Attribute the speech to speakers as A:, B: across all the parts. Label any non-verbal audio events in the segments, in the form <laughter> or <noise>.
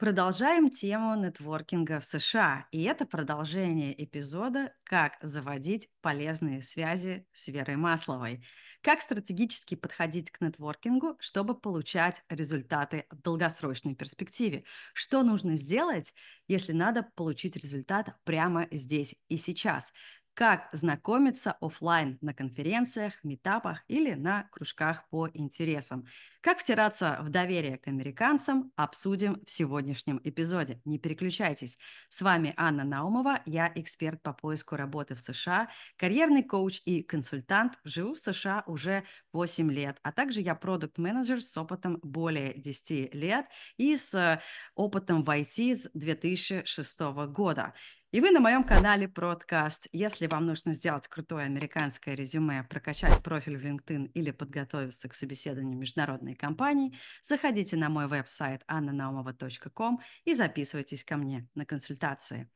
A: Продолжаем тему нетворкинга в США, и это продолжение эпизода «Как заводить полезные связи с Верой Масловой». Как стратегически подходить к нетворкингу, чтобы получать результаты в долгосрочной перспективе? Что нужно сделать, если надо получить результат прямо здесь и сейчас? Как знакомиться офлайн на конференциях, метапах или на кружках по интересам. Как втираться в доверие к американцам, обсудим в сегодняшнем эпизоде. Не переключайтесь. С вами Анна Наумова, я эксперт по поиску работы в США, карьерный коуч и консультант. Живу в США уже 8 лет, а также я продукт-менеджер с опытом более 10 лет и с опытом в IT с 2006 года. И вы на моем канале Продкаст. Если вам нужно сделать крутое американское резюме, прокачать профиль в LinkedIn или подготовиться к собеседованию международной компании, заходите на мой веб-сайт annanaumova.com и записывайтесь ко мне на консультации.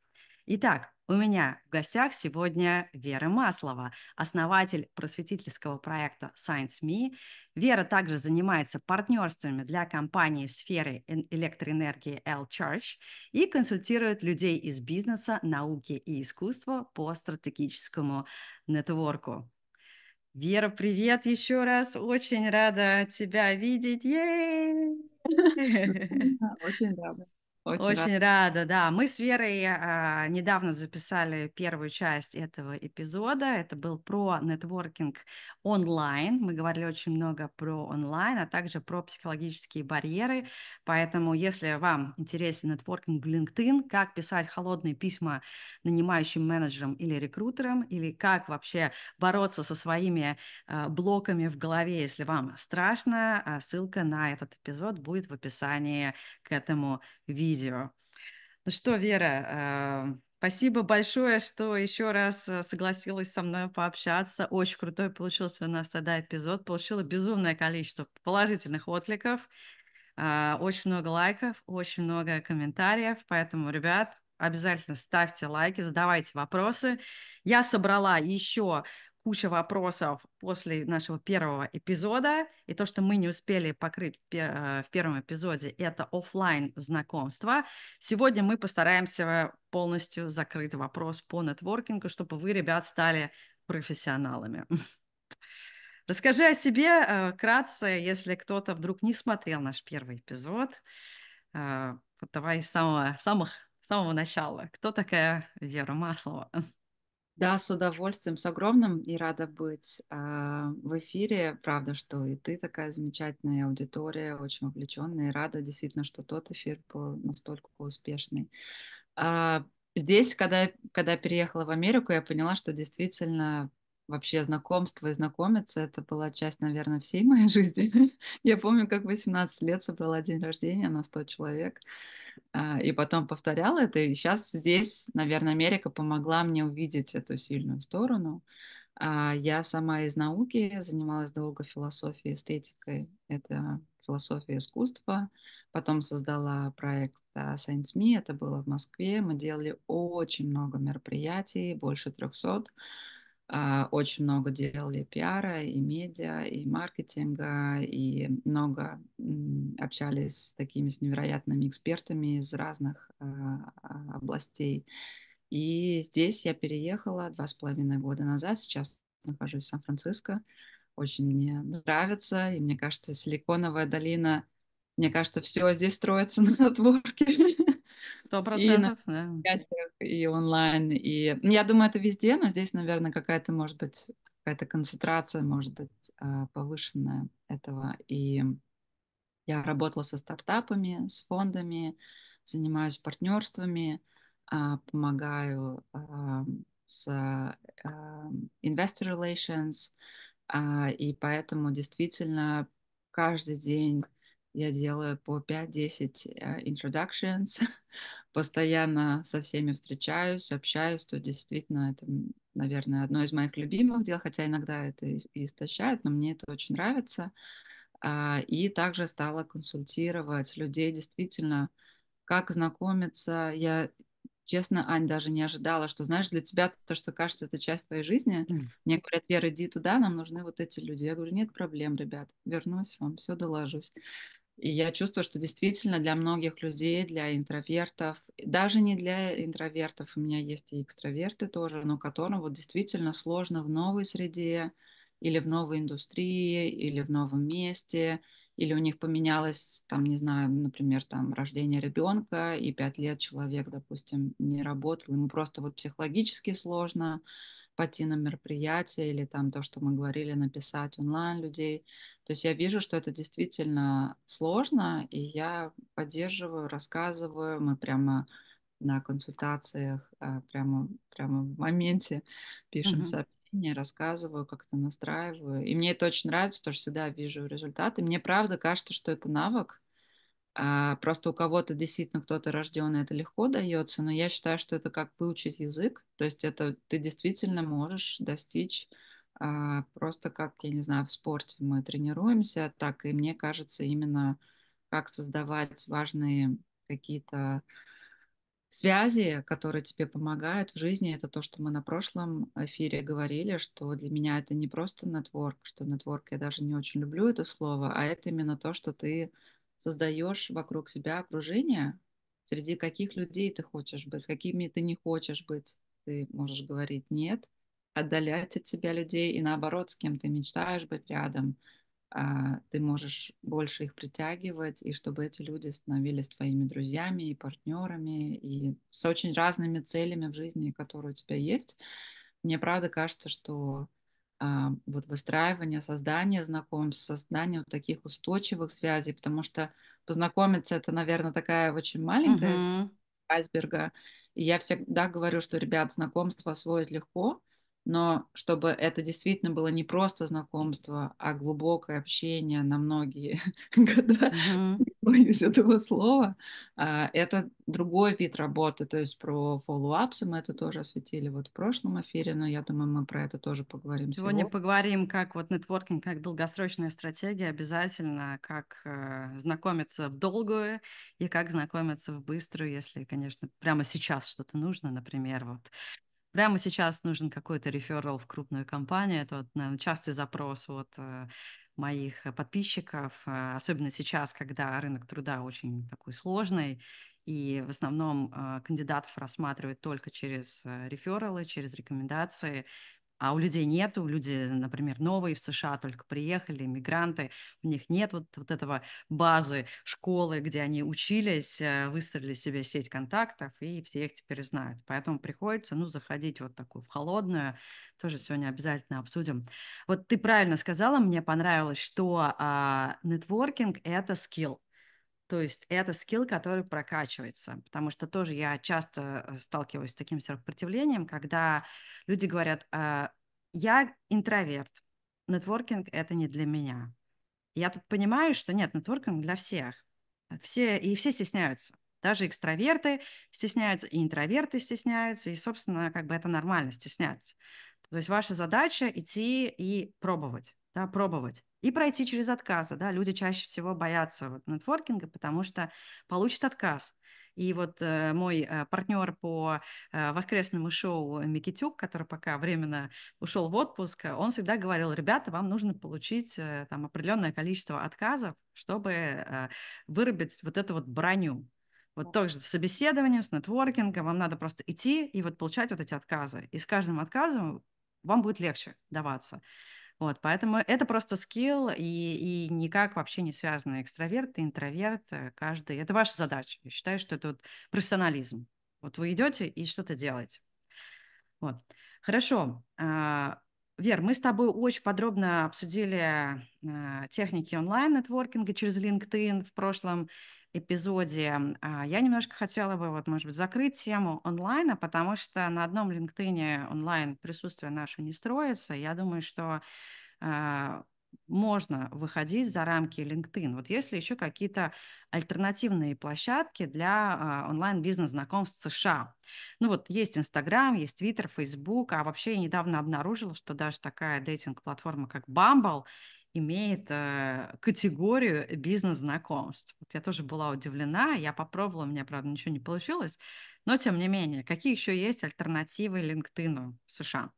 A: Итак, у меня в гостях сегодня Вера Маслова, основатель просветительского проекта Science Me. Вера также занимается партнерствами для компании сферы электроэнергии L-Charge и консультирует людей из бизнеса, науки и искусства по стратегическому нетворку. Вера, привет еще раз. Очень рада тебя видеть. <laughs> <laughs>
B: Очень рада.
A: Очень, Очень рада. рада, да. Мы с Верой а, недавно записали первую часть этого эпизода. Это был про нетворкинг онлайн. Мы говорили очень много про онлайн, а также про психологические барьеры. Поэтому, если вам интересен нетворкинг в LinkedIn, как писать холодные письма нанимающим менеджерам или рекрутерам, или как вообще бороться со своими а, блоками в голове, если вам страшно, а, ссылка на этот эпизод будет в описании к этому видео. Ну что, Вера, э, спасибо большое, что еще раз э, согласилась со мной пообщаться. Очень крутой получился у нас тогда эпизод. Получила безумное количество положительных откликов, э, очень много лайков, очень много комментариев. Поэтому, ребят, обязательно ставьте лайки, задавайте вопросы. Я собрала еще куча вопросов после нашего первого эпизода, и то, что мы не успели покрыть э, в первом эпизоде, это офлайн знакомство. Сегодня мы постараемся полностью закрыть вопрос по нетворкингу, чтобы вы, ребят, стали профессионалами. <laughs> Расскажи о себе э, кратко, если кто-то вдруг не смотрел наш первый эпизод. Э, давай с самого, самых, самого начала. Кто такая Вера Маслова? <laughs>
B: Да, с удовольствием, с огромным и рада быть э, в эфире. Правда, что и ты такая замечательная аудитория, очень вовлеченная, и рада действительно, что тот эфир был настолько успешный. А, здесь, когда, когда переехала в Америку, я поняла, что действительно вообще знакомство и знакомиться, это была часть, наверное, всей моей <laughs> жизни. Я помню, как 18 лет собрала день рождения на 100 человек. А, и потом повторяла это. И сейчас здесь, наверное, Америка помогла мне увидеть эту сильную сторону. А, я сама из науки занималась долго философией, эстетикой. Это философия искусства. Потом создала проект Science Me, это было в Москве. Мы делали очень много мероприятий, больше 300. А, очень много делали пиара и медиа, и маркетинга, и много общались с такими с невероятными экспертами из разных а, а, областей. И здесь я переехала два с половиной года назад, сейчас нахожусь в Сан-Франциско. Очень мне нравится, и мне кажется, Силиконовая долина, мне кажется, все здесь строится <laughs> на нетворке.
A: Сто процентов, да.
B: И онлайн, и ну, я думаю, это везде, но здесь, наверное, какая-то, может быть, какая-то концентрация, может быть, а, повышенная этого. И я работала со стартапами, с фондами, занимаюсь партнерствами, а, помогаю а, с investor relations, и поэтому действительно каждый день я делаю по 5-10 э, introductions, <laughs> постоянно со всеми встречаюсь, общаюсь, то действительно это, наверное, одно из моих любимых дел, хотя иногда это истощает, но мне это очень нравится. А, и также стала консультировать людей действительно, как знакомиться. Я честно, Ань, даже не ожидала, что, знаешь, для тебя то, что кажется, это часть твоей жизни. Mm. Мне говорят, Вера, иди туда, нам нужны вот эти люди. Я говорю, нет проблем, ребят, вернусь вам, все доложусь. И я чувствую, что действительно для многих людей, для интровертов, даже не для интровертов, у меня есть и экстраверты тоже, но которым вот действительно сложно в новой среде или в новой индустрии, или в новом месте, или у них поменялось, там, не знаю, например, там, рождение ребенка, и пять лет человек, допустим, не работал, ему просто вот психологически сложно пойти на мероприятие, или там то, что мы говорили, написать онлайн людей. То есть я вижу, что это действительно сложно, и я поддерживаю, рассказываю, мы прямо на консультациях а, прямо, прямо в моменте <laughs> пишем
A: Мгм.
B: сообщения, рассказываю, как-то настраиваю. И мне это очень нравится, потому что всегда вижу результаты. Мне правда кажется, что это навык. А, Просто у кого-то действительно кто-то рожденный, это легко дается, но я считаю, что это как выучить язык. То есть это ты действительно можешь достичь а, просто как, я не знаю, в спорте мы тренируемся, так и мне кажется именно как создавать важные какие-то связи, которые тебе помогают в жизни. Это то, что мы на прошлом эфире говорили, что для меня это не просто нетворк, что нетворк, я даже не очень люблю это слово, а это именно то, что ты создаешь вокруг себя окружение, среди каких людей ты хочешь быть, с какими ты не хочешь быть. Ты можешь говорить нет, отдалять от себя людей, и наоборот, с кем ты мечтаешь быть рядом, а, ты можешь больше их притягивать, и чтобы эти люди становились твоими друзьями и партнерами, и с очень разными целями в жизни, которые у тебя есть. Мне правда кажется, что вот выстраивание, создание знакомств, создание вот таких устойчивых связей, потому что познакомиться это, наверное, такая очень маленькая
A: Мгм.
B: айсберга. И я всегда говорю, что, ребят, знакомство освоить легко, но чтобы это действительно было не просто знакомство, а глубокое общение на многие <laughs> года, не боюсь этого слова, а, это другой вид работы. То есть про follow-ups мы это тоже осветили вот в прошлом эфире, но я думаю, мы про это тоже поговорим
A: Сегодня
B: сегодня.
A: поговорим, как вот нетворкинг, как долгосрочная стратегия, обязательно, как э, знакомиться в долгую и как знакомиться в быструю, если, конечно, прямо сейчас что-то нужно, например, вот прямо сейчас нужен какой-то реферал в крупную компанию, это вот, наверное, частый запрос вот э, моих подписчиков, э, особенно сейчас, когда рынок труда очень такой сложный, и в основном э, кандидатов рассматривают только через э, рефералы, через рекомендации, а у людей нету, люди, например, новые в США только приехали, мигранты, у них нет вот, вот этого базы школы, где они учились, э, выстроили себе сеть контактов, и все их теперь знают. Поэтому приходится, ну, заходить вот такую в холодную, тоже сегодня обязательно обсудим. Вот ты правильно сказала, мне понравилось, что а, нетворкинг – это скилл. То есть это скилл, который прокачивается, потому что тоже я часто э, сталкиваюсь с таким сопротивлением, когда люди говорят, «А, я интроверт, нетворкинг это не для меня. Я тут понимаю, что нет, нетворкинг для всех. Все, и все стесняются. Даже экстраверты стесняются, и интроверты стесняются, и, собственно, как бы это нормально стесняться. То есть ваша задача идти и пробовать, да, пробовать. И пройти через отказы, да, люди чаще всего боятся вот нетворкинга, потому что получат отказ. И вот э, мой э, партнер по э, воскресному шоу Микитюк, который пока временно ушел в отпуск, он всегда говорил, ребята, вам нужно получить э, там определенное количество отказов, чтобы э, выработать вот эту вот броню. Вот тоже с собеседованием, с нетворкингом, вам надо просто идти и вот получать вот эти отказы. И с каждым отказом вам будет легче даваться. Вот, поэтому это просто скилл и, и никак вообще не связано экстраверт и интроверт. э, Каждый, это ваша задача. Я считаю, что это вот профессионализм. Вот вы идете и что-то делаете. Вот. Хорошо. А, Вер, мы с тобой очень подробно обсудили а, техники онлайн-нетворкинга через LinkedIn в прошлом эпизоде. А, Я немножко хотела бы, вот, может быть, закрыть тему онлайна, потому что на одном LinkedIn онлайн присутствие наше не строится. Я думаю, что а, можно выходить за рамки LinkedIn. Вот есть ли еще какие-то альтернативные площадки для а, онлайн-бизнес-знакомств в США? Ну вот есть Инстаграм, есть Твиттер, Фейсбук, а вообще я недавно обнаружила, что даже такая дейтинг-платформа, как Bumble, имеет э, категорию бизнес-знакомств. Вот я тоже была удивлена, я попробовала, у меня, правда, ничего не получилось, но тем не менее, какие еще есть альтернативы LinkedIn в США?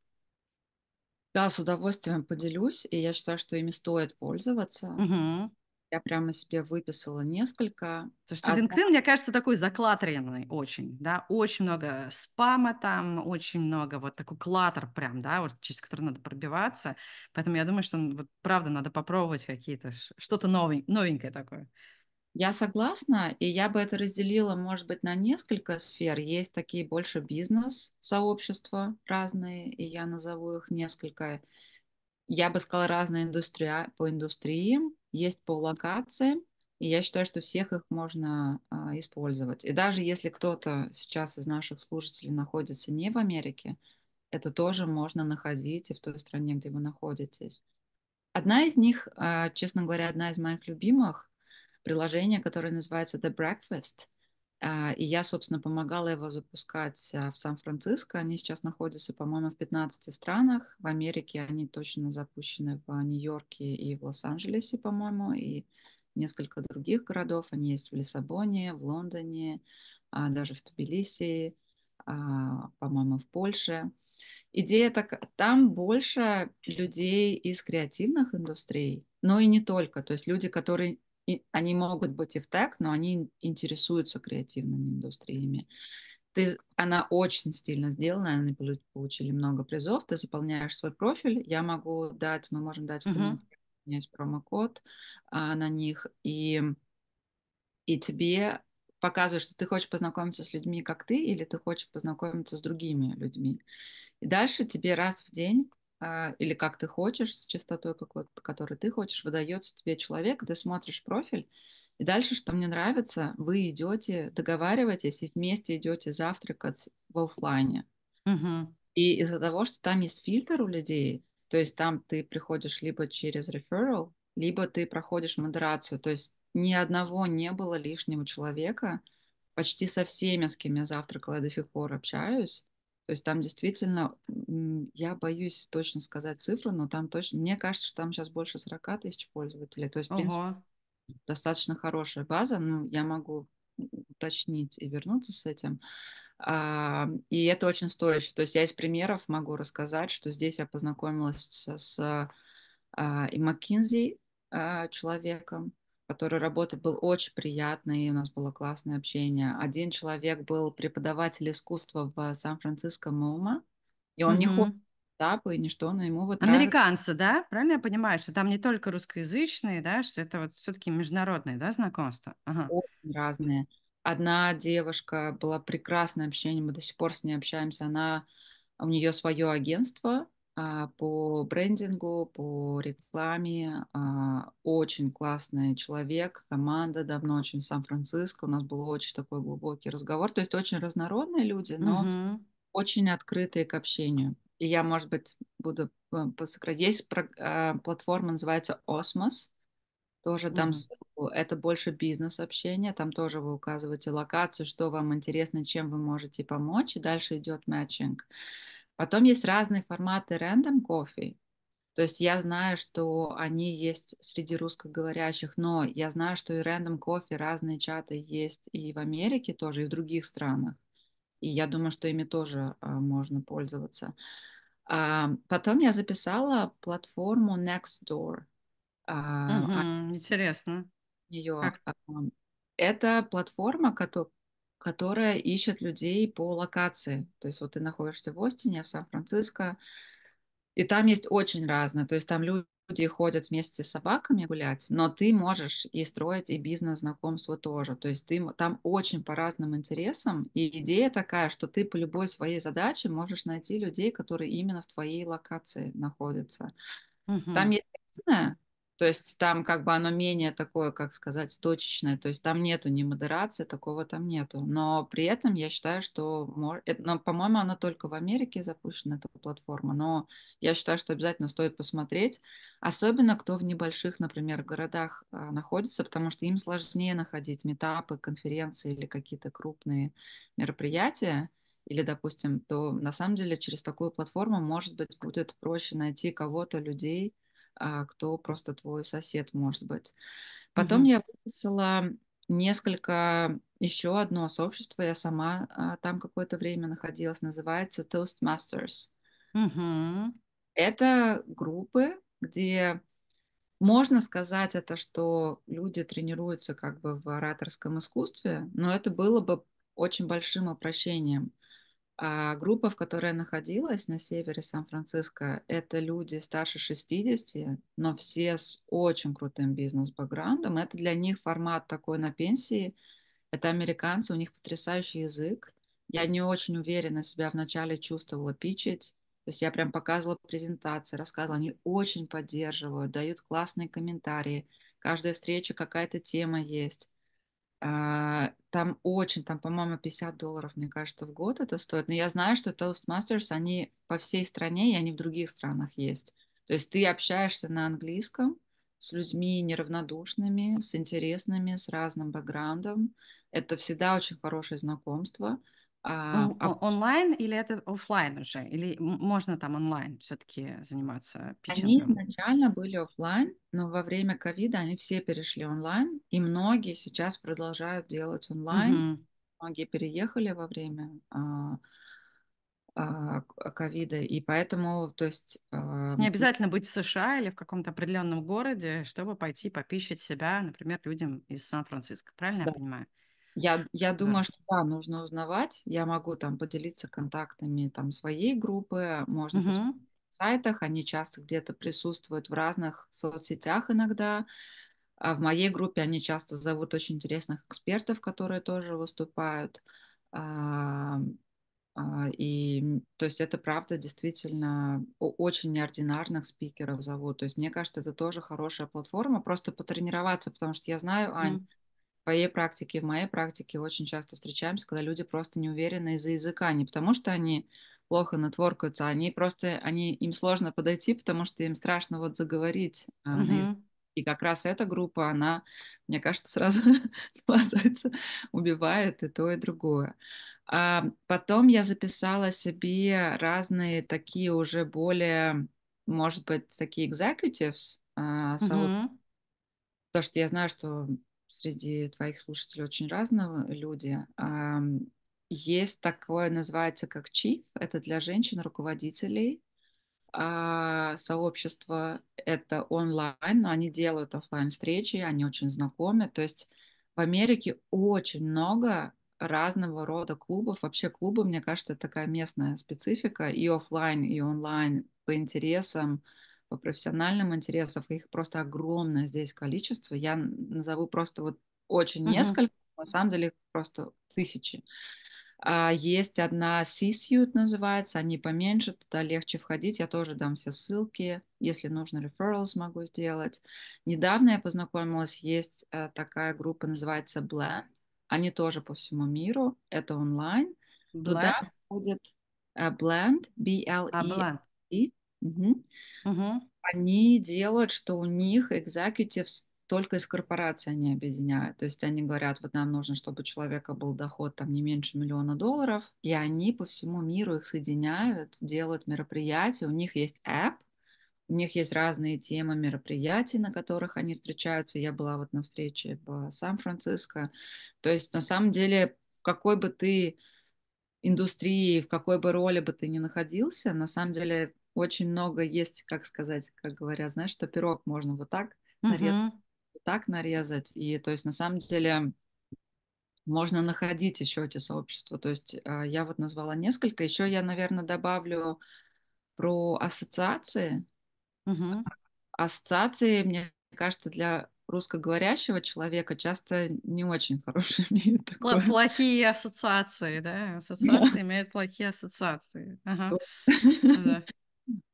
B: Да, с удовольствием поделюсь, и я считаю, что ими стоит пользоваться.
A: Угу.
B: Я прямо себе выписала несколько.
A: Потому что
B: Одна
A: LinkedIn, мне кажется, такой заклатренный очень, да, очень много спама там, очень много вот такой клатер прям, да, вот через который надо пробиваться. Поэтому я думаю, что вот правда надо попробовать какие-то, что-то новень- новенькое такое.
B: Я согласна, и я бы это разделила, может быть, на несколько сфер. Есть такие больше бизнес-сообщества разные, и я назову их несколько. Я бы сказала разные индустрия, по индустриям, есть по локациям, и я считаю, что всех их можно а, использовать. И даже если кто-то сейчас из наших слушателей находится не в Америке, это тоже можно находить и в той стране, где вы находитесь. Одна из них, а, честно говоря, одна из моих любимых приложение, которое называется The Breakfast. А, И я, собственно, помогала его запускать а, в Сан-Франциско. Они сейчас находятся, по-моему, в 15 странах. В Америке они точно запущены в Нью-Йорке и в Лос-Анджелесе, по-моему, и несколько других городов. Они есть в Лиссабоне, в Лондоне, а, даже в Тбилиси, по-моему, в Польше. Идея так, там больше людей из креативных индустрий, но и не только. То есть люди, которые, и- они могут быть и в тег, но они интересуются креативными индустриями. Ты, она очень стильно сделана, они полу- получили много призов. Ты заполняешь свой профиль, я могу дать, мы можем дать комментариях, у меня есть промокод а, на них, и, и тебе показывает, что ты хочешь познакомиться с людьми, как ты, или ты хочешь познакомиться с другими людьми. И дальше тебе раз в день или как ты хочешь, с частотой, какой, которой ты хочешь, выдается тебе человек, ты смотришь профиль, и дальше, что мне нравится, вы идете, договариваетесь и вместе идете завтракать в оффлайне.
A: Мгм.
B: И из-за того, что там есть фильтр у людей, то есть там ты приходишь либо через referral, либо ты проходишь модерацию, то есть ни одного не было лишнего человека, почти со всеми, с кем я завтракала, я до сих пор общаюсь. То есть там действительно, я боюсь точно сказать цифру, но там точно, мне кажется, что там сейчас больше 40 тысяч пользователей. То есть, в принципе,
A: Ого.
B: достаточно хорошая база, ну, я могу уточнить и вернуться с этим. А, и это очень стоящее. То есть я из примеров могу рассказать, что здесь я познакомилась с, с а, и McKinsey а, человеком, который работает, был очень приятный, и у нас было классное общение. Один человек был преподаватель искусства в Сан-Франциско МОМА, и он не ходит этапы и ничто, но ему вот нравится
A: Американцы, да? Правильно я понимаю, что там не только русскоязычные, да, что это вот все-таки международные, да, знакомства? Ага.
B: очень разные. Одна девушка была прекрасное общение, мы до сих пор с ней общаемся. Она, у нее свое агентство по брендингу, по рекламе. а, очень классный человек, команда давно очень в Сан-Франциско. У нас был очень такой глубокий разговор. То есть очень разнородные люди, но
A: Мгм.
B: очень открытые к общению. И я, может быть, буду э, посократить. Есть а, платформа, называется Osmos тоже
A: Мгм.
B: ссылку. Это больше бизнес-общение. Там тоже вы указываете локацию, что вам интересно, чем вы можете помочь. И дальше идет матчинг. Потом есть разные форматы random coffee. То есть я знаю, что они есть среди русскоговорящих, но я знаю, что и random coffee, разные чаты есть и в Америке тоже, и в других странах. И я думаю, что ими тоже а, можно пользоваться. А, потом я записала платформу Nextdoor. А,
A: Мгм. Интересно.
B: нее.
A: Как?
B: Это платформа, которая ищет людей по локации. То есть вот ты находишься в Остине, в Сан-Франциско, и там есть очень разное. То есть там лю- люди ходят вместе с собаками гулять, но ты можешь и строить и бизнес-знакомство тоже. То есть ты там очень по разным интересам. И идея такая, что ты по любой своей задаче можешь найти людей, которые именно в твоей локации находятся. Там
A: Мгм.
B: есть разное, то есть там как бы оно менее такое, как сказать, точечное, то есть там нету ни модерации, такого там нету. Но при этом я считаю, что, но, по-моему, она только в Америке запущена, эта платформа, но я считаю, что обязательно стоит посмотреть, особенно кто в небольших, например, городах а, находится, потому что им сложнее находить метапы, конференции или какие-то крупные мероприятия, или, допустим, то на самом деле через такую платформу, может быть, будет проще найти кого-то, людей, кто просто твой сосед, может быть. Потом
A: Мгм.
B: я выписала несколько, еще одно сообщество, я сама а, там какое-то время находилась, называется Toastmasters.
A: Мгм.
B: Это группы, где Можно сказать это, что люди тренируются как бы в ораторском искусстве, но это было бы очень большим упрощением. А группа, в которой я находилась на севере Сан-Франциско, это люди старше 60, но все с очень крутым бизнес-бэкграундом. Это для них формат такой на пенсии. Это американцы, у них потрясающий язык. Я не очень уверенно себя вначале чувствовала пичить. То есть я прям показывала презентации, рассказывала. Они очень поддерживают, дают классные комментарии. Каждая встреча какая-то тема есть. Там очень, там, по-моему, 50 долларов, мне кажется, в год это стоит. Но я знаю, что Toastmasters, они по всей стране, и они в других странах есть. То есть ты общаешься на английском с людьми неравнодушными, с интересными, с разным бэкграундом. Это всегда очень хорошее знакомство.
A: А, а... Онлайн или это офлайн уже? Или можно там онлайн все-таки заниматься питчингом?
B: Они изначально были офлайн, но во время ковида они все перешли онлайн, и многие сейчас продолжают делать онлайн. Угу. Многие переехали во время а, а, ковида, и поэтому, то есть...
A: Не обязательно быть в США или в каком-то определенном городе, чтобы пойти попищить себя, например, людям из Сан-Франциско. Правильно
B: да.
A: я понимаю?
B: Я, я думаю, да. что да, нужно узнавать. Я могу там поделиться контактами там своей группы, можно угу. посмотреть на сайтах, они часто где-то присутствуют в разных соцсетях иногда. А в моей группе они часто зовут очень интересных экспертов, которые тоже выступают. А, а, и то есть это правда действительно очень неординарных спикеров зовут. То есть мне кажется, это тоже хорошая платформа, просто потренироваться, потому что я знаю, Ань, mm твоей практике, в моей практике очень часто встречаемся, когда люди просто не уверены из-за языка, не потому что они плохо нетворкаются, они просто, они, им сложно подойти, потому что им страшно вот заговорить. Uh-huh. И как раз эта группа, она, мне кажется, сразу <laughs> спасается, убивает и то, и другое. А потом я записала себе разные такие уже более, может быть, такие executives, uh, uh-huh. потому что я знаю, что среди твоих слушателей очень разные люди. Есть такое, называется как чиф, это для женщин-руководителей. А сообщество это онлайн, но они делают офлайн встречи, они очень знакомы. То есть в Америке очень много разного рода клубов. Вообще клубы, мне кажется, такая местная специфика и офлайн, и онлайн по интересам, по профессиональным интересам, их просто огромное здесь количество. Я назову просто вот очень uh-huh. несколько, на самом деле просто тысячи. А есть одна C-Suite называется, они поменьше, туда легче входить. Я тоже дам все ссылки, если нужно referrals могу сделать. Недавно я познакомилась, есть э, такая группа, называется Blend. Они тоже по всему миру, это онлайн. Black. Туда входит э, Blend, B-L-E. Угу. Они делают, что у них executives только из корпорации они объединяют. То есть они говорят, вот нам нужно, чтобы у человека был доход там не меньше миллиона долларов, и они по всему миру их соединяют, делают мероприятия. У них есть app, у них есть разные темы мероприятий, на которых они встречаются. Я была вот на встрече в Сан-Франциско. То есть на самом деле в какой бы ты индустрии, в какой бы роли бы ты ни находился, на самом деле очень много есть, как сказать, как говорят, знаешь, что пирог можно вот так uh-huh. нарезать, вот так нарезать. И то есть на самом деле можно находить еще эти сообщества. То есть а, я вот назвала несколько. Еще я, наверное, добавлю про ассоциации. Uh-huh. Ассоциации, мне кажется, для русскоговорящего человека часто не очень хорошие <laughs> имеют
A: такое. Плохие ассоциации, да? Ассоциации имеют плохие ассоциации. Ага.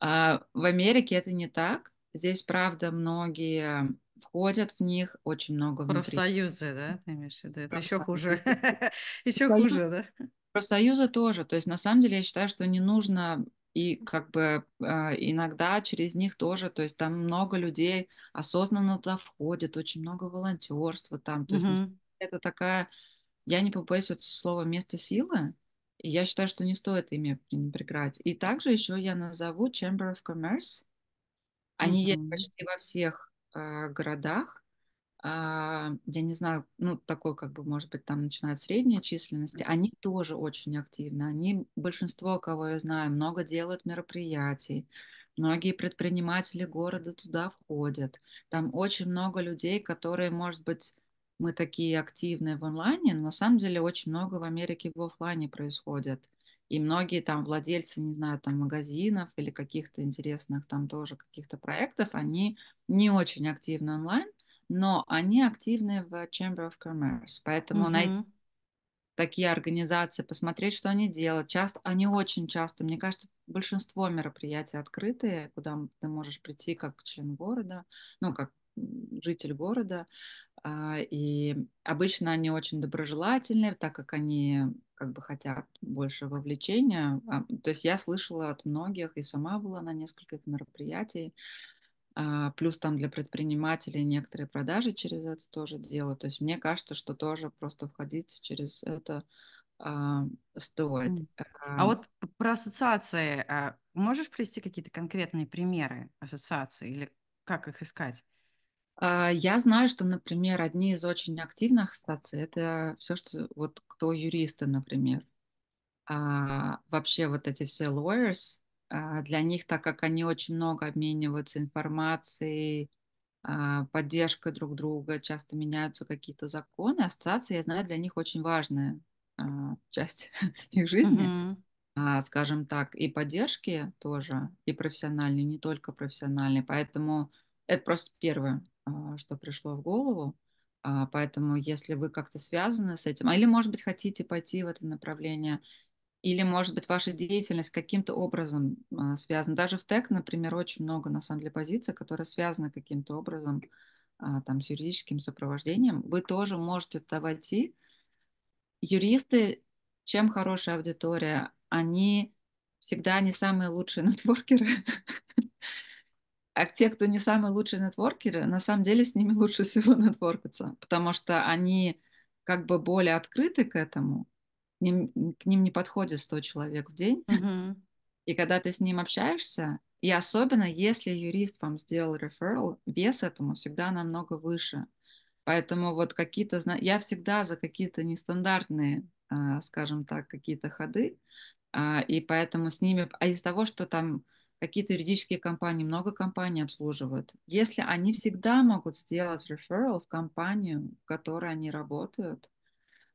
B: А в Америке это не так. Здесь, правда, многие входят в них, очень много
A: внутри. Профсоюзы, да, ты имеешь в виду? Это еще хуже. <laughs> Еще хуже, да?
B: Профсоюзы тоже. То есть, на самом деле, я считаю, что не нужно и как бы а, иногда через них тоже, то есть там много людей осознанно туда входит, очень много волонтерства там, то есть это такая, я не побоюсь вот слова место силы, я считаю, что не стоит ими пренебрегать. И также еще я назову Chamber of Commerce. Они mm-hmm. есть почти во всех э, городах. Э, я не знаю, ну, такой, как бы, может быть, там начинают средние численности. Они тоже очень активны. Они, большинство, кого я знаю, много делают мероприятий, Многие предприниматели города туда входят. Там очень много людей, которые, может быть, мы такие активные в онлайне, но на самом деле очень много в Америке в офлайне происходит. И многие там владельцы, не знаю, там магазинов или каких-то интересных там тоже каких-то проектов, они не очень активны онлайн, но они активны в Chamber of Commerce. Поэтому найти
A: Мгм.
B: такие организации, посмотреть, что они делают. Часто, они очень часто, мне кажется, большинство мероприятий открытые, куда ты можешь прийти как член города, ну, как житель города, а, и обычно они очень доброжелательные, так как они как бы хотят больше вовлечения. А, то есть я слышала от многих и сама была на нескольких мероприятиях, а, плюс там для предпринимателей некоторые продажи через это тоже делают. То есть мне кажется, что тоже просто входить через это стоит.
A: А вот про ассоциации, можешь привести какие-то конкретные примеры ассоциаций или как их искать?
B: А, Я знаю, что, например, одни из очень активных ассоциаций это все, что вот кто юристы, например. А, вообще вот эти все lawyers, а, для них, так как они очень много обмениваются информацией, а, поддержкой друг друга, часто меняются какие-то законы, ассоциации, я знаю, для них очень важная а, <laughs> часть их жизни, а, скажем так, и поддержки тоже, и профессиональной, не только профессиональной. Поэтому это просто первое, что пришло в голову. А, Поэтому, если вы как-то связаны с этим, а или, может быть, хотите пойти в это направление, или, может быть, ваша деятельность каким-то образом а, связана. Даже в ТЭК, например, очень много, на самом деле, позиций, которые связаны каким-то образом а, там, с юридическим сопровождением. Вы тоже можете туда войти. Юристы, чем хорошая аудитория? Они всегда не самые лучшие <laughs> нетворкеры. А те, кто не самые лучшие нетворкеры, на самом деле с ними <laughs> лучше всего нетворкаться, потому что они как бы более открыты к этому, к ним, к ним не подходит 100 человек в день,
A: Мгм.
B: и когда ты с ним общаешься, и особенно если юрист вам сделал реферал, вес этому всегда намного выше. Поэтому вот какие-то, я всегда за какие-то нестандартные, а, скажем так, какие-то ходы, а, и поэтому с ними, а из-за того, что там какие-то юридические компании, много компаний обслуживают, если они всегда могут сделать реферал в компанию, в которой они работают,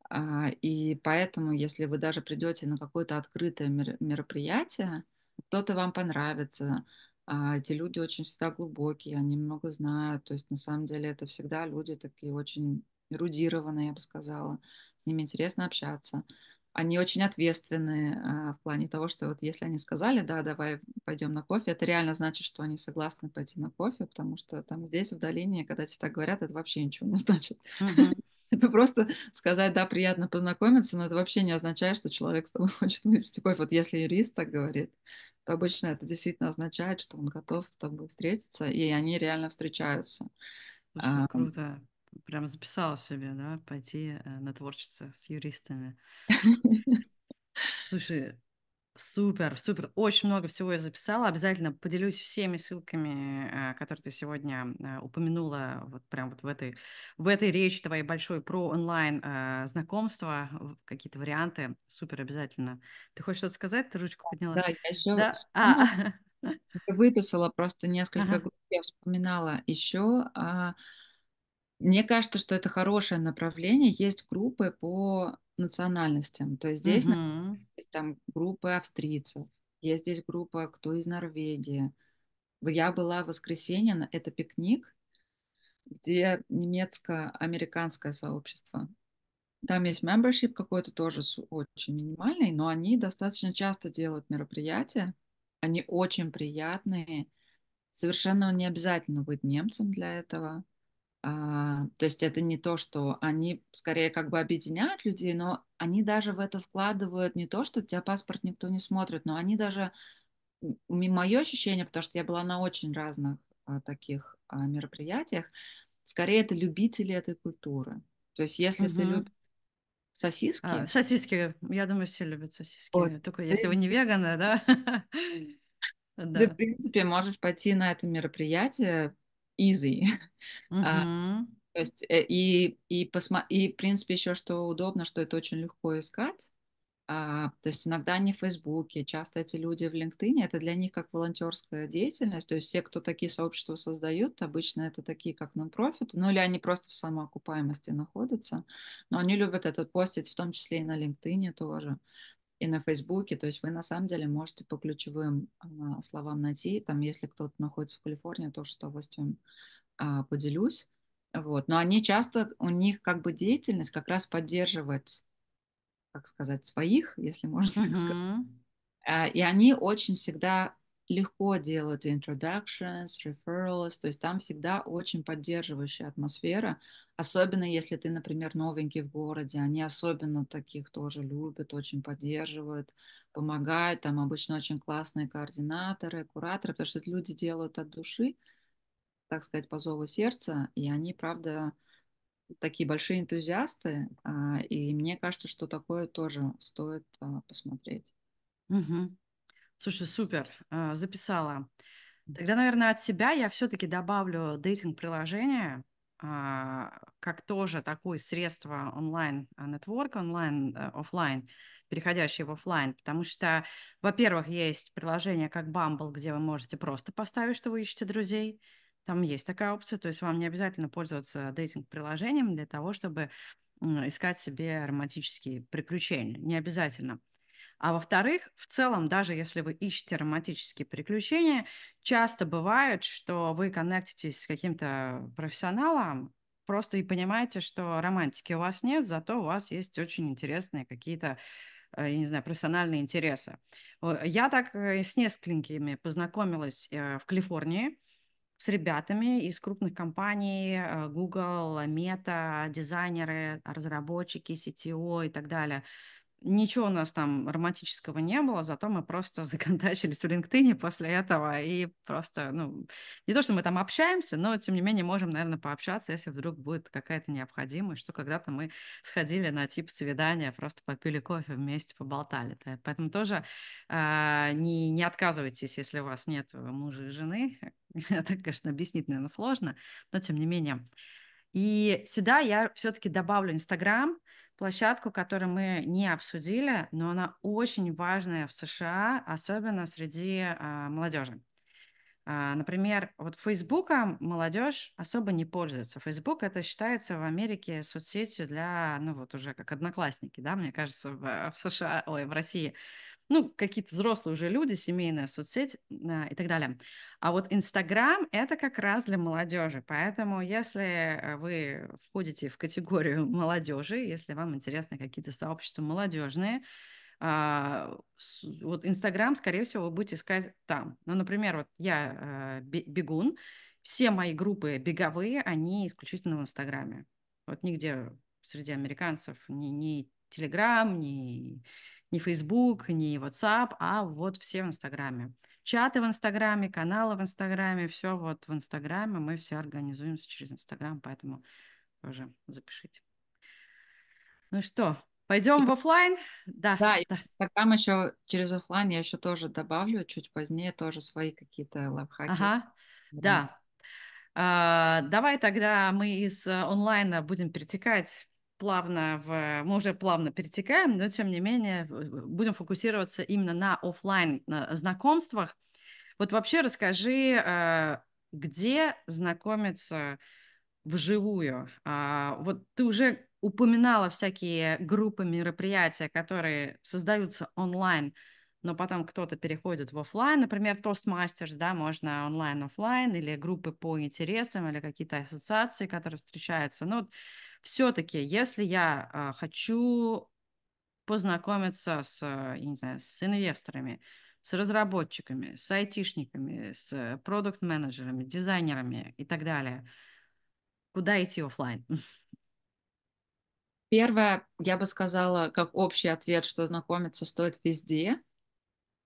B: а, И поэтому, если вы даже придете на какое-то открытое мер- мероприятие, кто-то вам понравится, а, эти люди очень всегда глубокие, они много знают, то есть на самом деле это всегда люди такие очень эрудированные, я бы сказала, с ними интересно общаться. Они очень ответственные а, в плане того, что вот если они сказали, да, давай пойдем на кофе, это реально значит, что они согласны пойти на кофе, потому что там здесь, в долине, когда тебе так говорят, это вообще ничего не <laughs> значит. Это просто сказать, да, приятно познакомиться, но это вообще не означает, что человек с тобой <laughs> хочет выпить кофе. Вот если юрист так говорит, то обычно это действительно означает, что он готов с тобой встретиться, и они реально встречаются. А,
A: круто. Прям записала себе, да, пойти э, на творчество с юристами. <laughs> Слушай, Супер, супер. Очень много всего я записала. Обязательно поделюсь всеми ссылками, э, которые ты сегодня э, упомянула, вот прям вот в этой, в этой речи твоей большой про онлайн знакомства, какие-то варианты. Супер, обязательно. Ты хочешь что-то сказать? Ты ручку подняла?
B: да, я еще
A: Да.
B: вспомнила, <laughs>
A: А,
B: выписала просто несколько
A: ага.
B: групп, я вспоминала еще. а, Мне кажется, что это хорошее направление. Есть группы по национальностям. То есть здесь, например,
A: Мгм.
B: есть там группы австрийцев, есть здесь группа кто из Норвегии. Я была в воскресенье, на- это пикник, где немецко-американское сообщество. Там есть membership какой-то тоже очень минимальный, но они достаточно часто делают мероприятия. Они очень приятные. Совершенно не обязательно быть немцем для этого. А, то есть это не то, что они скорее как бы объединяют людей, но они даже в это вкладывают не то, что у тебя паспорт никто не смотрит, но они даже, мое ощущение, потому что я была на очень разных а, таких а, мероприятиях, скорее это любители этой культуры. То есть если ты
A: Мгм.
B: любишь
A: А,
B: сосиски,
A: сосиски. Я думаю, все любят сосиски. Только если вы
B: ты,
A: не веганы, да? <laughs>
B: ты, в
A: Да.
B: принципе можешь пойти на это мероприятие easy. <laughs> А,
A: Мгм.
B: то есть э, и, и, посма- и, в принципе, еще что удобно, что это очень легко искать. А, то есть иногда они в Фейсбуке, часто эти люди в LinkedIn, это для них как волонтерская деятельность. То есть все, кто такие сообщества создают, обычно это такие как нон-профит, ну или они просто в самоокупаемости находятся. Но они любят это постить в том числе и на LinkedIn тоже и на Фейсбуке. То есть вы на самом деле можете по ключевым а, словам найти. Там, если кто-то находится в Калифорнии, то с удовольствием а, поделюсь. Вот. Но они часто, у них как бы деятельность как раз поддерживать как сказать, своих, если можно так сказать. А, и они очень всегда легко делают introductions, referrals, то есть там всегда очень поддерживающая атмосфера, особенно если ты, например, новенький в городе, они особенно таких тоже любят, очень поддерживают, помогают, там обычно очень классные координаторы, кураторы, потому что люди делают от души, так сказать, по зову сердца, и они, правда, такие большие энтузиасты, а, и мне кажется, что такое тоже стоит а, посмотреть.
A: Угу. Слушай, супер, а, записала. Тогда, наверное, от себя я все-таки добавлю дейтинг-приложение, как тоже такое средство онлайн-нетворк, онлайн-офлайн, переходящее в офлайн, потому что, во-первых, есть приложение как Bumble, где вы можете просто поставить, что вы ищете друзей, там есть такая опция, то есть вам не обязательно пользоваться дейтинг-приложением для того, чтобы искать себе романтические приключения. Не обязательно. А во-вторых, в целом, даже если вы ищете романтические приключения, часто бывает, что вы коннектитесь с каким-то профессионалом, просто и понимаете, что романтики у вас нет, зато у вас есть очень интересные какие-то э, я не знаю, профессиональные интересы. Я так э, с несколькими познакомилась э, в Калифорнии с ребятами из крупных компаний, Google, Meta, дизайнеры, разработчики, CTO и так далее. Ничего у нас там романтического не было, зато мы просто <laughs> законтачились в LinkedIn после этого и просто, ну, не то, что мы там общаемся, но, тем не менее, можем, наверное, пообщаться, если вдруг будет какая-то необходимость, что когда-то мы сходили на тип свидания, просто попили кофе вместе, поболтали. Поэтому тоже э, не, не отказывайтесь, если у вас нет мужа и жены. <laughs> Это, конечно, объяснить, наверное, сложно, но, тем не менее. И сюда я все-таки добавлю Инстаграм, площадку, которую мы не обсудили, но она очень важная в США, особенно среди а, молодежи. А, например, вот Фейсбуком молодежь особо не пользуется. Фейсбук это считается в Америке соцсетью для, ну вот уже как одноклассники, да, мне кажется, в, в США, ой, в России ну, какие-то взрослые уже люди, семейная соцсеть э, и так далее. А вот Инстаграм – это как раз для молодежи. Поэтому если вы входите в категорию молодежи, если вам интересны какие-то сообщества молодежные, а, вот Инстаграм, скорее всего, вы будете искать там. Ну, например, вот я э, бегун, все мои группы беговые, они исключительно в Инстаграме. Вот нигде среди американцев ни, ни Телеграм, ни не Facebook, не WhatsApp, а вот все в Инстаграме. Чаты в Инстаграме, каналы в Инстаграме, все вот в Инстаграме. Мы все организуемся через Инстаграм, поэтому тоже запишите. Ну что, пойдем в офлайн?
B: Да. Да, да. Инстаграм еще через офлайн я еще тоже добавлю чуть позднее тоже свои какие-то лайфхаки.
A: Ага, да. А, давай тогда мы из э, онлайна будем перетекать плавно в... Мы уже плавно перетекаем, но тем не менее будем фокусироваться именно на офлайн знакомствах. Вот вообще расскажи, э, где знакомиться вживую? А, вот ты уже упоминала всякие группы мероприятия, которые создаются онлайн, но потом кто-то переходит в офлайн, например, Toastmasters, да, можно онлайн, офлайн, или группы по интересам, или какие-то ассоциации, которые встречаются. Ну, все-таки, если я а, хочу познакомиться с, я не знаю, с инвесторами, с разработчиками, с айтишниками, с продукт-менеджерами, дизайнерами и так далее, куда идти офлайн?
B: Первое, я бы сказала, как общий ответ, что знакомиться стоит везде.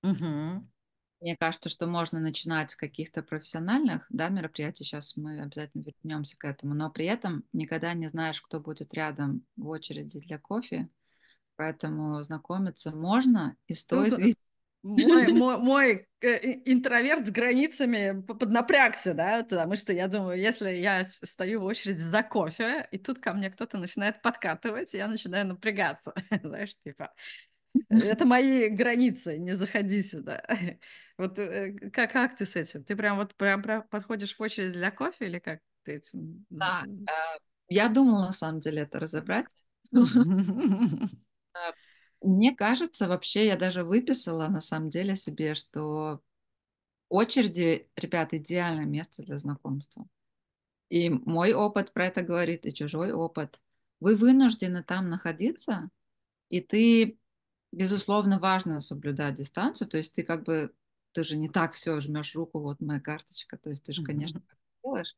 A: Угу.
B: Мне кажется, что можно начинать с каких-то профессиональных да, мероприятий. Сейчас мы обязательно вернемся к этому. Но при этом никогда не знаешь, кто будет рядом в очереди для кофе. Поэтому знакомиться можно и стоит. Тут
A: мой, <laughs> мой, мой э, интроверт с границами поднапрягся, да, потому что я думаю, если я стою в очереди за кофе, и тут ко мне кто-то начинает подкатывать, я начинаю напрягаться, <laughs> знаешь, типа, Это мои границы, не заходи сюда. <laughs> Вот э, как, как ты с этим? Ты прям вот прям, прям подходишь в очередь для кофе или как ты этим?
B: Да, э, я думала на самом деле это разобрать. Э, <laughs> мне кажется, вообще я даже выписала на самом деле себе, что очереди, ребят, идеальное место для знакомства. И мой опыт про это говорит, и чужой опыт. Вы вынуждены там находиться, и ты, безусловно, важно соблюдать дистанцию, то есть ты как бы, ты же не так все жмешь руку, вот моя карточка, то есть ты же, конечно, так делаешь.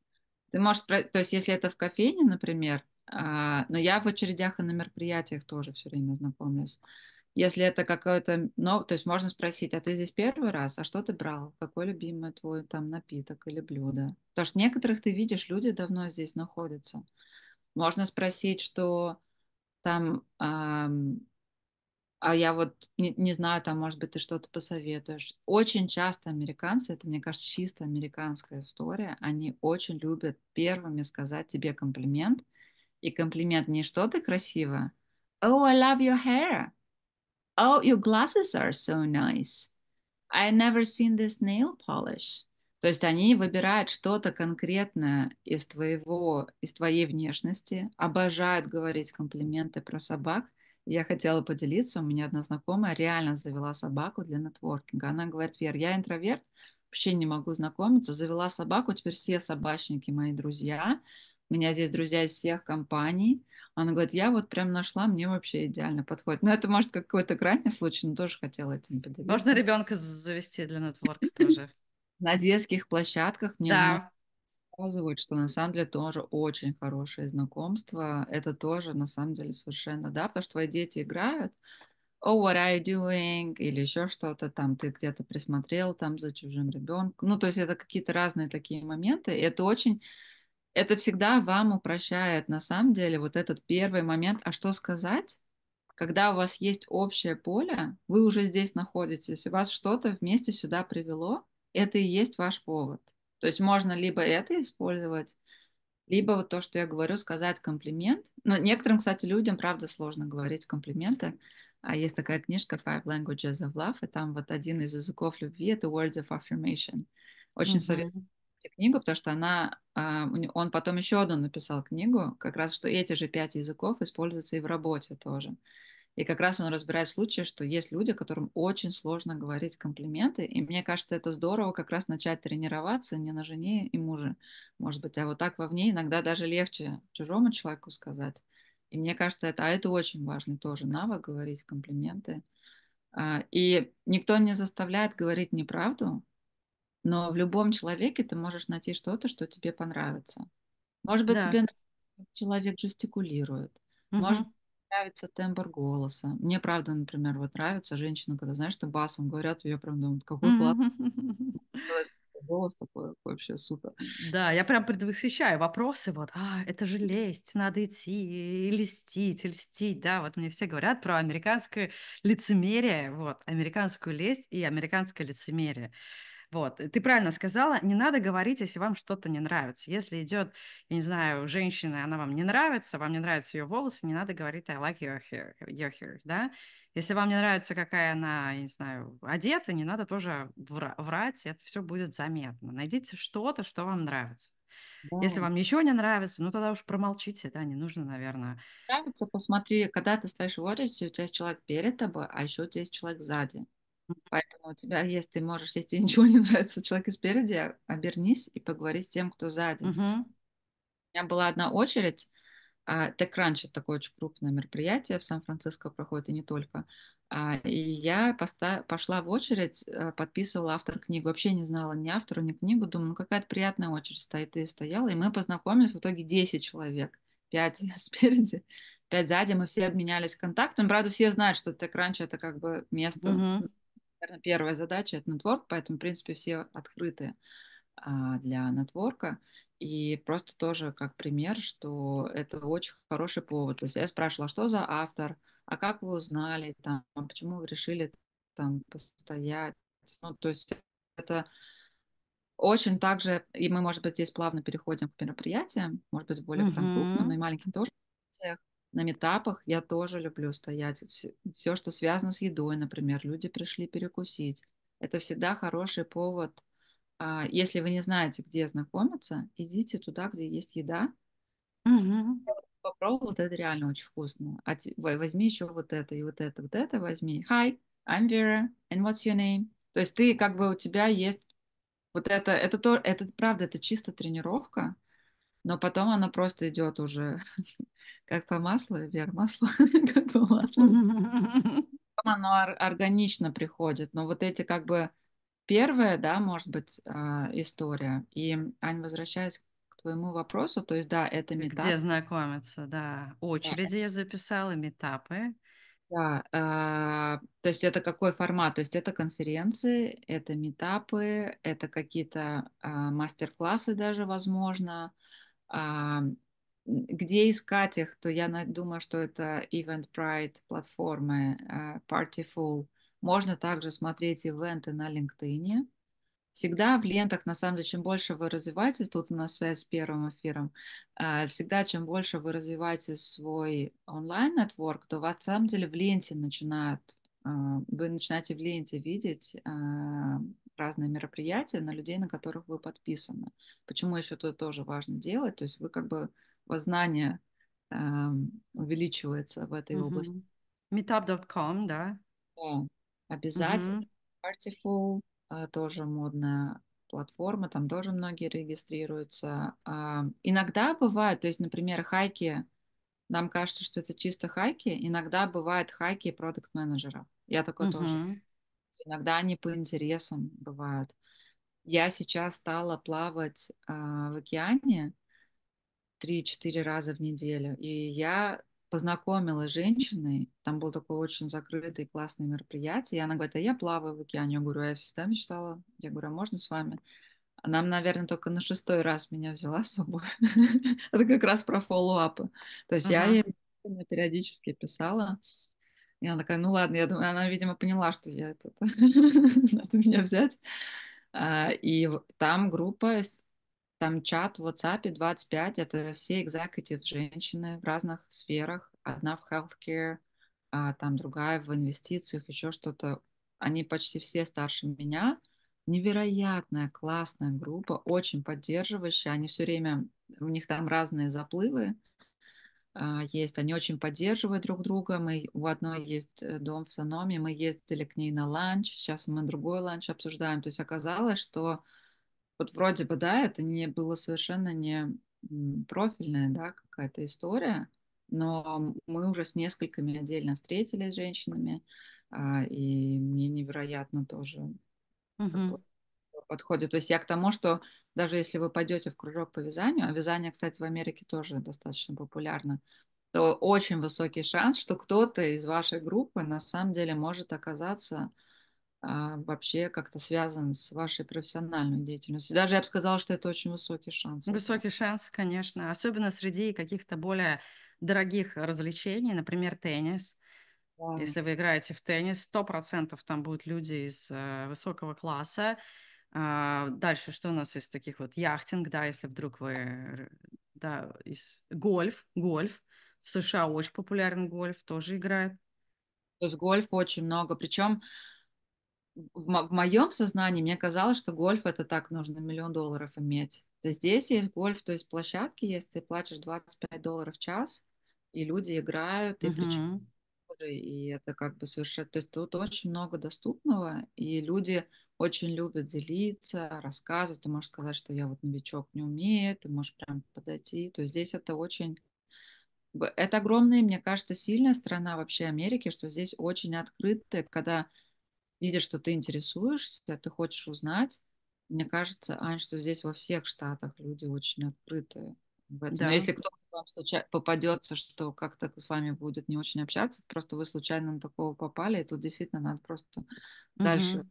B: Ты можешь, то есть если это в кофейне, например, а, но я в очередях и на мероприятиях тоже все время знакомлюсь. Если это какой-то, ну, то есть можно спросить, а ты здесь первый раз, а что ты брал? Какой любимый твой там напиток или блюдо? Потому что некоторых ты видишь, люди давно здесь находятся. Можно спросить, что там, эм, а я вот не, не знаю, там, может быть, ты что-то посоветуешь. Очень часто американцы, это, мне кажется, чисто американская история, они очень любят первыми сказать тебе комплимент, и комплимент не что ты красиво, oh, I love your hair, oh, your glasses are so nice, I never seen this nail polish. То есть они выбирают что-то конкретное из твоего, из твоей внешности, обожают говорить комплименты про собак. Я хотела поделиться, у меня одна знакомая реально завела собаку для нетворкинга. Она говорит, Вер, я интроверт, вообще не могу знакомиться, завела собаку, теперь все собачники мои друзья, у меня здесь друзья из всех компаний. Она говорит, я вот прям нашла, мне вообще идеально подходит. Ну, это может какой-то крайний случай, но тоже хотела этим поделиться.
A: Можно ребенка завести для нетворка тоже. <laughs>
B: На детских площадках мне да. Рассказывают, что на самом деле тоже очень хорошее знакомство. Это тоже на самом деле совершенно, да, потому что твои дети играют, oh, what are you doing? Или еще что-то там, ты где-то присмотрел там за чужим ребенком. Ну, то есть это какие-то разные такие моменты. И это очень это всегда вам упрощает на самом деле вот этот первый момент, а что сказать, когда у вас есть общее поле, вы уже здесь находитесь, и вас что-то вместе сюда привело, это и есть ваш повод. То есть можно либо это использовать, либо вот то, что я говорю, сказать комплимент. Но некоторым, кстати, людям, правда, сложно говорить комплименты. А есть такая книжка Five Languages of Love, и там вот один из языков любви — это Words of Affirmation. Очень mm-hmm. советую книгу, потому что она, а, он потом еще одну написал книгу, как раз, что эти же пять языков используются и в работе тоже. И как раз он разбирает случаи, что есть люди, которым очень сложно говорить комплименты, и мне кажется, это здорово как раз начать тренироваться не на жене и муже, может быть, а вот так вовне иногда даже легче чужому человеку сказать. И мне кажется, это, а это очень важный тоже навык говорить комплименты. А, и никто не заставляет говорить неправду, но в любом человеке ты можешь найти что-то, что тебе понравится. Может быть, да. тебе человек жестикулирует. Угу. Может нравится тембр голоса. Мне, правда, например, вот нравится женщина, когда, знаешь, ты басом говорят, я прям думаю, какой классный <laughs> голос такой вообще супер.
A: Да, я прям предвосхищаю вопросы, вот, а, это же лесть, надо идти и льстить, и льстить, да, вот мне все говорят про американское лицемерие, вот, американскую лесть и американское лицемерие. Вот, ты правильно сказала, не надо говорить, если вам что-то не нравится. Если идет, я не знаю, женщина, она вам не нравится, вам не нравятся ее волосы, не надо говорить I like your hair, your hair, да? Если вам не нравится, какая она, я не знаю, одета, не надо тоже врать, это все будет заметно. Найдите что-то, что вам нравится. Да. Если вам ничего не нравится, ну тогда уж промолчите, да, не нужно, наверное.
B: Нравится, посмотри, когда ты стоишь в очереди, у тебя есть человек перед тобой, а еще у тебя есть человек сзади. Поэтому у тебя есть, ты можешь, если тебе <laughs> ничего не нравится, человек спереди, обернись и поговори с тем, кто сзади.
A: Uh-huh.
B: У меня была одна очередь, TechCrunch это такое очень крупное мероприятие в Сан-Франциско проходит, и не только. А, и я поста- пошла в очередь, э, подписывала автор книгу. Вообще не знала ни автора, ни книгу. Думаю, ну какая-то приятная очередь стоит. И стояла, и мы познакомились в итоге 10 человек. 5 <laughs> спереди, 5 сзади. Мы все обменялись контактами. Правда, все знают, что TechCrunch это как бы место uh-huh наверное, первая задача — это нетворк, поэтому, в принципе, все открыты а, для нетворка. И просто тоже как пример, что это очень хороший повод. То есть я спрашивала, что за автор, а как вы узнали, там, а почему вы решили там постоять. Ну, то есть это очень также, и мы, может быть, здесь плавно переходим к мероприятиям, может быть, более mm-hmm. там, крупным, и маленьким тоже. На метапах я тоже люблю стоять. Все, что связано с едой, например, люди пришли перекусить. Это всегда хороший повод. А, если вы не знаете, где знакомиться, идите туда, где есть еда.
A: Угу.
B: Попробуй, вот это реально очень вкусно. А возьми еще вот это и вот это, вот это возьми. Hi, I'm Vera, and what's your name? То есть ты как бы у тебя есть вот это, это то, это правда, это чисто тренировка, но потом оно просто идет уже <laughs> как по маслу, Вер, масло, <laughs> как по маслу. Потом оно органично приходит, но вот эти как бы первая, да, может быть, а, история. И, Ань, возвращаясь к твоему вопросу, то есть, да, это метап.
A: Где знакомиться, да. Очереди да. я записала, метапы.
B: Да, э, то есть это какой формат? То есть это конференции, это метапы, это какие-то э, мастер-классы даже, возможно. Э, где искать их, то я думаю, что это Eventbrite платформы, э, Partyful. Можно также смотреть ивенты на LinkedIn всегда в лентах, на самом деле, чем больше вы развиваетесь, тут у нас связь с первым эфиром, а, всегда, чем больше вы развиваете свой онлайн-нетворк, то вас, на самом деле, в ленте начинают, а, вы начинаете в ленте видеть а, разные мероприятия на людей, на которых вы подписаны. Почему еще это тоже важно делать? То есть вы как бы знание увеличивается в этой uh-huh. области.
A: Meetup.com, да?
B: Да, обязательно. Uh-huh. Partyful, а, тоже модная платформа, там тоже многие регистрируются. А, иногда бывает, то есть, например, хайки, нам кажется, что это чисто хайки, иногда бывают хайки продукт менеджеров Я такой uh-huh. тоже. Иногда они по интересам бывают. Я сейчас стала плавать а, в океане 3-4 раза в неделю, и я познакомилась с женщиной, там был такой очень закрытый классное мероприятие, и она говорит, а я плаваю в океане, я говорю, а я всегда мечтала, я говорю, а можно с вами? Она, наверное, только на шестой раз меня взяла с собой. <laughs> Это как раз про фоллоуапы. То есть я ей периодически писала, и она такая, ну ладно, я думаю, она, видимо, поняла, что я это, <laughs> надо меня взять. А, и там группа там чат в WhatsApp 25, это все executive женщины в разных сферах. Одна в healthcare, а там другая в инвестициях, еще что-то. Они почти все старше меня. Невероятная, классная группа, очень поддерживающая. Они все время, у них там разные заплывы есть. Они очень поддерживают друг друга. Мы, у одной есть э, дом в Саноме, мы ездили к ней на ланч. Сейчас мы другой ланч обсуждаем. То есть оказалось, что вот вроде бы, да, это не было совершенно не профильная, да, какая-то история, но мы уже с несколькими отдельно встретились с женщинами, а, и мне невероятно тоже угу. Подходит. То есть я к тому, что даже если вы пойдете в кружок по вязанию, а вязание, кстати, в Америке тоже достаточно популярно, то очень высокий шанс, что кто-то из вашей группы на самом деле может оказаться а, вообще как-то связан с вашей профессиональной деятельностью. Даже я бы сказала, что это очень высокий шанс.
A: Высокий шанс, конечно. Особенно среди каких-то более дорогих развлечений, например, теннис. Да. Если вы играете в теннис, сто процентов там будут люди из э, высокого класса. А, дальше что у нас из таких вот яхтинг, да, если вдруг вы, да, из гольф, гольф. В США очень популярен гольф, тоже играет.
B: То есть гольф очень много, причем в, в моем сознании мне казалось, что гольф это так нужно миллион долларов иметь. То есть здесь есть гольф, то есть площадки есть, ты платишь 25 долларов в час, и люди играют, и uh-huh. причем и это как бы совершенно, то есть тут очень много доступного, и люди очень любят делиться, рассказывать, ты можешь сказать, что я вот новичок не умею, ты можешь прям подойти, то есть здесь это очень это огромная, мне кажется, сильная страна вообще Америки, что здесь очень открытая, когда видишь, что ты интересуешься, ты хочешь узнать. Мне кажется, Ань, что здесь во всех штатах люди очень открытые в этом. Да. Но если кто-то вам случайно попадется, что как-то с вами будет не очень общаться, просто вы случайно на такого попали, и тут действительно надо просто угу. дальше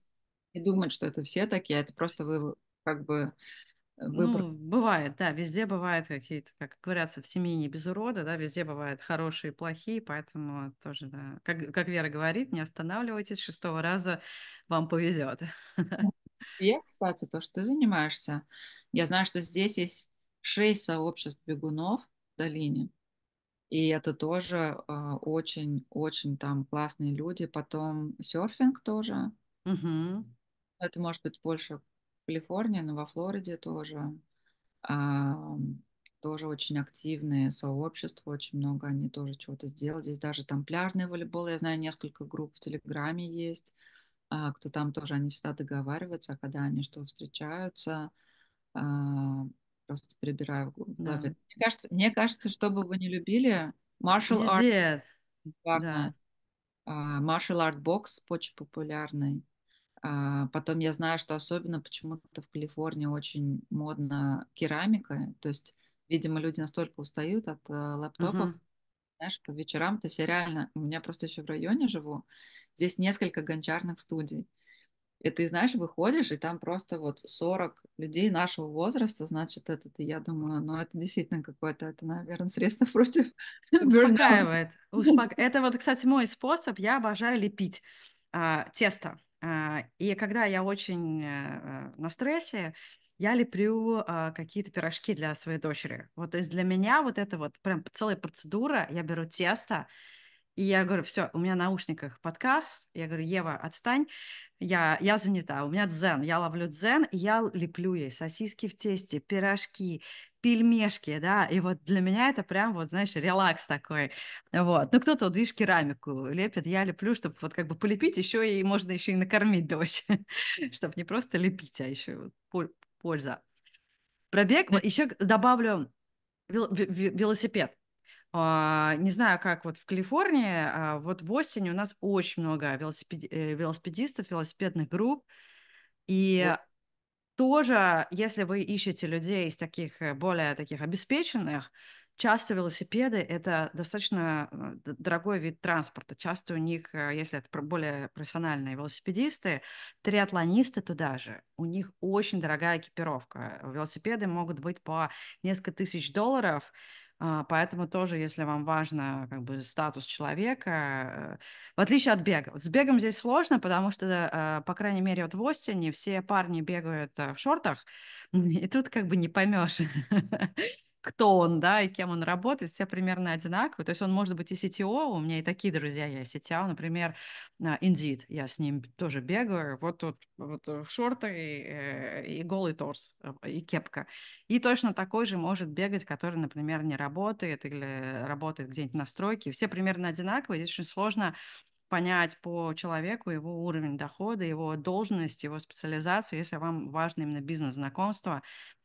B: не думать, что это все такие, а это просто вы как бы
A: выбор. Ну, бывает, да, везде бывают какие-то, как говорятся, в семье не без урода, да, везде бывают хорошие и плохие, поэтому тоже, да, как, как Вера говорит, не останавливайтесь, шестого раза вам повезет.
B: Я, кстати, то, что ты занимаешься, я знаю, что здесь есть шесть сообществ бегунов в долине, И это тоже очень-очень там классные люди. Потом серфинг тоже.
A: Угу.
B: Это может быть больше в Калифорнии, но во Флориде тоже. А, тоже очень активные сообщества, очень много они тоже чего-то сделали. Здесь даже там пляжный волейбол, я знаю, несколько групп в Телеграме есть, а, кто там тоже, они всегда договариваются, а когда они что встречаются, а, просто перебираю в голове.
A: Да.
B: Мне кажется, мне кажется, что бы вы не любили, martial art
A: Везде.
B: популярная.
A: Да.
B: Martial art box очень популярный. А, потом я знаю, что особенно почему-то в Калифорнии очень модна керамика. То есть, видимо, люди настолько устают от э, лэптопов,
A: Угу.
B: знаешь, по вечерам. То есть я реально, у меня просто еще в районе живу, здесь несколько гончарных студий. И ты, знаешь, выходишь, и там просто вот 40 людей нашего возраста, значит, это, и я думаю, ну, это действительно какое-то, это, наверное, средство <laughs> против.
A: Успокаивает. <laughs> Успок... Это вот, кстати, мой способ. Я обожаю лепить а, тесто. А, и когда я очень а, на стрессе, я леплю а, какие-то пирожки для своей дочери. Вот есть для меня вот это вот прям целая процедура. Я беру тесто, и я говорю, все, у меня в наушниках подкаст. Я говорю, Ева, отстань, я, я занята, у меня дзен. Я ловлю дзен, и я леплю ей сосиски в тесте, пирожки, пельмешки, да, и вот для меня это прям вот, знаешь, релакс такой, вот. Ну, кто-то, вот, видишь, керамику лепит, я леплю, чтобы вот как бы полепить еще и можно еще и накормить <laughs> дочь, чтобы не просто лепить, а еще польза. Пробег, еще добавлю велосипед. А, не знаю, как вот в Калифорнии, а вот в Остине у нас очень много. Э, велосипедистов, велосипедных групп. И. тоже, если вы ищете людей из таких э, более таких обеспеченных, часто велосипеды – это достаточно э, дорогой вид транспорта. Часто у них, если это более профессиональные велосипедисты, триатлонисты туда же, у них очень дорогая экипировка. Велосипеды могут быть по несколько тысяч долларов, поэтому тоже, если вам важно как бы статус человека, э, в отличие от бега. с бегом здесь сложно, потому что, э, по крайней мере, вот в Остине все парни бегают э, в шортах, <laughs> и тут как бы не поймешь, <laughs> кто он, да, и кем он работает, все примерно одинаковые. То есть он может быть и CTO, у меня и такие друзья есть, CTO, например, Indeed, я с ним тоже бегаю, вот тут вот шорты и, э, и голый торс, э, и кепка. И точно такой же может бегать, который, например, не работает или работает где-нибудь на стройке. Все примерно одинаковые, здесь очень сложно понять по человеку его уровень дохода, его должность, его специализацию. Если вам важно именно бизнес-знакомство,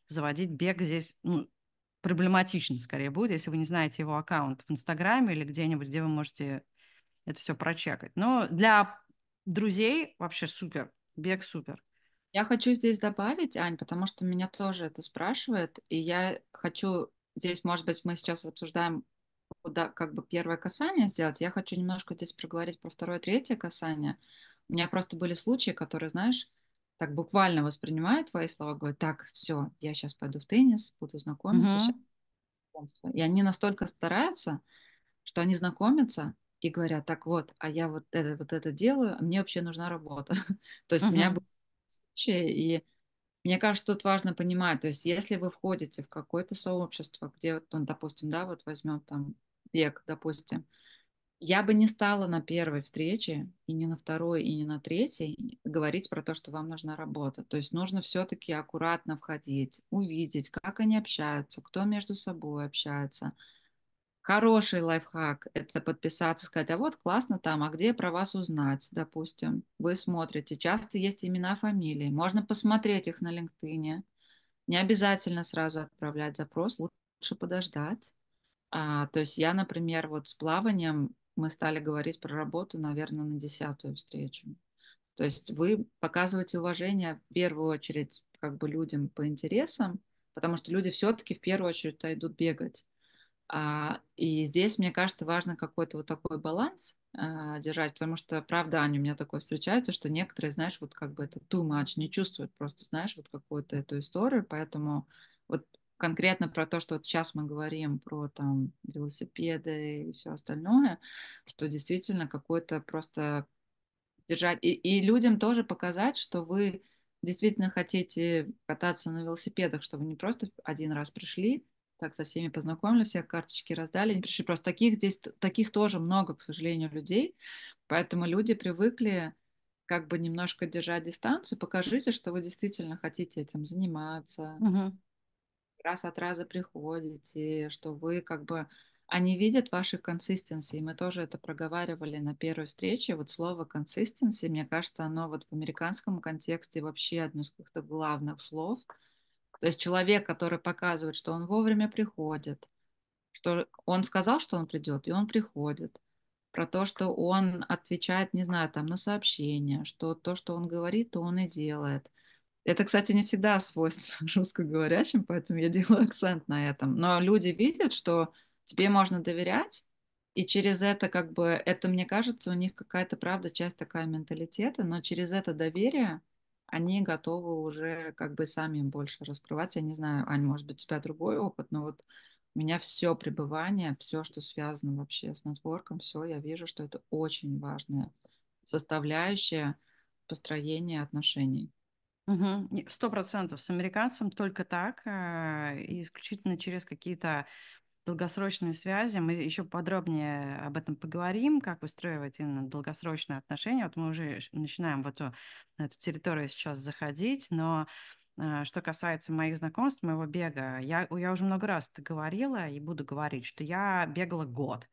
A: заводить бег здесь ну, проблематично скорее будет, если вы не знаете его аккаунт в Инстаграме или где-нибудь, где вы можете это все прочекать. Но для друзей вообще супер, бег супер.
B: Я хочу здесь добавить, Ань, потому что меня тоже это спрашивает, и я хочу здесь, может быть, мы сейчас обсуждаем куда как бы первое касание сделать. Я хочу немножко здесь проговорить про второе, третье касание. У меня просто были случаи, которые, знаешь, так буквально воспринимают твои слова, говорят, так, все, я сейчас пойду в теннис, буду знакомиться. Сейчас... И они настолько стараются, что они знакомятся и говорят, так вот, а я вот это, вот это делаю, а мне вообще нужна работа. <laughs> то есть у меня были случаи, и мне кажется, тут важно понимать, то есть если вы входите в какое-то сообщество, где, ну, допустим, да, вот возьмем там век, допустим, я бы не стала на первой встрече, и не на второй, и не на третьей говорить про то, что вам нужна работа. То есть нужно все-таки аккуратно входить, увидеть, как они общаются, кто между собой общается. Хороший лайфхак – это подписаться, сказать, а вот классно там, а где про вас узнать, допустим. Вы смотрите, часто есть имена, фамилии, можно посмотреть их на LinkedIn. Не обязательно сразу отправлять запрос, лучше подождать. А, то есть я, например, вот с плаванием мы стали говорить про работу, наверное, на десятую встречу. То есть вы показываете уважение в первую очередь как бы людям по интересам, потому что люди все-таки в первую очередь идут бегать. А, и здесь, мне кажется, важно какой-то вот такой баланс а, держать, потому что, правда, Аня, у меня такое встречается, что некоторые, знаешь, вот как бы это too much, не чувствуют просто, знаешь, вот какую-то эту историю, поэтому вот конкретно про то, что вот сейчас мы говорим про там велосипеды и все остальное, что действительно какой-то просто держать и, и людям тоже показать, что вы действительно хотите кататься на велосипедах, что вы не просто один раз пришли, так со всеми познакомились, все карточки раздали, они пришли. Просто таких здесь, таких тоже много, к сожалению, людей. Поэтому люди привыкли как бы немножко держать дистанцию. Покажите, что вы действительно хотите этим заниматься.
A: Угу.
B: Раз от раза приходите, что вы как бы... Они видят ваши консистенции. Мы тоже это проговаривали на первой встрече. Вот слово consistency, мне кажется, оно вот в американском контексте вообще одно из каких-то главных слов – то есть человек, который показывает, что он вовремя приходит, что он сказал, что он придет, и он приходит. Про то, что он отвечает, не знаю, там на сообщения, что то, что он говорит, то он и делает. Это, кстати, не всегда свойство <laughs> русскоговорящим, поэтому я делаю акцент на этом. Но люди видят, что тебе можно доверять, и через это, как бы, это, мне кажется, у них какая-то, правда, часть такая менталитета, но через это доверие они готовы уже как бы сами больше раскрываться. Я не знаю, Ань, может быть, у тебя другой опыт, но вот у меня все пребывание, все, что связано вообще с нетворком, все, я вижу, что это очень важная составляющая построения отношений.
A: Сто процентов с американцем только так, э, и исключительно через какие-то долгосрочные связи. Мы еще подробнее об этом поговорим, как выстраивать именно долгосрочные отношения. Вот мы уже начинаем в эту, на эту территорию сейчас заходить, но э, что касается моих знакомств, моего бега, я, я уже много раз это говорила и буду говорить, что я бегала год.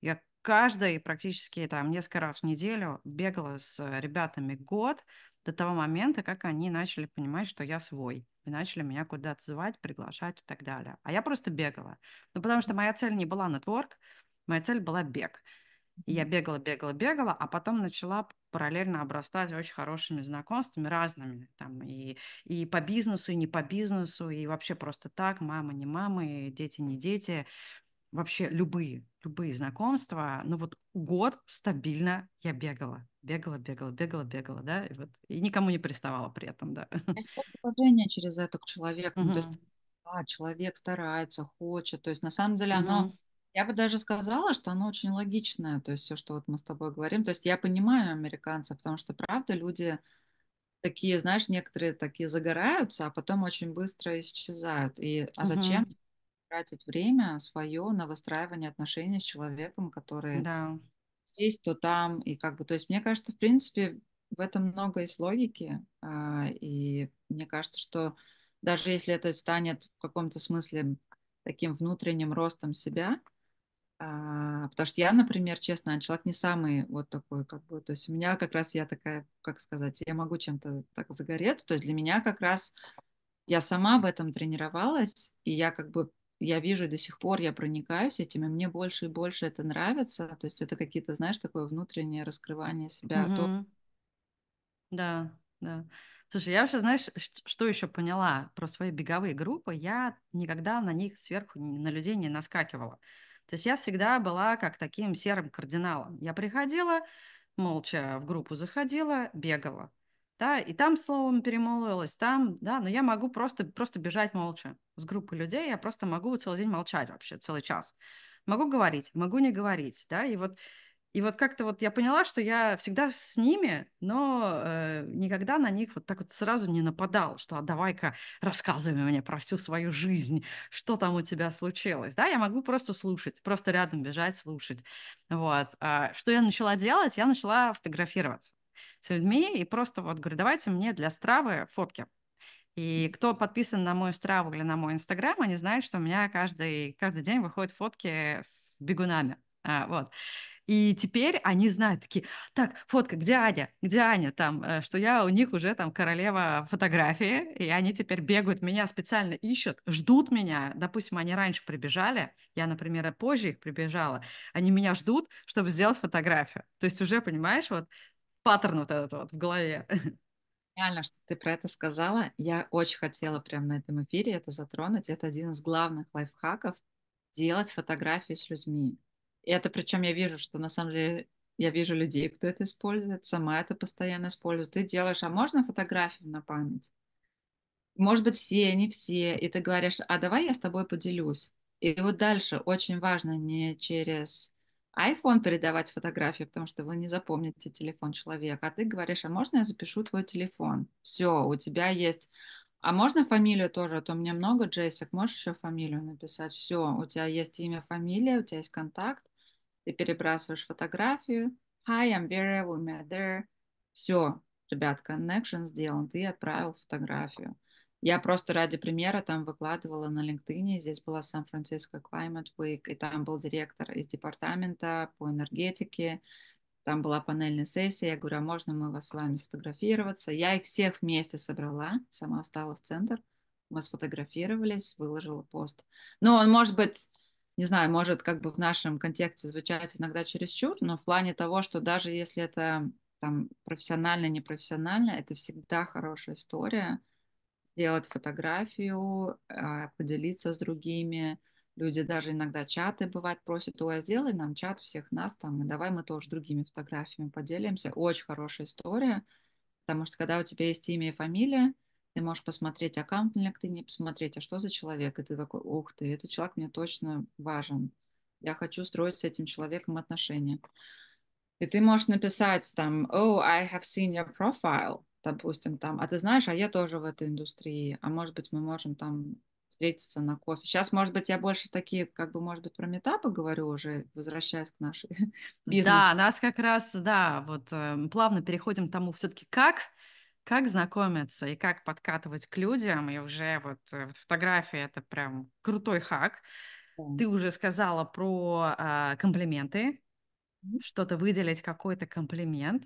A: Я каждый практически там несколько раз в неделю бегала с ребятами год до того момента, как они начали понимать, что я свой и начали меня куда-то звать, приглашать и так далее. А я просто бегала. Ну, потому что моя цель не была нетворк, моя цель была бег. И я бегала, бегала, бегала, а потом начала параллельно обрастать очень хорошими знакомствами разными. Там и, и по бизнесу, и не по бизнесу, и вообще просто так, мама, не мамы, дети, не дети. Вообще любые, любые знакомства. Ну вот год стабильно я бегала бегала, бегала, бегала, бегала, да, и, вот, и никому не приставала при этом, да.
B: Есть уважение через это к человеку, угу. то есть а, человек старается, хочет, то есть на самом деле угу. оно, я бы даже сказала, что оно очень логичное, то есть все, что вот мы с тобой говорим, то есть я понимаю американцев, потому что правда люди такие, знаешь, некоторые такие загораются, а потом очень быстро исчезают, и а зачем угу. Тратить время свое на выстраивание отношений с человеком, который
A: да.
B: здесь, то там, и как бы, то есть мне кажется, в принципе, в этом много есть логики, а, и мне кажется, что даже если это станет в каком-то смысле таким внутренним ростом себя, а, потому что я, например, честно, человек не самый вот такой, как бы, то есть у меня как раз я такая, как сказать, я могу чем-то так загореться, то есть для меня как раз я сама в этом тренировалась, и я как бы я вижу до сих пор, я проникаюсь этим, и мне больше и больше это нравится. То есть это какие-то, знаешь, такое внутреннее раскрывание себя.
A: Угу. То... Да, да. Слушай, я вообще, знаешь, что еще поняла про свои беговые группы? Я никогда на них сверху, на людей не наскакивала. То есть я всегда была как таким серым кардиналом. Я приходила, молча в группу заходила, бегала да, и там словом перемолвилась, там, да, но я могу просто, просто бежать молча с группой людей, я просто могу целый день молчать вообще, целый час. Могу говорить, могу не говорить, да, и вот, и вот как-то вот я поняла, что я всегда с ними, но э, никогда на них вот так вот сразу не нападал, что а давай-ка рассказывай мне про всю свою жизнь, что там у тебя случилось, да, я могу просто слушать, просто рядом бежать, слушать, вот. А что я начала делать? Я начала фотографироваться с людьми и просто вот говорю, давайте мне для стравы фотки. И кто подписан на мою страву или на мой инстаграм, они знают, что у меня каждый, каждый день выходят фотки с бегунами. А, вот. И теперь они знают такие, так, фотка, где Аня, где Аня там, э, что я у них уже там королева фотографии, и они теперь бегают, меня специально ищут, ждут меня. Допустим, они раньше прибежали, я, например, позже их прибежала, они меня ждут, чтобы сделать фотографию. То есть уже, понимаешь, вот паттерн вот этот вот в голове. <laughs>
B: Реально, что ты про это сказала. Я очень хотела прямо на этом эфире это затронуть. Это один из главных лайфхаков — делать фотографии с людьми. И это причем я вижу, что на самом деле я вижу людей, кто это использует, сама это постоянно использую. Ты делаешь, а можно фотографию на память? Может быть, все, не все. И ты говоришь, а давай я с тобой поделюсь. И вот дальше очень важно не через iPhone передавать фотографии, потому что вы не запомните телефон человека, а ты говоришь, а можно я запишу твой телефон? Все, у тебя есть А можно фамилию тоже? А то у меня много Джессик. Можешь еще фамилию написать? Все, у тебя есть имя, фамилия, у тебя есть контакт. Ты перебрасываешь фотографию. Hi, I'm Vera, we met there. Все, ребят, connection сделан. Ты отправил фотографию. Я просто ради примера там выкладывала на LinkedIn. Здесь была Сан-Франциско Climate Week, и там был директор из департамента по энергетике. Там была панельная сессия. Я говорю, а можно мы вас с вами сфотографироваться? Я их всех вместе собрала, сама встала в центр. Мы сфотографировались, выложила пост. Но он, может быть, не знаю, может как бы в нашем контексте звучать иногда чересчур, но в плане того, что даже если это там профессионально, непрофессионально, это всегда хорошая история – сделать фотографию, а, поделиться с другими. Люди даже иногда чаты бывают просят, ой, а сделай нам чат всех нас там, и давай мы тоже другими фотографиями поделимся. Очень хорошая история, потому что когда у тебя есть имя и фамилия, ты можешь посмотреть аккаунт на LinkedIn, посмотреть, а что за человек, и ты такой, ух ты, этот человек мне точно важен. Я хочу строить с этим человеком отношения. И ты можешь написать там, oh, I have seen your profile, допустим, там, а ты знаешь, а я тоже в этой индустрии, а может быть, мы можем там встретиться на кофе. Сейчас, может быть, я больше такие, как бы, может быть, про метапы говорю уже, возвращаясь к нашей <laughs> бизнесу.
A: Да, нас как раз, да, вот э, плавно переходим к тому все-таки, как как знакомиться и как подкатывать к людям, и уже вот, э, вот фотография это прям крутой хак. Да. Ты уже сказала про э, комплименты, mm-hmm. что-то выделить какой-то комплимент.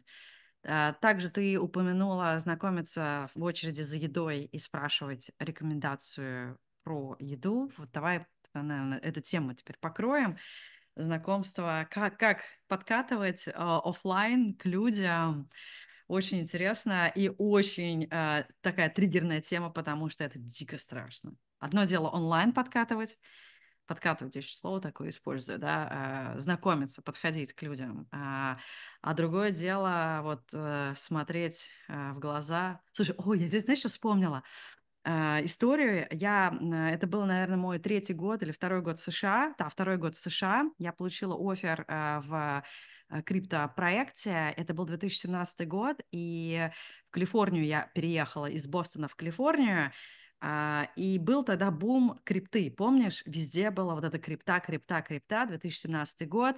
A: А, также ты упомянула знакомиться в очереди за едой и спрашивать рекомендацию про еду. Вот давай, наверное, эту тему теперь покроем. Знакомство, как, как подкатывать э, офлайн к людям. Очень интересно и очень э, такая триггерная тема, потому что это дико страшно. Одно дело онлайн подкатывать, подкатывать, еще слово такое использую, да, э, знакомиться, подходить к людям. А, а другое дело вот э, смотреть э, в глаза. Слушай, ой, я здесь, знаешь, что вспомнила? Историю. Я, это был, наверное, мой третий год или второй год в США. Да, второй год в США. Я получила офер в криптопроекте. Это был 2017 год, и в Калифорнию я переехала из Бостона в Калифорнию. А, и был тогда бум крипты, помнишь? Везде была вот эта крипта, крипта, крипта, 2017 год.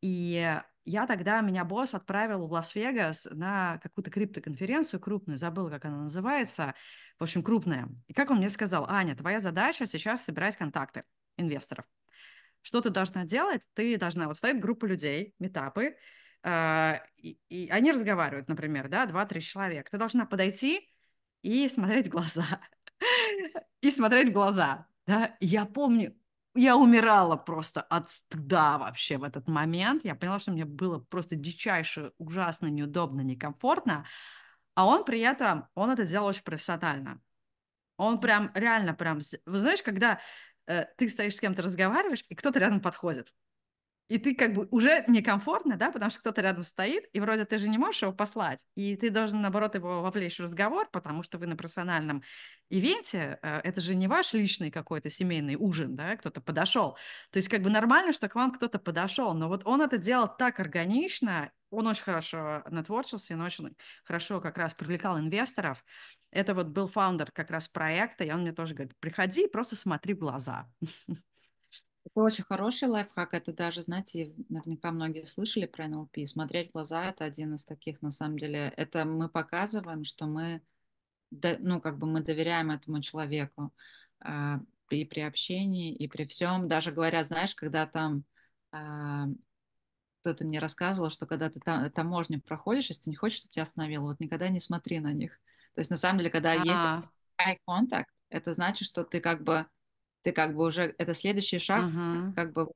A: И я тогда, меня босс отправил в Лас-Вегас на какую-то криптоконференцию крупную, забыла, как она называется, в общем, крупная. И как он мне сказал, Аня, твоя задача сейчас собирать контакты инвесторов. Что ты должна делать? Ты должна, вот стоит группа людей, метапы, э, и, и они разговаривают, например, да, два-три человека. Ты должна подойти и смотреть глаза. И смотреть в глаза. Да? Я помню, я умирала просто от стыда вообще в этот момент. Я поняла, что мне было просто дичайше, ужасно, неудобно, некомфортно. А он при этом, он это делал очень профессионально. Он прям, реально прям, вы знаешь, когда э, ты стоишь с кем-то разговариваешь, и кто-то рядом подходит и ты как бы уже некомфортно, да, потому что кто-то рядом стоит, и вроде ты же не можешь его послать, и ты должен, наоборот, его вовлечь в разговор, потому что вы на профессиональном ивенте, э, это же не ваш личный какой-то семейный ужин, да, кто-то подошел. То есть как бы нормально, что к вам кто-то подошел, но вот он это делал так органично, он очень хорошо нетворчился, он очень хорошо как раз привлекал инвесторов. Это вот был фаундер как раз проекта, и он мне тоже говорит, приходи, просто смотри в глаза. <laughs>
B: Это очень хороший лайфхак. Это даже, знаете, наверняка многие слышали про НЛП. Смотреть в глаза – это один из таких, на самом деле. Это мы показываем, что мы, ну, как бы мы доверяем этому человеку а, и при общении, и при всем. Даже говорят, знаешь, когда там а, кто-то мне рассказывал, что когда ты там, таможню проходишь, если ты не хочешь, чтобы тебя остановило, вот никогда не смотри на них. То есть на самом деле, когда А-а-а. есть eye contact, это значит, что ты как бы ты как бы уже, это следующий шаг, uh-huh. как бы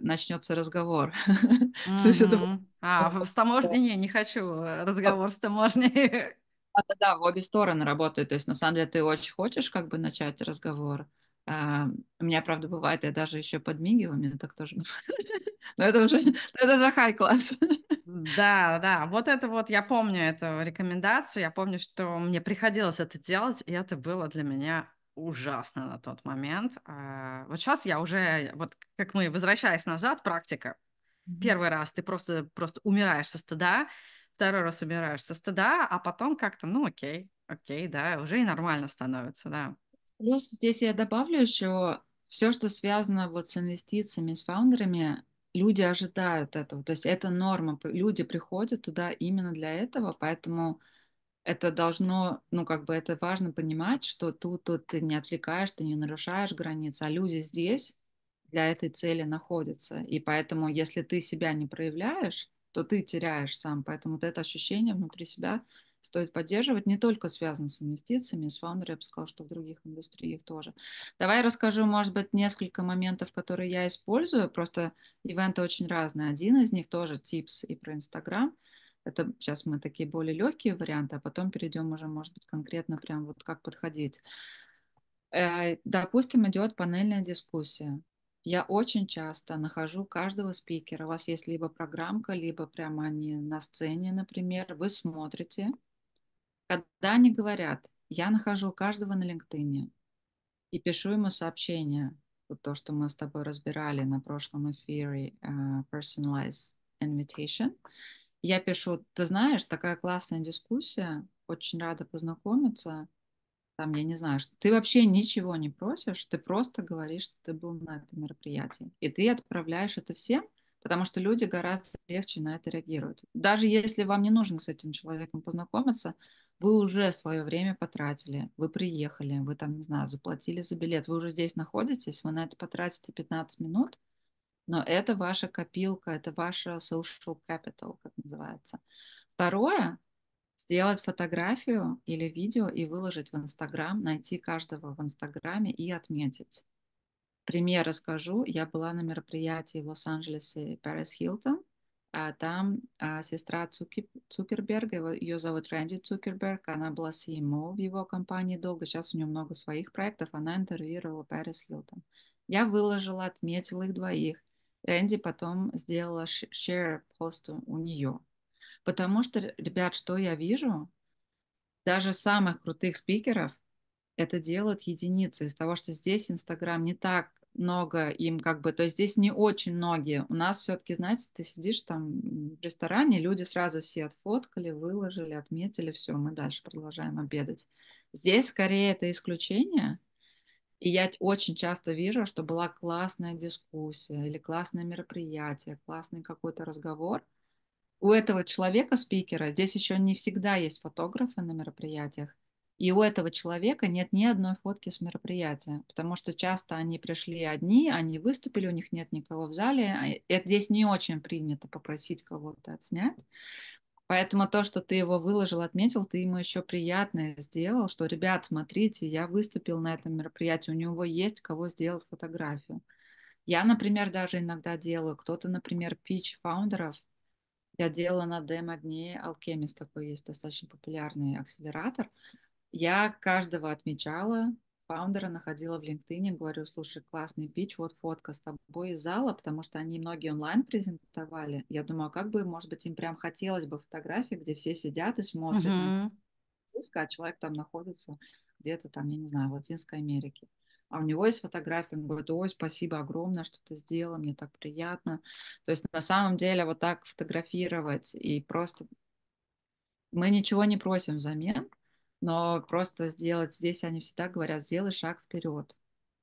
B: начнется разговор. <laughs>
A: Uh-huh. А, с таможней не, не хочу э, разговор с таможней. <laughs>
B: Да, да, в обе стороны работают. То есть, на самом деле, ты очень хочешь как бы начать разговор. Uh, у меня, правда, бывает, я даже еще подмигиваю, мне так тоже. <laughs> Но это уже, это уже хай-класс.
A: Да, да, вот это вот, я помню эту рекомендацию, я помню, что мне приходилось это делать, и это было для меня ужасно на тот момент. А, вот сейчас я уже, вот как мы, возвращаясь назад, практика. Первый раз ты просто, просто умираешь со стыда, второй раз умираешь со стыда, а потом как-то, ну окей, Окей, да, уже и нормально становится, да.
B: Плюс здесь я добавлю еще все, что связано вот с инвестициями, с фаундерами, люди ожидают этого. То есть это норма. Люди приходят туда именно для этого, поэтому это должно, ну, как бы это важно понимать, что тут, тут ты не отвлекаешь, ты не нарушаешь границы, а люди здесь для этой цели находятся. И поэтому, если ты себя не проявляешь, то ты теряешь сам. Поэтому вот это ощущение внутри себя стоит поддерживать, не только связано с инвестициями, с фаундером, я бы сказала, что в других индустриях тоже. Давай расскажу, может быть, несколько моментов, которые я использую, просто ивенты очень разные. Один из них тоже типс и про Инстаграм. Это сейчас мы такие более легкие варианты, а потом перейдем уже, может быть, конкретно прям вот как подходить. Э, допустим, идет панельная дискуссия. Я очень часто нахожу каждого спикера. У вас есть либо программка, либо прямо они на сцене, например. Вы смотрите, когда они говорят, я нахожу каждого на LinkedIn и пишу ему сообщение, вот то, что мы с тобой разбирали на прошлом эфире, uh, Personalized Invitation. Я пишу, ты знаешь, такая классная дискуссия, очень рада познакомиться. Там, я не знаю, что ты вообще ничего не просишь, ты просто говоришь, что ты был на этом мероприятии. И ты отправляешь это всем, потому что люди гораздо легче на это реагируют. Даже если вам не нужно с этим человеком познакомиться, вы уже свое время потратили, вы приехали, вы там, не знаю, заплатили за билет, вы уже здесь находитесь, вы на это потратите 15 минут, но это ваша копилка, это ваша social capital, как называется. Второе, сделать фотографию или видео и выложить в Инстаграм, найти каждого в Инстаграме и отметить. Пример расскажу. Я была на мероприятии в Лос-Анджелесе Пэрис Хилтон, а там а, сестра Цуки, Цукерберга, его, ее зовут Рэнди Цукерберг, она была CMO в его компании долго, сейчас у нее много своих проектов, она интервьюировала Пэрис Хилтон. Я выложила, отметила их двоих. Рэнди потом сделала share пост у нее. Потому что, ребят, что я вижу, даже самых крутых спикеров это делают единицы из того, что здесь Инстаграм не так много им как бы, то есть здесь не очень многие. У нас все-таки, знаете, ты сидишь там в ресторане, люди сразу все отфоткали, выложили, отметили, все, мы дальше продолжаем обедать. Здесь скорее это исключение, и я очень часто вижу, что была классная дискуссия или классное мероприятие, классный какой-то разговор. У этого человека, спикера, здесь еще не всегда есть фотографы на мероприятиях, и у этого человека нет ни одной фотки с мероприятия, потому что часто они пришли одни, они выступили, у них нет никого в зале. А это здесь не очень принято попросить кого-то отснять. Поэтому то, что ты его выложил, отметил, ты ему еще приятное сделал, что, ребят, смотрите, я выступил на этом мероприятии, у него есть кого сделать фотографию. Я, например, даже иногда делаю, кто-то, например, пич фаундеров, я делала на демо-дне Alchemist, такой есть достаточно популярный акселератор, я каждого отмечала, фаундера находила в LinkedIn, говорю, слушай, классный пич, вот фотка с тобой из зала, потому что они многие онлайн презентовали. Я думаю, а как бы, может быть, им прям хотелось бы фотографии, где все сидят и смотрят uh-huh. а человек там находится где-то там, я не знаю, в Латинской Америке. А у него есть фотография, он говорит, ой, спасибо огромное, что ты сделал, мне так приятно. То есть на самом деле вот так фотографировать и просто мы ничего не просим взамен, но просто сделать, здесь они всегда говорят, сделай шаг вперед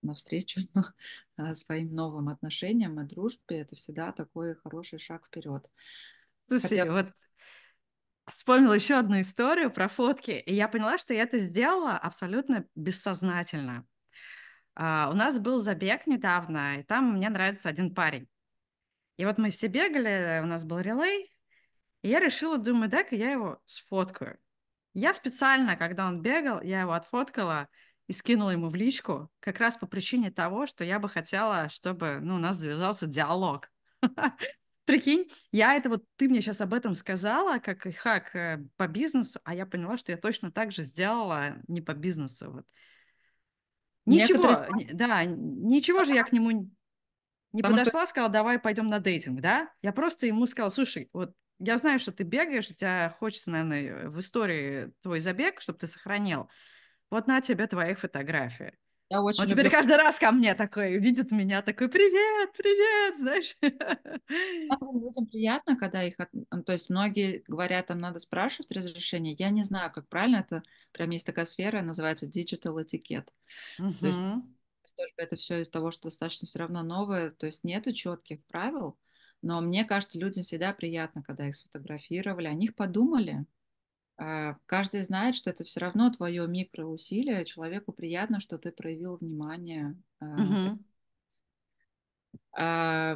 B: навстречу <laughs> а, своим новым отношениям и дружбе, это всегда такой хороший шаг вперед.
A: Слушай, Хотя... вот вспомнила еще одну историю про фотки, и я поняла, что я это сделала абсолютно бессознательно. Uh, у нас был забег недавно, и там мне нравится один парень. И вот мы все бегали, у нас был релей, и я решила, думаю, дай-ка я его сфоткаю. Я специально, когда он бегал, я его отфоткала и скинула ему в личку, как раз по причине того, что я бы хотела, чтобы ну, у нас завязался диалог. <laughs> Прикинь, я это вот, ты мне сейчас об этом сказала, как хак э, по бизнесу, а я поняла, что я точно так же сделала не по бизнесу. Вот. Ничего, Некоторые... да, ничего же я к нему не Потому подошла, что... сказала, давай пойдем на дейтинг, да? Я просто ему сказала, слушай, вот я знаю, что ты бегаешь, у тебя хочется, наверное, в истории твой забег, чтобы ты сохранил. Вот на тебе твоих фотографий.
B: Я очень
A: Он теперь
B: люблю
A: каждый раз ко мне такой, видит меня, такой, привет, привет, знаешь.
B: Деле людям приятно, когда их... То есть многие говорят, там надо спрашивать разрешение. Я не знаю, как правильно это... Прям есть такая сфера, называется digital этикет. То есть только это все из того, что достаточно все равно новое, то есть нету четких правил, но мне кажется, людям всегда приятно, когда их сфотографировали, о них подумали. А, Каждый знает, что это все равно твое микроусилие, человеку приятно, что ты проявил внимание. а,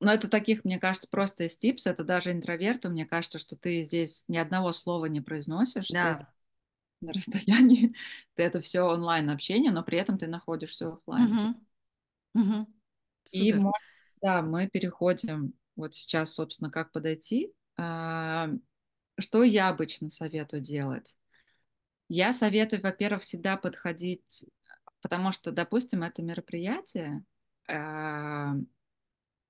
B: Но это таких, мне кажется, просто из tips. Это даже интроверту. Мне кажется, что ты здесь ни одного слова не произносишь.
A: Да. <laughs>
B: на расстоянии. <laughs> Ты это все онлайн общение, но при этом ты находишься оффлайн.
A: Мгм. Мгм.
B: И, может да, мы переходим вот сейчас, собственно, как подойти. А, Что я обычно советую делать? Я советую, во-первых, всегда подходить, потому что, допустим, это мероприятие, а,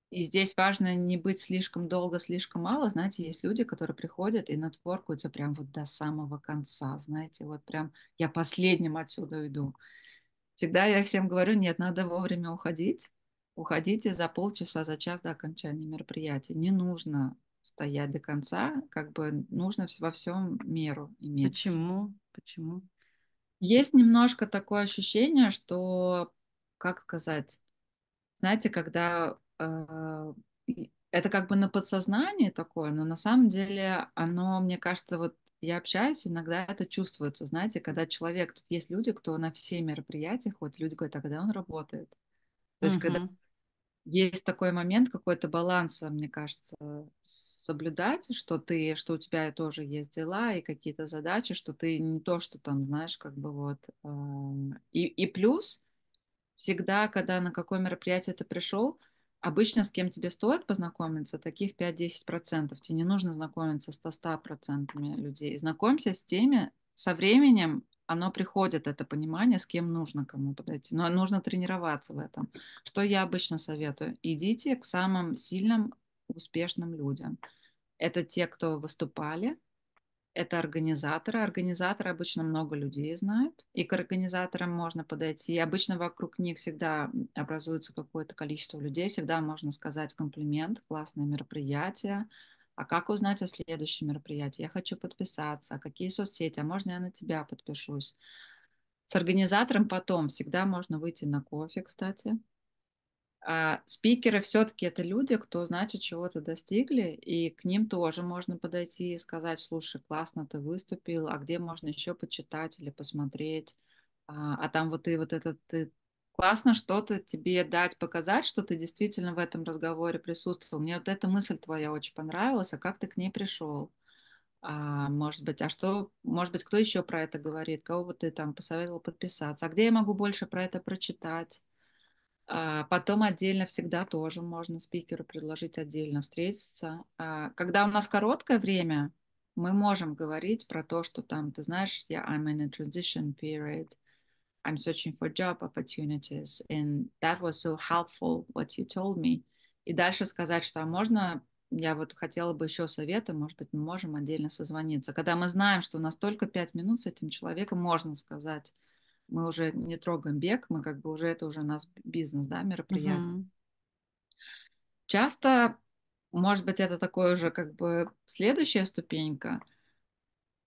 B: и здесь важно не быть слишком долго, слишком мало. Знаете, есть люди, которые приходят и нетворкаются прям вот до самого конца. Знаете, вот прям я последним отсюда уйду. Всегда я всем говорю, нет, надо вовремя уходить. Уходите за полчаса, за час до окончания мероприятия. Не нужно стоять до конца, как бы нужно во всем меру иметь.
A: Почему? Почему?
B: Есть немножко такое ощущение, что, как сказать, знаете, когда э, это как бы на подсознании такое, но на самом деле оно, мне кажется, вот я общаюсь, иногда это чувствуется, знаете, когда человек, тут есть люди, кто на все мероприятия ходит, люди говорят, а когда он работает? То есть, когда. Есть такой момент какой-то баланса, мне кажется, соблюдать, что ты, что у тебя тоже есть дела и какие-то задачи, что ты не то, что там, знаешь, как бы вот. э, И, и плюс всегда, когда на какое мероприятие ты пришел, обычно с кем тебе стоит познакомиться, таких 5-10%. Тебе не нужно знакомиться с 100% людей. Знакомься с теми, со временем оно приходит, это понимание, с кем нужно кому подойти. Но нужно тренироваться в этом. Что я обычно советую? Идите к самым сильным, успешным людям. Это те, кто выступали, это организаторы. Организаторы обычно много людей знают, и к организаторам можно подойти. И обычно вокруг них всегда образуется какое-то количество людей, всегда можно сказать комплимент, классное мероприятие. А как узнать о следующем мероприятии? Я хочу подписаться. А какие соцсети? А можно я на тебя подпишусь? С организатором потом всегда можно выйти на кофе, кстати. А спикеры все-таки это люди, кто, значит, чего-то достигли, и к ним тоже можно подойти и сказать, слушай, классно ты выступил, а где можно еще почитать или посмотреть, а, а там вот ты вот этот, ты классно что-то тебе дать, показать, что ты действительно в этом разговоре присутствовал. Мне вот эта мысль твоя очень понравилась, а как ты к ней пришел? А, может быть, а что, может быть, кто еще про это говорит, кого бы ты там посоветовал подписаться, а где я могу больше про это прочитать? А, Потом отдельно всегда тоже можно спикеру предложить отдельно встретиться. А, Когда у нас короткое время, мы можем говорить про то, что там, ты знаешь, я I'm in a transition period, I'm searching for job opportunities, and that was so helpful what you told me. И дальше сказать, что а можно, я вот хотела бы еще совета, может быть, мы можем отдельно созвониться. Когда мы знаем, что у нас только пять минут с этим человеком, можно сказать, мы уже не трогаем бег, мы как бы уже это уже у нас бизнес, да, мероприятие.
A: Мгм.
B: Часто, может быть, это такое уже как бы следующая ступенька.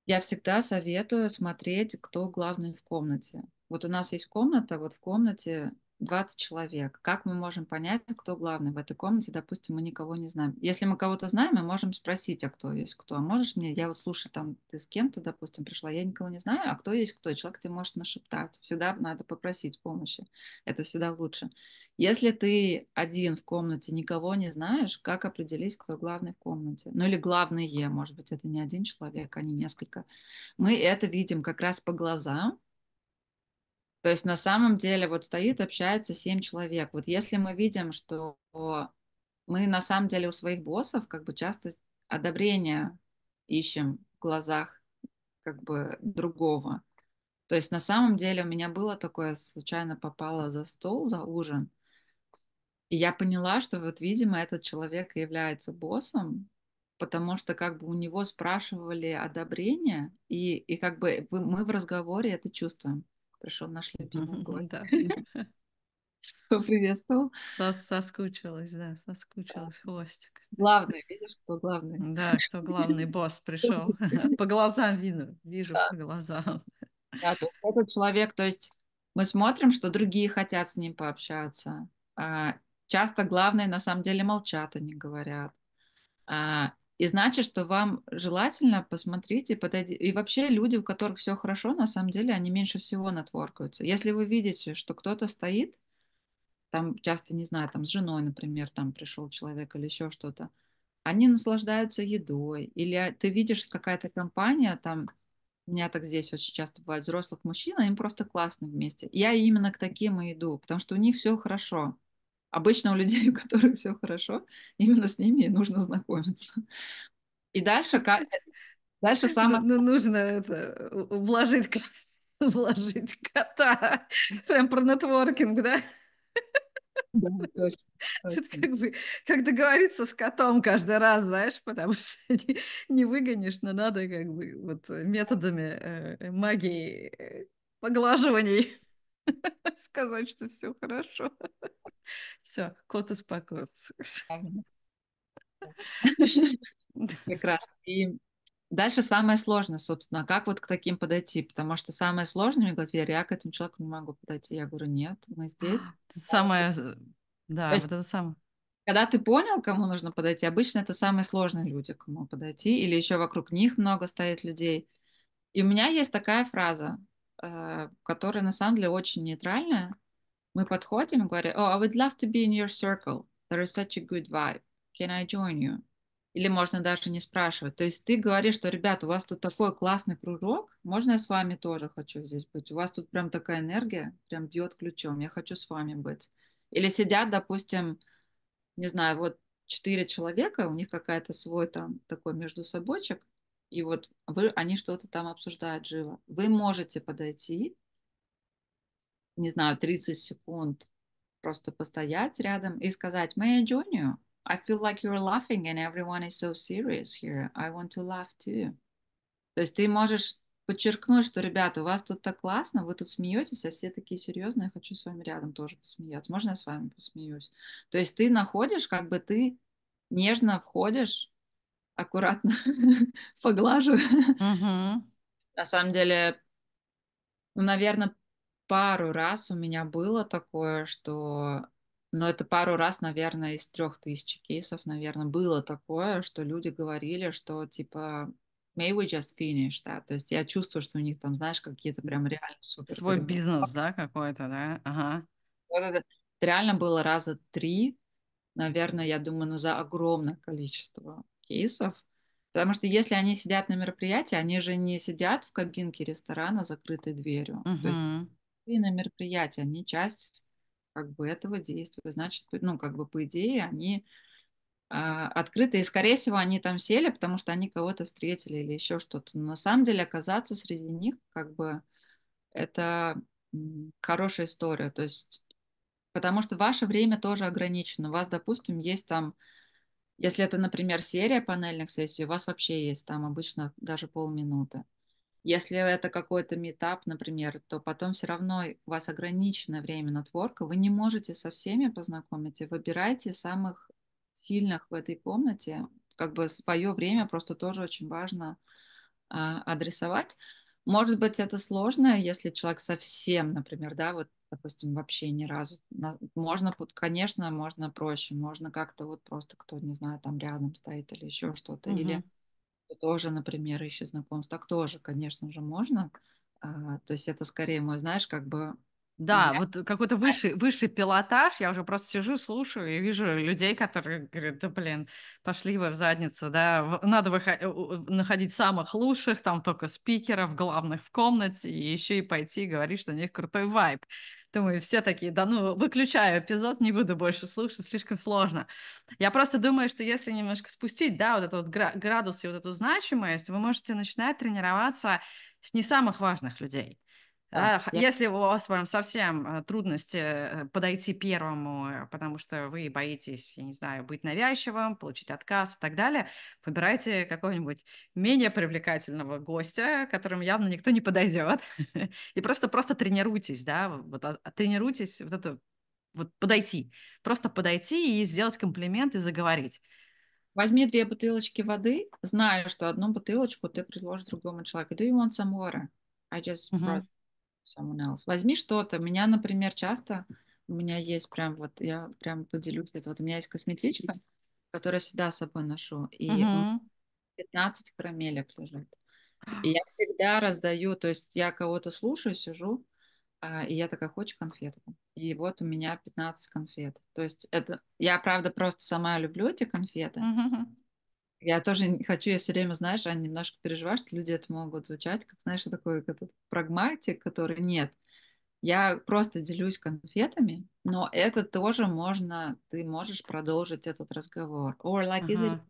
B: Я всегда советую смотреть, кто главный в комнате. Вот у нас есть комната, вот в комнате 20 человек. Как мы можем понять, кто главный в этой комнате? Допустим, мы никого не знаем. Если мы кого-то знаем, мы можем спросить, а кто есть кто. А можешь мне, я вот слушай, там ты с кем-то, допустим, пришла, я никого не знаю, а кто есть кто? Человек тебе может нашептать. Всегда надо попросить помощи. Это всегда лучше. Если ты один в комнате, никого не знаешь, как определить, кто главный в комнате? Ну или главные, может быть, это не один человек, а не несколько. Мы это видим как раз по глазам. То есть на самом деле вот стоит, общается семь человек. Вот если мы видим, что мы на самом деле у своих боссов как бы часто одобрение ищем в глазах как бы другого. То есть на самом деле у меня было такое, случайно попала за стол, за ужин, и я поняла, что вот, видимо, этот человек является боссом, потому что как бы у него спрашивали одобрение, и, и как бы мы в разговоре это чувствуем. Пришел наш любимый <laughs> гость.
A: Да. <laughs>
B: Поприветствовал.
A: Сос соскучилась, да, соскучилась, хвостик.
B: Главный, видишь, кто главный?
A: Да, кто главный босс пришел. <laughs> По глазам видно, вижу по глазам.
B: Да, то этот человек, то есть мы смотрим, что другие хотят с ним пообщаться. А, часто главное на самом деле молчат, они говорят. А, и значит, что вам желательно посмотреть и подойти. И вообще люди, у которых все хорошо, на самом деле, они меньше всего натворкаются. Если вы видите, что кто-то стоит, там часто, не знаю, там с женой, например, там пришел человек или еще что-то, они наслаждаются едой. Или ты видишь какая-то компания, там у меня так здесь очень часто бывает взрослых мужчин, им просто классно вместе. Я именно к таким и иду, потому что у них все хорошо. Обычно у людей, <laughs> у которых все хорошо, именно с ними нужно знакомиться. И дальше, как, дальше самое...
A: Ну, нужно это, вложить, вложить <laughs> кота. Прям про нетворкинг, да?
B: Да, точно.
A: Тут как бы, как договориться с котом каждый раз, знаешь, потому что <laughs> не, не выгонишь, но надо как бы вот методами э, магии э, поглаживаний <laughs> сказать, что все хорошо. Все, кот успокоился.
B: Раз. <laughs> И дальше самое сложное, собственно, как вот к таким подойти? Потому что самое сложное, мне говорят, Вера, я к этому человеку не могу подойти. Я говорю, нет, мы здесь. <gasps>
A: Самое, да, вот это самое.
B: Когда ты понял, кому нужно подойти, обычно это самые сложные люди, к кому подойти, или еще вокруг них много стоит людей. И у меня есть такая фраза, которая на самом деле очень нейтральная. Мы подходим и говорим, oh, I would love to be in your circle. There is such a good vibe. Can I join you? Или можно даже не спрашивать. То есть ты говоришь, что, ребят, у вас тут такой классный кружок, можно я с вами тоже хочу здесь быть? У вас тут прям такая энергия, прям бьет ключом, я хочу с вами быть. Или сидят, допустим, не знаю, вот четыре человека, у них какая-то свой там такой между собойчик, и вот вы, они что-то там обсуждают живо. Вы можете подойти, не знаю, 30 секунд, просто постоять рядом и сказать, may I join you? I feel like you're laughing and everyone is so serious here. I want to laugh too. То есть ты можешь подчеркнуть, что, ребята, у вас тут так классно, вы тут смеетесь, а все такие серьезные, я хочу с вами рядом тоже посмеяться. Можно я с вами посмеюсь? То есть ты находишь, как бы ты нежно входишь, аккуратно <laughs> поглаживая. На самом деле, ну, наверное, пару раз у меня было такое, что но это пару раз, наверное, из трех тысяч кейсов, наверное, было такое, что люди говорили, что типа may we just finish, да, то есть я чувствую, что у них там, знаешь, какие-то прям реально супер...
A: Свой бизнес, да, какой-то, да, ага.
B: Вот это реально было раза три, наверное, я думаю, ну, за огромное количество кейсов, потому что если они сидят на мероприятии, они же не сидят в кабинке ресторана закрытой дверью,
A: uh-huh.
B: то есть и на мероприятии, они часть как бы этого действия. Значит, ну, как бы по идее они а, открыты, и, скорее всего, они там сели, потому что они кого-то встретили или еще что-то. Но на самом деле оказаться среди них, как бы, это хорошая история. То есть, потому что ваше время тоже ограничено. У вас, допустим, есть там, если это, например, серия панельных сессий, у вас вообще есть там обычно даже полминуты. Если это какой-то метап, например, то потом все равно у вас ограниченное время нетворка, вы не можете со всеми познакомиться. Выбирайте самых сильных в этой комнате. Как бы свое время просто тоже очень важно а, адресовать. Может быть, это сложно, если человек совсем, например, да, вот, допустим, вообще ни разу. Можно, конечно, можно проще, можно как-то вот просто кто, не знаю, там рядом стоит или еще что-то. Mm-hmm. Или тоже, например, ищет знакомств, так тоже, конечно же, можно. А, то есть это скорее мой, знаешь, как бы
A: да, я... вот какой-то высший, высший пилотаж. Я уже просто сижу, слушаю и вижу людей, которые говорят, да блин, пошли вы в задницу, да, надо выход... находить самых лучших, там только спикеров, главных в комнате, и еще и пойти и говорить, что у них крутой вайб. Думаю, все такие, да ну, выключаю эпизод, не буду больше слушать, слишком сложно. Я просто думаю, что если немножко спустить, да, вот этот вот градус и вот эту значимость, вы можете начинать тренироваться с не самых важных людей.
B: Да,
A: А,
B: я
A: Если у вас прям совсем э, трудности э, подойти первому, э, потому что вы боитесь, я не знаю, быть навязчивым, получить отказ и так далее, выбирайте какого-нибудь менее привлекательного гостя, которым явно никто не подойдет, <laughs> и просто просто тренируйтесь, да, вот а- а тренируйтесь вот это вот подойти, просто подойти и сделать комплимент и заговорить.
B: возьми две бутылочки воды, знаю, что одну бутылочку ты предложишь другому человеку. Do you want some water? I just
A: Мгм.
B: Someone else. Возьми что-то. Меня, например, часто у меня есть прям вот, я прям поделюсь, это вот у меня есть косметичка, которую я всегда с собой ношу, и
A: Мгм.
B: 15 карамелек лежит. И я <gasps> всегда раздаю, то есть я кого-то слушаю, сижу, а, и я такая, хочешь конфетку? И вот у меня 15 конфет. То есть это, я правда просто сама люблю эти конфеты.
A: Мгм.
B: Я тоже не хочу, я все время, знаешь, Аня, немножко переживаю, что люди это могут звучать, как, знаешь, такой этот прагматик, который нет. Я просто делюсь конфетами, но это тоже можно, ты можешь продолжить этот разговор. Or like, is it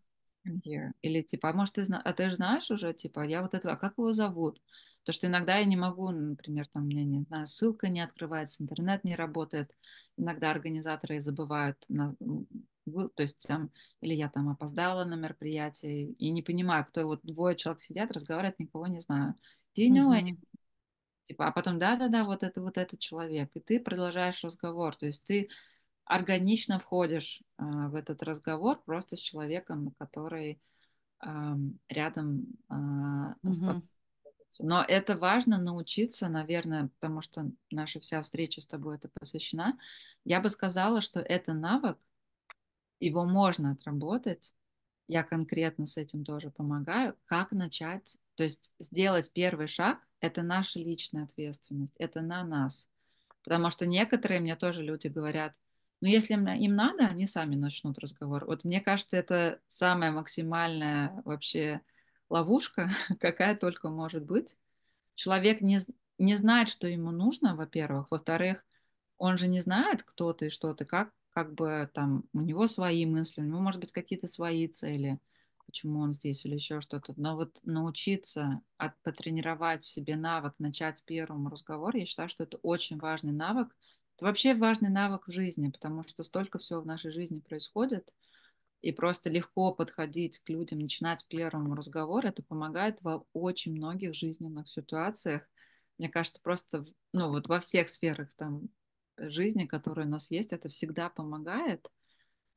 B: here? Или типа, а может, ты, зна- а ты же знаешь уже, типа, я вот этого, а как его зовут? Потому что иногда я не могу, например, там, мне не знаю, ссылка не открывается, интернет не работает. Иногда организаторы забывают, на, то есть там, или я там опоздала на мероприятие и не понимаю, кто вот двое человек сидят, разговаривают, никого не знаю. Do you know. Типа, а потом, да-да-да, вот это вот этот человек. И ты продолжаешь разговор. То есть ты органично входишь а, в этот разговор просто с человеком, который ам, рядом а, находится. Но это важно научиться, наверное, потому что наша вся встреча с тобой это посвящена. Я бы сказала, что это навык, его можно отработать. Я конкретно с этим тоже помогаю. Как начать? То есть сделать первый шаг– это наша личная ответственность, это на нас. Потому что некоторые мне тоже люди говорят, ну если им, надо, они сами начнут разговор. Вот мне кажется, это самая максимальная вообще ловушка, <laughs> какая только может быть. Человек не, не знает, что ему нужно, во-первых. Во-вторых, он же не знает, кто ты, что ты, как, как бы там у него свои мысли, у него, может быть, какие-то свои цели, почему он здесь или еще что-то. Но вот научиться от, потренировать в себе навык, начать первым разговор, я считаю, что это очень важный навык. Это вообще важный навык в жизни, потому что столько всего в нашей жизни происходит, и просто легко подходить к людям, начинать первым разговор, это помогает во очень многих жизненных ситуациях. Мне кажется, просто, ну, вот во всех сферах там жизни, которые у нас есть, это всегда помогает.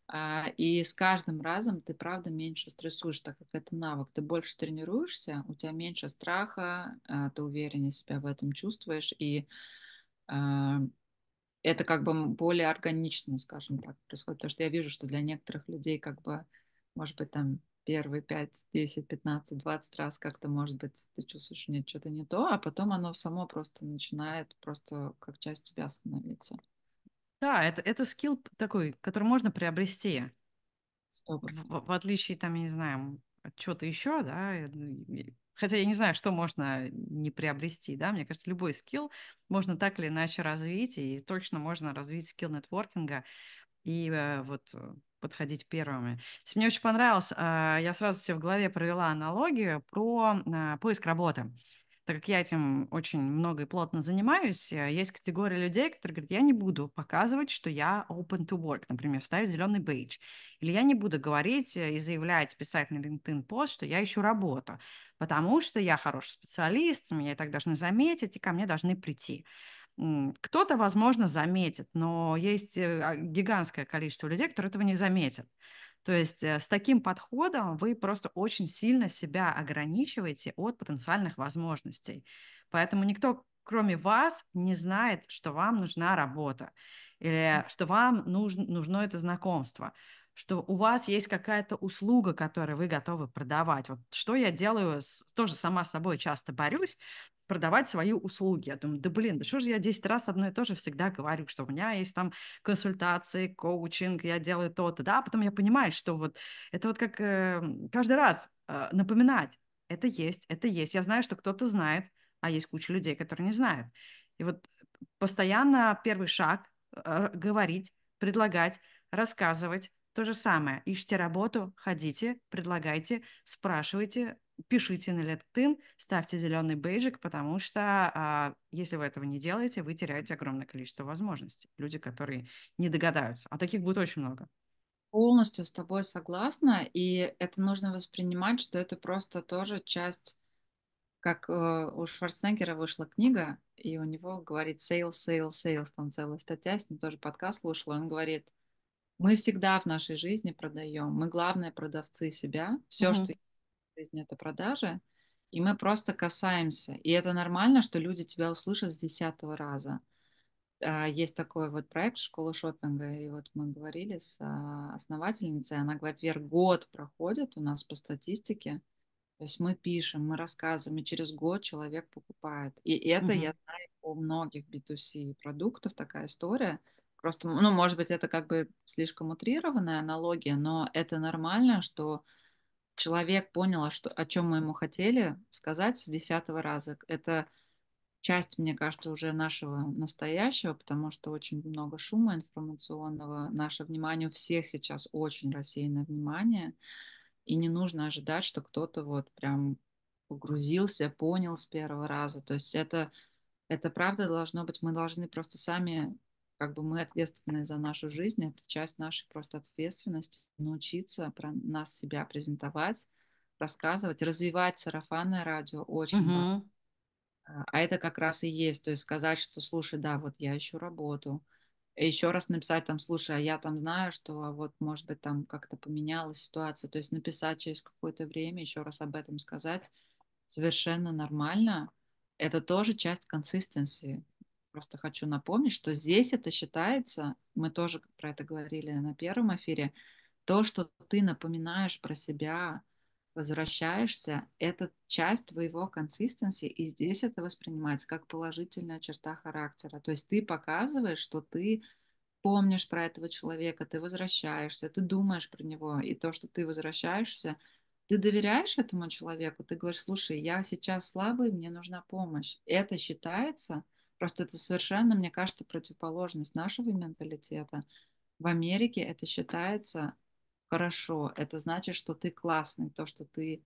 B: А, И с каждым разом ты, правда, меньше стрессуешь, так как это навык. Ты больше тренируешься, у тебя меньше страха, а, ты увереннее себя в этом чувствуешь, и а, это как бы более органично, скажем так, происходит. Потому что я вижу, что для некоторых людей как бы, может быть, там первые 5, 10, 15, 20 раз как-то, может быть, ты чувствуешь, нет, что-то не то, а потом оно само просто начинает просто как часть тебя становиться.
A: Да, это, это скилл такой, который можно приобрести. В, в отличие, там, я не знаю, от чего-то еще, да, и- хотя я не знаю, что можно не приобрести, да, мне кажется, любой скилл можно так или иначе развить, и точно можно развить скилл нетворкинга и э, вот э, подходить первыми. Мне очень понравилось, а, я сразу себе в голове провела аналогию про а, поиск работы. Так как я этим очень много и плотно занимаюсь, э, есть категория людей, которые говорят, я не буду показывать, что я open to work, например, ставить зеленый бейдж. Или я не буду говорить э, и заявлять, писать на LinkedIn пост, что я ищу работу, потому что я хороший специалист, меня и так должны заметить, и ко мне должны прийти. Кто-то, возможно, заметит, но есть э, а, гигантское количество людей, которые этого не заметят. То есть э, с таким подходом вы просто очень сильно себя ограничиваете от потенциальных возможностей. Поэтому никто, кроме вас, не знает, что вам нужна работа или что вам нужно, нужно это знакомство что у вас есть какая-то услуга, которую вы готовы продавать. Вот что я делаю, тоже сама с собой часто борюсь, продавать свои услуги. Я думаю, да блин, да что же я 10 раз одно и то же всегда говорю, что у меня есть там консультации, коучинг, я делаю то-то, да, а потом я понимаю, что вот это вот как э, каждый раз э, напоминать, это есть, это есть. Я знаю, что кто-то знает, а есть куча людей, которые не знают. И вот постоянно первый шаг э, говорить, предлагать, рассказывать, то же самое. Ищите работу, ходите, предлагайте, спрашивайте, пишите на LinkedIn, ставьте зеленый бейджик, потому что а, если вы этого не делаете, вы теряете огромное количество возможностей. Люди, которые не догадаются. А таких будет очень много.
B: Полностью с тобой согласна, и это нужно воспринимать, что это просто тоже часть, как э, у Шварценеггера вышла книга, и у него говорит sales, sales, sales, там целая статья, с ним тоже подкаст слушала, он говорит, мы всегда в нашей жизни продаем, мы главные продавцы себя, все,
A: Мгм.
B: что есть в жизни, это продажи, и мы просто касаемся, и это нормально, что люди тебя услышат с десятого раза. А, Есть такой вот проект «Школа шопинга», и вот мы говорили с а, основательницей, она говорит, Вер, год проходит у нас по статистике, то есть мы пишем, мы рассказываем, и через год человек покупает. И это я
A: Мгм.
B: знаю по многих B2C продуктов, такая история. Просто, ну, может быть, это как бы слишком утрированная аналогия, но это нормально, что человек понял, а что, о чем мы ему хотели сказать с десятого раза. Это часть, мне кажется, уже нашего настоящего, потому что очень много шума информационного. Наше внимание у всех сейчас очень рассеянное внимание, и не нужно ожидать, что кто-то вот прям погрузился, понял с первого раза. То есть это, это правда должно быть, мы должны просто сами, как бы мы ответственны за нашу жизнь, это часть нашей просто ответственности, научиться про нас себя презентовать, рассказывать, развивать сарафанное радио очень важно
A: Мгм.
B: а а это как раз и есть, то есть сказать, что, слушай, да, вот я ищу работу. Еще раз написать там, слушай, а я там знаю, что а вот, может быть, там как-то поменялась ситуация. То есть написать через какое-то время, еще раз об этом сказать, совершенно нормально. Это тоже часть консистенции. Просто хочу напомнить, что здесь это считается, мы тоже про это говорили на первом эфире, то, что ты напоминаешь про себя, возвращаешься, это часть твоего консистенции, и здесь это воспринимается как положительная черта характера. То есть ты показываешь, что ты помнишь про этого человека, ты возвращаешься, ты думаешь про него, и то, что ты возвращаешься, ты доверяешь этому человеку, ты говоришь, слушай, я сейчас слабый, мне нужна помощь. Это считается, просто это совершенно, мне кажется, противоположность нашего менталитета. В Америке это считается хорошо, это значит, что ты классный, то, что ты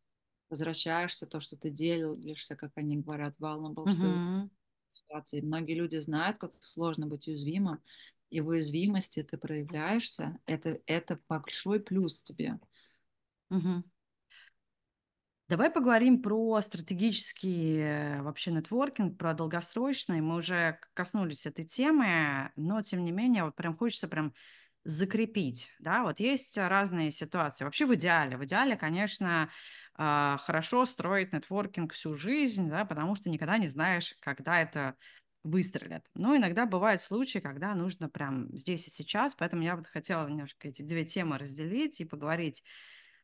B: возвращаешься, то, что ты делишься, как они говорят, vulnerable,
A: Мгм.
B: ситуации. Многие люди знают, как сложно быть уязвимым, и в уязвимости ты проявляешься, это, это большой плюс тебе.
A: Мгм. Давай поговорим про стратегический э, вообще нетворкинг, про долгосрочный. Мы уже коснулись этой темы, но тем не менее вот прям хочется прям закрепить, да, вот есть разные ситуации. Вообще в идеале, в идеале, конечно, а, хорошо строить нетворкинг всю жизнь, да, потому что никогда не знаешь, когда это выстрелит. Но иногда бывают случаи, когда нужно прям здесь и сейчас, поэтому я вот хотела немножко эти две темы разделить и поговорить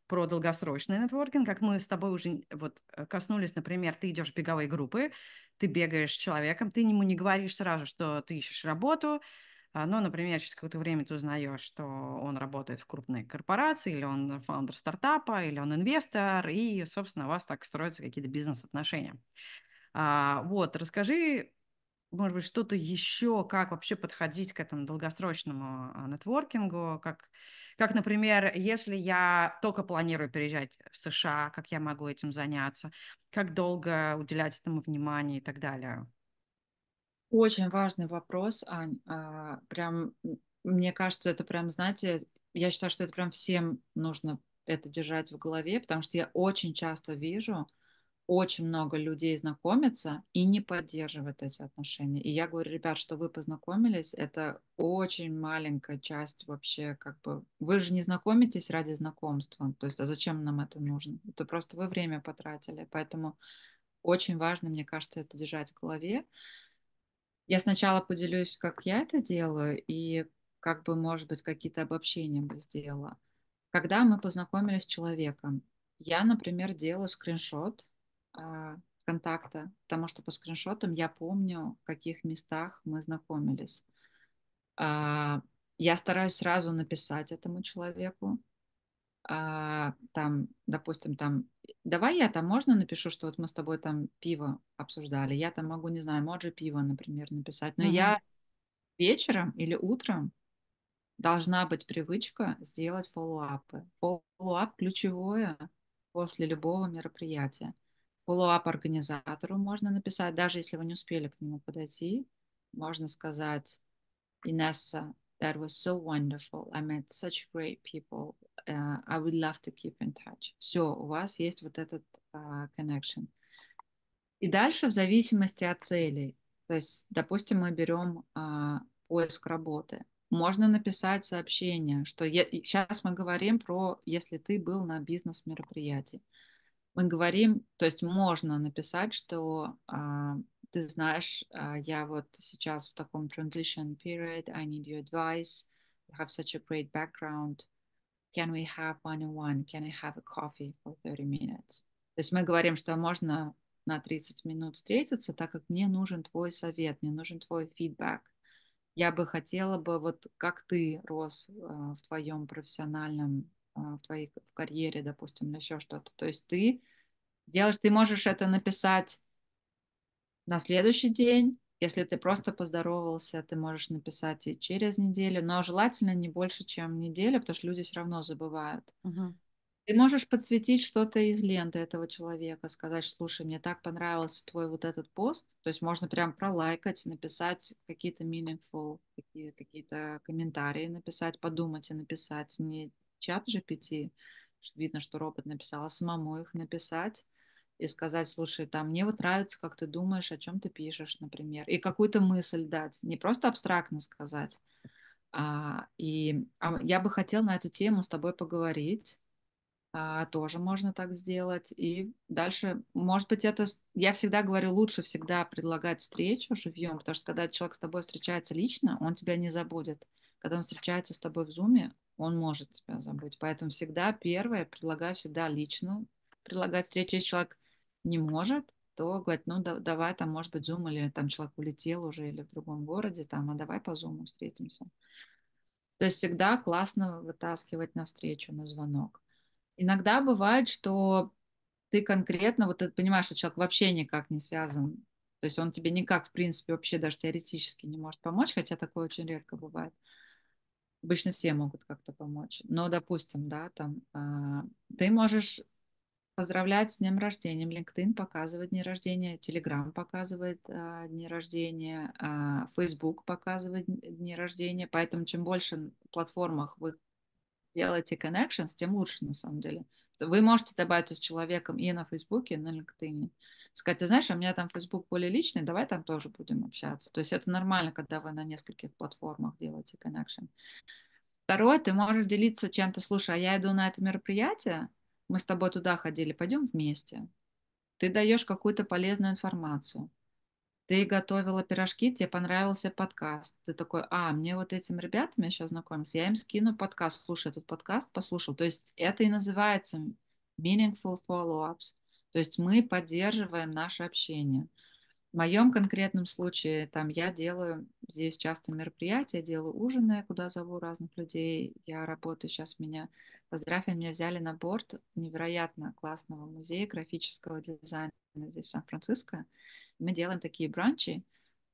A: про долгосрочный нетворкинг, как мы с тобой уже вот э, коснулись, например, ты идешь в беговые группы, ты бегаешь с человеком, ты ему не говоришь сразу, что ты ищешь работу, а, но, например, через какое-то время ты узнаешь, что он работает в крупной корпорации, или он фаундер стартапа, или он инвестор, и, собственно, у вас так строятся какие-то бизнес-отношения. А, вот, расскажи может быть, что-то еще, как вообще подходить к этому долгосрочному а, нетворкингу, как, как, например, если я только планирую переезжать в США, как я могу этим заняться, как долго уделять этому внимание и так далее.
B: Очень важный вопрос, Ань. А, Прям, мне кажется, это прям, знаете, я считаю, что это прям всем нужно это держать в голове, потому что я очень часто вижу, очень много людей знакомятся и не поддерживают эти отношения. И я говорю, ребят, что вы познакомились, это очень маленькая часть вообще, как бы, вы же не знакомитесь ради знакомства, то есть, а зачем нам это нужно? Это просто вы время потратили, поэтому очень важно, мне кажется, это держать в голове. Я сначала поделюсь, как я это делаю, и как бы, может быть, какие-то обобщения бы сделала. Когда мы познакомились с человеком, я, например, делаю скриншот контакта, потому что по скриншотам я помню, в каких местах мы знакомились. А, я стараюсь сразу написать этому человеку, а, там, допустим, там, давай я там можно напишу, что вот мы с тобой там пиво обсуждали, я там могу, не знаю, моджи пиво, например, написать, но
A: Мгм.
B: я вечером или утром должна быть привычка сделать follow-up ы. Follow-up ключевое. после любого мероприятия. Follow-up организатору можно написать, даже если вы не успели к нему подойти, можно сказать, Inessa, that was so wonderful. I met such great people. Uh, I would love to keep in touch. Все, у вас есть вот этот uh, connection. И дальше в зависимости от целей. То есть, допустим, мы берем uh, поиск работы. Можно написать сообщение, что я, сейчас мы говорим про, если ты был на бизнес-мероприятии. Мы говорим, то есть можно написать, что uh, ты знаешь, uh, я вот сейчас в таком transition period, I need your advice, you have such a great background, can we have one-on-one, can I have a coffee for 30 minutes? То есть мы говорим, что можно на 30 минут встретиться, так как мне нужен твой совет, мне нужен твой фидбэк. Я бы хотела бы, вот как ты рос uh, в твоем профессиональном, в твоей в карьере, допустим, или еще что-то. То есть ты делаешь, ты можешь это написать на следующий день. Если ты просто поздоровался, ты можешь написать и через неделю, но желательно не больше, чем неделя, потому что люди все равно забывают.
A: Мгм.
B: Ты можешь подсветить что-то из ленты этого человека, сказать, слушай, мне так понравился твой вот этот пост. То есть можно прям пролайкать, написать какие-то meaningful, какие- какие-то комментарии написать, подумать и написать. Не чат GPT, видно, что робот написал, а самому их написать и сказать, слушай, там, мне вот нравится, как ты думаешь, о чем ты пишешь, например, и какую-то мысль дать, не просто абстрактно сказать. А, и а я бы хотел на эту тему с тобой поговорить, а, тоже можно так сделать. И дальше, может быть, это... Я всегда говорю, лучше всегда предлагать встречу живьем, потому что когда человек с тобой встречается лично, он тебя не забудет. Когда он встречается с тобой в зуме, он может тебя забыть. Поэтому всегда первое, предлагаю всегда лично предлагать встречу. Если человек не может, то говорит, ну да, давай там, может быть, зум или там человек улетел уже или в другом городе, там, а давай по зуму встретимся. То есть всегда классно вытаскивать на встречу, на звонок. Иногда бывает, что ты конкретно, вот ты понимаешь, что человек вообще никак не связан, то есть он тебе никак, в принципе, вообще даже теоретически не может помочь, хотя такое очень редко бывает. Обычно все могут как-то помочь. Но, допустим, да, там, а, ты можешь поздравлять с днем рождения. LinkedIn показывает дни рождения, Telegram показывает а, дни рождения, а, Facebook показывает дни рождения. Поэтому чем больше платформах вы делаете connections, тем лучше на самом деле. Вы можете добавиться с человеком и на Фейсбуке, и на LinkedIn. Сказать, ты знаешь, а у меня там Facebook более личный, давай там тоже будем общаться. То есть это нормально, когда вы на нескольких платформах делаете connection. Второе, ты можешь делиться чем-то. Слушай, а я иду на это мероприятие, мы с тобой туда ходили, пойдем вместе. Ты даешь какую-то полезную информацию ты готовила пирожки, тебе понравился подкаст. Ты такой, а, мне вот этим ребятам я сейчас знакомился, я им скину подкаст, слушай, этот подкаст послушал. То есть это и называется meaningful follow-ups. То есть мы поддерживаем наше общение. В моем конкретном случае, там, я делаю здесь часто мероприятия, делаю ужины, куда зову разных людей. Я работаю сейчас, меня, поздравь, меня взяли на борт невероятно классного музея графического дизайна здесь в Сан-Франциско. Мы делаем такие бранчи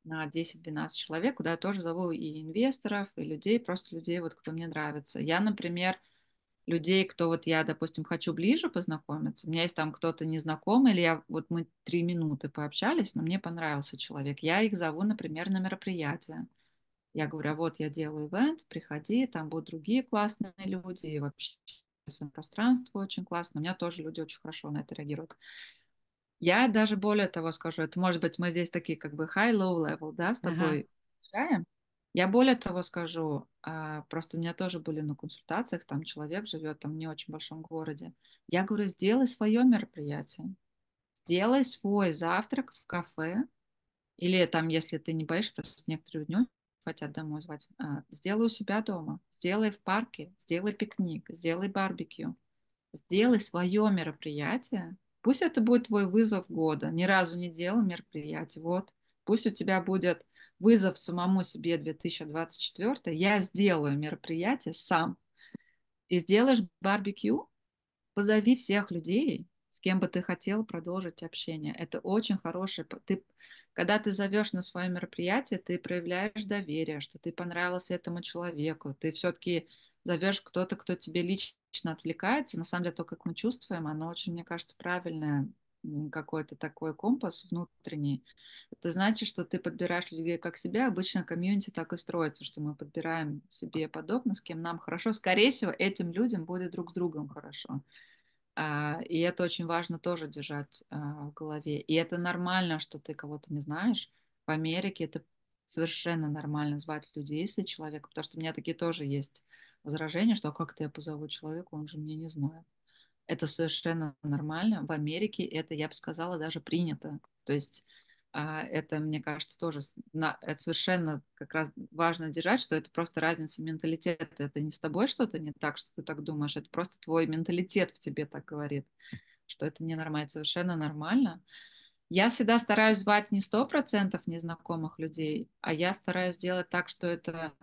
B: на 10-12 человек, куда я тоже зову и инвесторов, и людей, просто людей, вот, кто мне нравится. Я, например, людей, кто вот я, допустим, хочу ближе познакомиться, у меня есть там кто-то незнакомый, или я, вот мы три минуты пообщались, но мне понравился человек, я их зову, например, на мероприятие. Я говорю, а вот я делаю ивент, приходи, там будут другие классные люди, и вообще пространство очень классно. У меня тоже люди очень хорошо на это реагируют. Я даже более того скажу, это может быть мы здесь такие как бы high-low level, да, с тобой ага. Я более того скажу, а, просто у меня тоже были на консультациях, там человек живет там в не очень большом городе. Я говорю, сделай свое мероприятие, сделай свой завтрак в кафе, или там, если ты не боишься, просто некоторые дни хотят домой звать, а, сделай у себя дома, сделай в парке, сделай пикник, сделай барбекю, сделай свое мероприятие, Пусть это будет твой вызов года. Ни разу не делал мероприятий. Вот. Пусть у тебя будет вызов самому себе 2024. Я сделаю мероприятие сам. И сделаешь барбекю. Позови всех людей, с кем бы ты хотел продолжить общение. Это очень хорошее. Ты, когда ты зовешь на свое мероприятие, ты проявляешь доверие, что ты понравился этому человеку. Ты все-таки зовешь кто-то, кто тебе лично отвлекается, на самом деле то, как мы чувствуем, оно очень, мне кажется, правильное какой-то такой компас внутренний. Это значит, что ты подбираешь людей как себя. Обычно комьюнити так и строится, что мы подбираем себе подобно, с кем нам хорошо. Скорее всего, этим людям будет друг с другом хорошо. А, и это очень важно тоже держать а, в голове. И это нормально, что ты кого-то не знаешь. В Америке это совершенно нормально звать людей, если человек, потому что у меня такие тоже есть возражения, что а как-то я позову человека, он же меня не знает. Это совершенно нормально. В Америке это, я бы сказала, даже принято. То есть а, это, мне кажется, тоже это совершенно как раз важно держать, что это просто разница менталитета. Это не с тобой что-то не так, что ты так думаешь, это просто твой менталитет в тебе так говорит, что это ненормально, это совершенно нормально. Я всегда стараюсь звать не сто процентов незнакомых людей, а я стараюсь сделать так, что это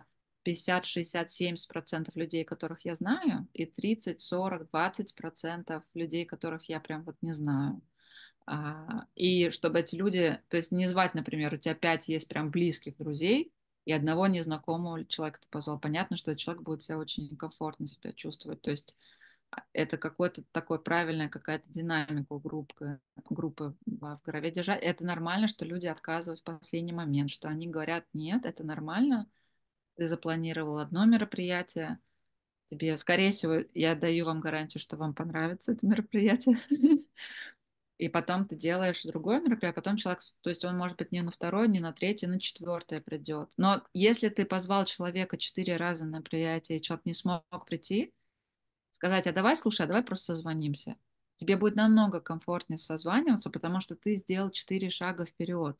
B: 50, 60, 70 процентов людей, которых я знаю, и 30, 40, 20 процентов людей, которых я прям вот не знаю. А, и чтобы эти люди, то есть не звать, например, у тебя пять есть прям близких друзей, и одного незнакомого человека ты позвал. Понятно, что этот человек будет себя очень комфортно себя чувствовать. То есть а, это какой-то такой правильная какая-то динамика группы, группы в голове держать. Это нормально, что люди отказывают в последний момент, что они говорят, нет, это нормально, ты запланировал одно мероприятие, тебе, скорее всего, я даю вам гарантию, что вам понравится это мероприятие, <laughs> и потом ты делаешь другое мероприятие, а потом человек, то есть он может быть не на второе, не на третье, на четвертое придет. Но если ты позвал человека четыре раза на мероприятие, и человек не смог прийти, сказать, а давай, слушай, а давай просто созвонимся. Тебе будет намного комфортнее созваниваться, потому что ты сделал четыре шага вперед.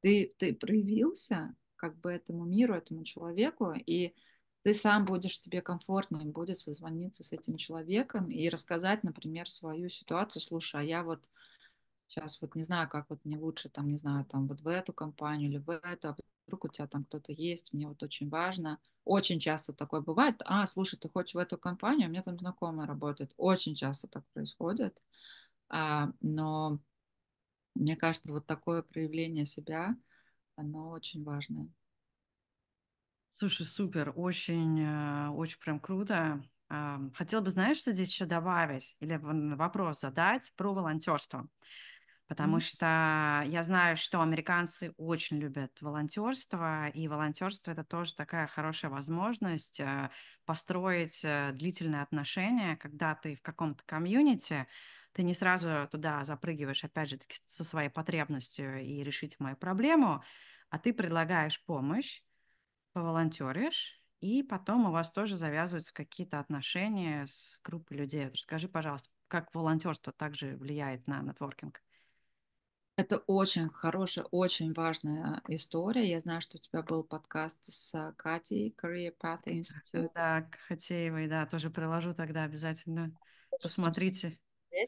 B: Ты, ты проявился как бы этому миру, этому человеку, и ты сам будешь тебе комфортно будет созвониться с этим человеком и рассказать, например, свою ситуацию. Слушай, а я вот сейчас вот не знаю, как вот мне лучше там, не знаю, там вот в эту компанию или в эту, а вдруг у тебя там кто-то есть, мне вот очень важно. Очень часто такое бывает. А, слушай, ты хочешь в эту компанию, у меня там знакомый работает. Очень часто так происходит. А, но мне кажется, вот такое проявление себя, оно очень важное.
A: Слушай, супер, очень, э, очень прям круто. Хотела бы, знаешь, что здесь еще добавить или вопрос задать про волонтерство. Потому mm-hmm. что я знаю, что американцы очень любят волонтерство, и волонтерство это тоже такая хорошая возможность э, построить э, длительные отношения, когда ты в каком-то комьюнити, ты не сразу туда запрыгиваешь, опять же, со своей потребностью и решить мою проблему, а ты предлагаешь помощь, поволонтеришь, и потом у вас тоже завязываются какие-то отношения с группой людей. Скажи, пожалуйста, как волонтерство также влияет на нетворкинг?
B: Это очень хорошая, очень важная история. Я знаю, что у тебя был подкаст с Катей, Career Path Institute.
A: Да, Хатеевой, да, тоже приложу тогда обязательно. Посмотрите.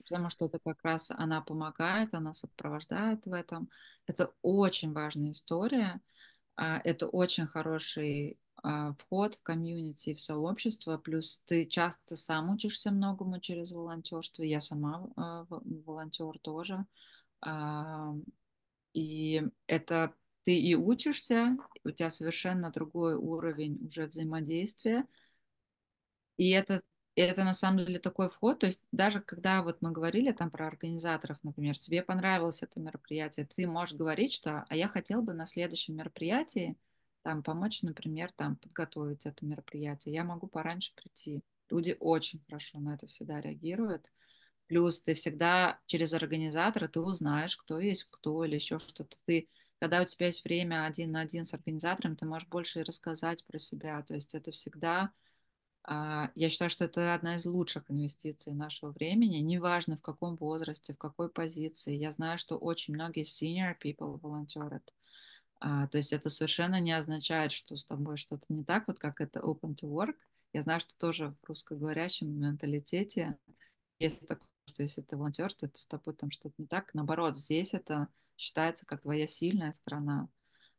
B: Потому что это как раз она помогает, она сопровождает в этом. Это очень важная история. А, это очень хороший а, вход в комьюнити, в сообщество, плюс ты часто сам учишься многому через волонтерство, я сама а, волонтер тоже, и это ты и учишься, у тебя совершенно другой уровень уже взаимодействия, и это это на самом деле такой вход, то есть даже когда вот мы говорили там про организаторов, например, тебе понравилось это мероприятие, ты можешь говорить, что, а я хотел бы на следующем мероприятии там помочь, например, там подготовить это мероприятие, я могу пораньше прийти. Люди очень хорошо на это всегда реагируют. Плюс ты всегда через организатора ты узнаешь, кто есть кто или еще что-то. Ты, когда у тебя есть время один на один с организатором, ты можешь больше рассказать про себя. То есть это всегда я считаю, что это одна из лучших инвестиций нашего времени, неважно в каком возрасте, в какой позиции. Я знаю, что очень многие senior people волонтерят. А, то есть это совершенно не означает, что с тобой что-то не так, вот как это open to work. Я знаю, что тоже в русскоговорящем менталитете есть такое, что если ты волонтер, то с тобой там что-то не так. Наоборот, здесь это считается как твоя сильная сторона.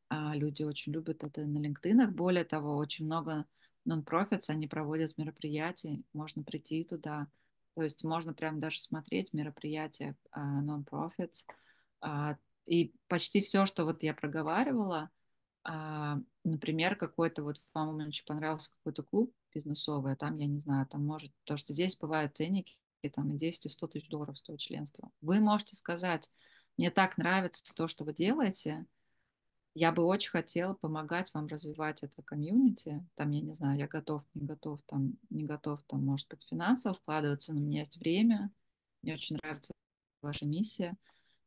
B: А люди очень любят это на LinkedIn. Более того, очень много non-profits, они проводят мероприятия, можно прийти туда. То есть можно прям даже смотреть мероприятия uh, non-profits. Uh, и почти все, что вот я проговаривала, uh, например, какой-то вот, по-моему, мне очень понравился какой-то клуб бизнесовый, а там, я не знаю, там может, то, что здесь бывают ценники, там и 10, и 100 тысяч долларов стоит членство. Вы можете сказать, мне так нравится то, что вы делаете, я бы очень хотела помогать вам развивать это комьюнити. Там, я не знаю, я готов, не готов, там, не готов, там, может быть, финансово вкладываться, но у меня есть время. Мне очень нравится ваша миссия.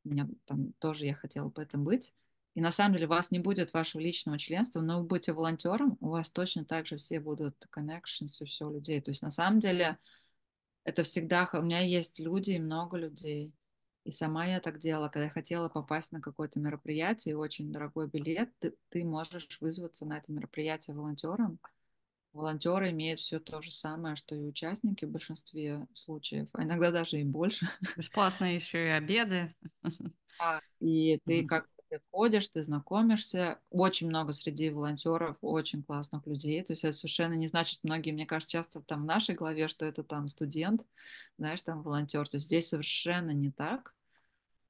B: У меня там тоже я хотела бы этом быть. И на самом деле у вас не будет вашего личного членства, но вы будете волонтером, у вас точно так же все будут connections и все людей. То есть на самом деле это всегда... У меня есть люди, много людей, и сама я так делала, когда я хотела попасть на какое-то мероприятие, очень дорогой билет, ты, ты можешь вызваться на это мероприятие волонтером. Волонтеры имеют все то же самое, что и участники в большинстве случаев, а иногда даже и больше.
A: Бесплатно еще и обеды.
B: А, и ты как ты ходишь, ты знакомишься. Очень много среди волонтеров, очень классных людей. То есть это совершенно не значит, многие, мне кажется, часто там в нашей голове, что это там студент, знаешь, там волонтер. То есть здесь совершенно не так.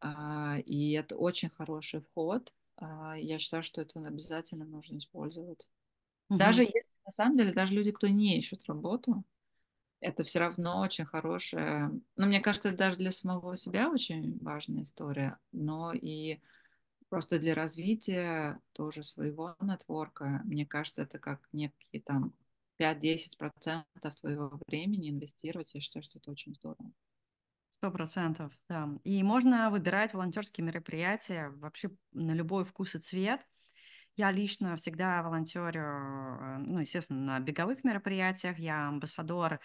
B: А, и это очень хороший вход. А, я считаю, что это обязательно нужно использовать. Угу. Даже если, на самом деле, даже люди, кто не ищут работу, это все равно очень хорошая, ну, мне кажется, это даже для самого себя очень важная история, но и просто для развития тоже своего нетворка, мне кажется, это как некие там 5-10% твоего времени инвестировать, я считаю, что это очень здорово.
A: Сто процентов, да. И можно выбирать волонтерские мероприятия вообще на любой вкус и цвет. Я лично всегда волонтерю, ну, естественно, на беговых мероприятиях. Я амбассадор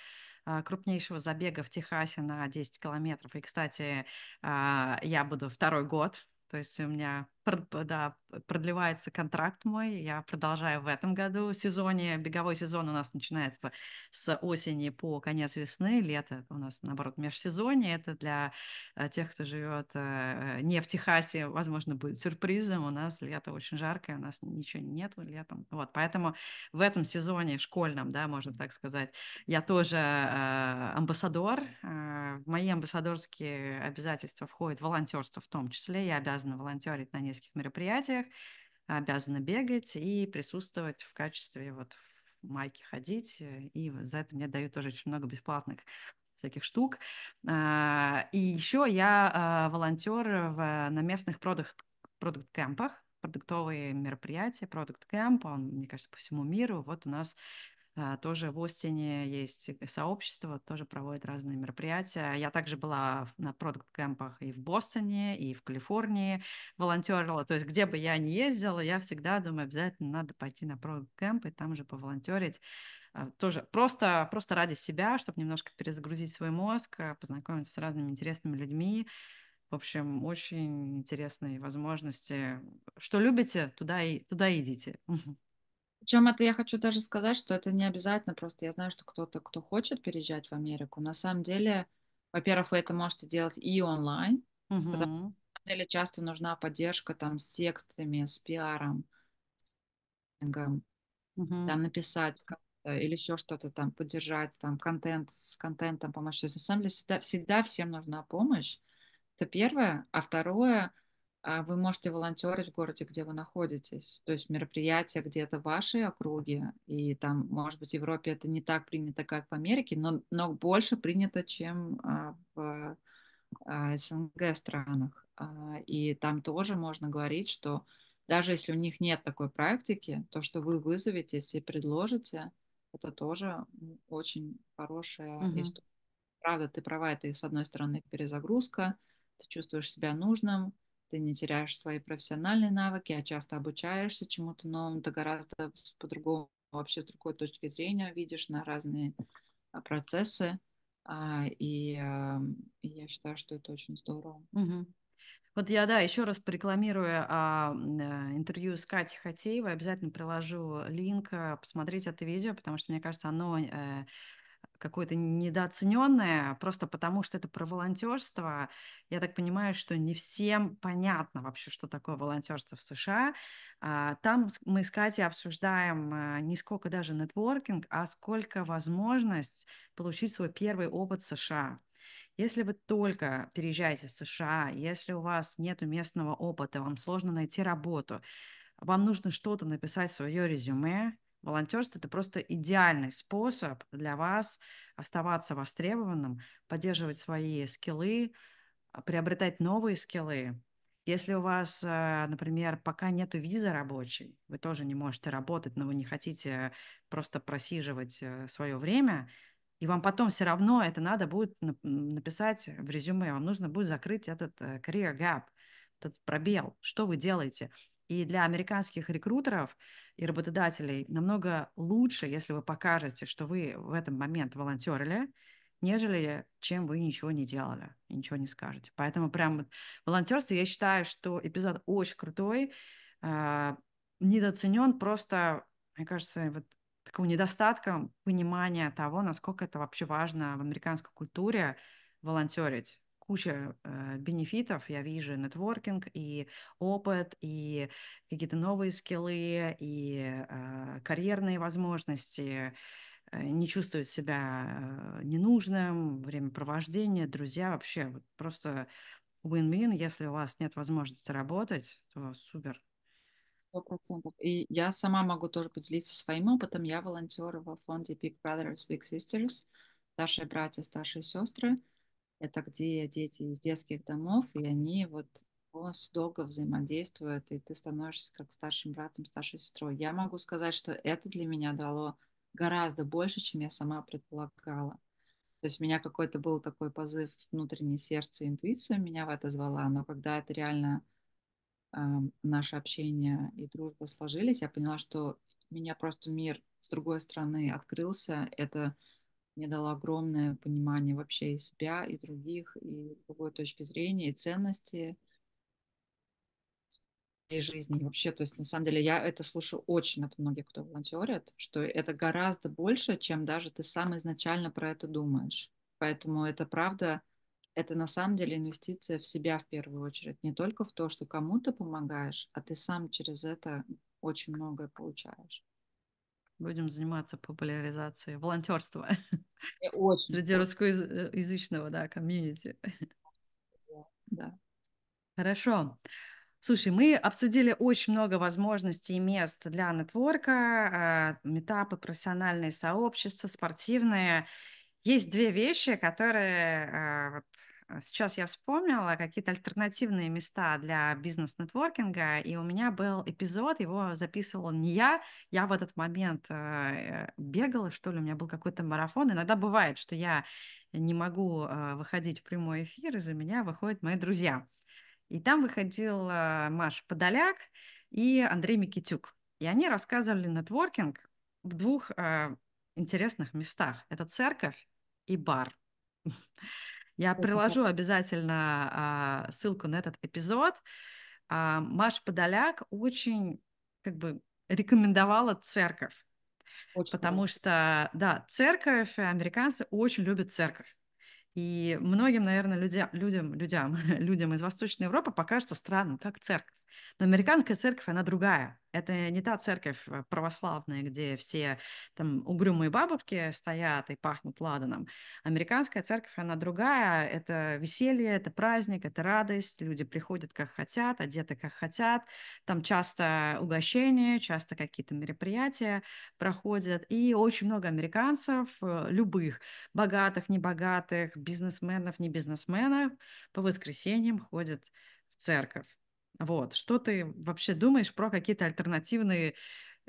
A: э, крупнейшего забега в Техасе на 10 километров. И, кстати, э, я буду второй год то есть у меня да, продлевается контракт мой, я продолжаю в этом году сезоне. Беговой сезон у нас начинается с осени по конец весны, лето у нас, наоборот, межсезонье. Это для э, тех, кто живет э, не в Техасе, возможно, будет сюрпризом. У нас лето очень жаркое, у нас ничего нету летом. Вот, поэтому в этом сезоне школьном, да, можно так сказать, я тоже э, амбассадор. В мои амбассадорские обязательства входит волонтерство в том числе. Я обязана волонтерить на нескольких мероприятиях, обязана бегать и присутствовать в качестве вот в майке ходить. И за это мне дают тоже очень много бесплатных всяких штук. А, и еще я а, волонтер в, на местных продукт, продукт-кемпах, продуктовые мероприятия, продукт-кемп, он, мне кажется, по всему миру. Вот у нас тоже в Остине есть сообщество, тоже проводит разные мероприятия. Я также была на продукт-кемпах и в Бостоне, и в Калифорнии волонтерила. То есть где бы я ни ездила, я всегда думаю, обязательно надо пойти на продукт-кемп и там же поволонтерить. А, тоже просто, просто ради себя, чтобы немножко перезагрузить свой мозг, а, познакомиться с разными интересными людьми. В общем, очень интересные возможности. Что любите, туда и туда идите.
B: Причем это я хочу даже сказать, что это не обязательно, просто я знаю, что кто-то, кто хочет переезжать в Америку, на самом деле, во-первых, вы это можете делать и онлайн, угу. потому что на самом деле часто нужна поддержка там с текстами, с пиаром, с угу. там написать или еще что-то там, поддержать там контент, с контентом помочь. То есть на самом деле всегда, всегда всем нужна помощь. Это первое. А второе – вы можете волонтерить в городе, где вы находитесь. То есть мероприятия где-то в вашей округе, и там, может быть, в Европе это не так принято, как в Америке, но, но больше принято, чем а, в а, СНГ странах. А, и там тоже можно говорить, что даже если у них нет такой практики, то, что вы вызоветесь и предложите, это тоже очень хорошая mm-hmm. история. Правда, ты права, это, с одной стороны, перезагрузка, ты чувствуешь себя нужным, ты не теряешь свои профессиональные навыки, а часто обучаешься чему-то новому, ты гораздо по-другому, вообще с другой точки зрения видишь на разные а, процессы, а, и, и я считаю, что это очень здорово.
A: Вот я, да, еще раз порекламирую а, э, интервью с Катей Хатеевой, обязательно приложу линк, посмотреть это видео, потому что, мне кажется, оно э, какое-то недооцененное, просто потому что это про волонтерство. Я так понимаю, что не всем понятно вообще, что такое волонтерство в США. А, там мы с Катей обсуждаем а, не сколько даже нетворкинг, а сколько возможность получить свой первый опыт в США. Если вы только переезжаете в США, если у вас нет местного опыта, вам сложно найти работу, вам нужно что-то написать в свое резюме, волонтерство это просто идеальный способ для вас оставаться востребованным, поддерживать свои скиллы, а, приобретать новые скиллы. Если у вас, э, например, пока нет визы рабочей, вы тоже не можете работать, но вы не хотите просто просиживать э, свое время, и вам потом все равно это надо будет написать в резюме, вам нужно будет закрыть этот э, career gap, этот пробел, что вы делаете. И для американских рекрутеров и работодателей намного лучше, если вы покажете, что вы в этот момент волонтерили, нежели чем вы ничего не делали и ничего не скажете. Поэтому прям волонтерство, я считаю, что эпизод очень крутой, э, недооценен просто, мне кажется, вот такого недостатка понимания того, насколько это вообще важно в американской культуре волонтерить куча э, бенефитов, я вижу нетворкинг и опыт, и какие-то новые скиллы, и э, карьерные возможности, э, не чувствовать себя э, ненужным, времяпровождение, друзья, вообще вот просто win-win, если у вас нет возможности работать, то супер.
B: Сто процентов. И я сама могу тоже поделиться своим опытом. Я волонтер во фонде Big Brothers, Big Sisters, старшие братья, старшие сестры. Это где дети из детских домов, и они вот долго взаимодействуют, и ты становишься как старшим братом, старшей сестрой. Я могу сказать, что это для меня дало гораздо больше, чем я сама предполагала. То есть у меня какой-то был такой позыв внутреннее сердце, интуиция меня в это звала, но когда это реально э, наше общение и дружба сложились, я поняла, что меня просто мир с другой стороны открылся. Это мне дало огромное понимание вообще и себя, и других, и другой точки зрения, и ценности и жизни вообще. То есть, на самом деле, я это слушаю очень от многих, кто волонтерит, что это гораздо больше, чем даже ты сам изначально про это думаешь. Поэтому это правда, это на самом деле инвестиция в себя в первую очередь. Не только в то, что кому-то помогаешь, а ты сам через это очень многое получаешь.
A: Будем заниматься популяризацией волонтерства <laughs>
B: очень
A: среди русскоязычного да, комьюнити.
B: Да.
A: Хорошо. Слушай, мы обсудили очень много возможностей и мест для нетворка, а, метапы, профессиональные сообщества, спортивные. Есть две вещи, которые а, вот, сейчас я вспомнила какие-то альтернативные места для бизнес-нетворкинга, и у меня был эпизод, его записывала не я, я в этот момент э, бегала, что ли, у меня был какой-то марафон. Иногда бывает, что я не могу э, выходить в прямой эфир, из-за меня выходят мои друзья. И там выходил э, Маша Подоляк и Андрей Микитюк. И они рассказывали нетворкинг в двух интересных местах. Это церковь и бар. <laughs> Я приложу обязательно а, ссылку на этот эпизод. А, Маша Подоляк очень как бы рекомендовала церковь. Очень потому хорошо. что, да, церковь, американцы очень любят церковь. И многим, наверное, людям, людям, людям, <laughs> людям из Восточной Европы покажется странным, как церковь. Но американская церковь, она другая. Это не та церковь э, православная, где все там угрюмые бабушки стоят и пахнут ладаном. Американская церковь, она другая. Это веселье, это праздник, это радость. Люди приходят как хотят, одеты как хотят. Там часто угощения, часто какие-то мероприятия проходят. И очень много американцев, э, любых, богатых, небогатых, бизнесменов, не бизнесменов, по воскресеньям ходят в церковь. Вот. Что ты вообще думаешь про какие-то альтернативные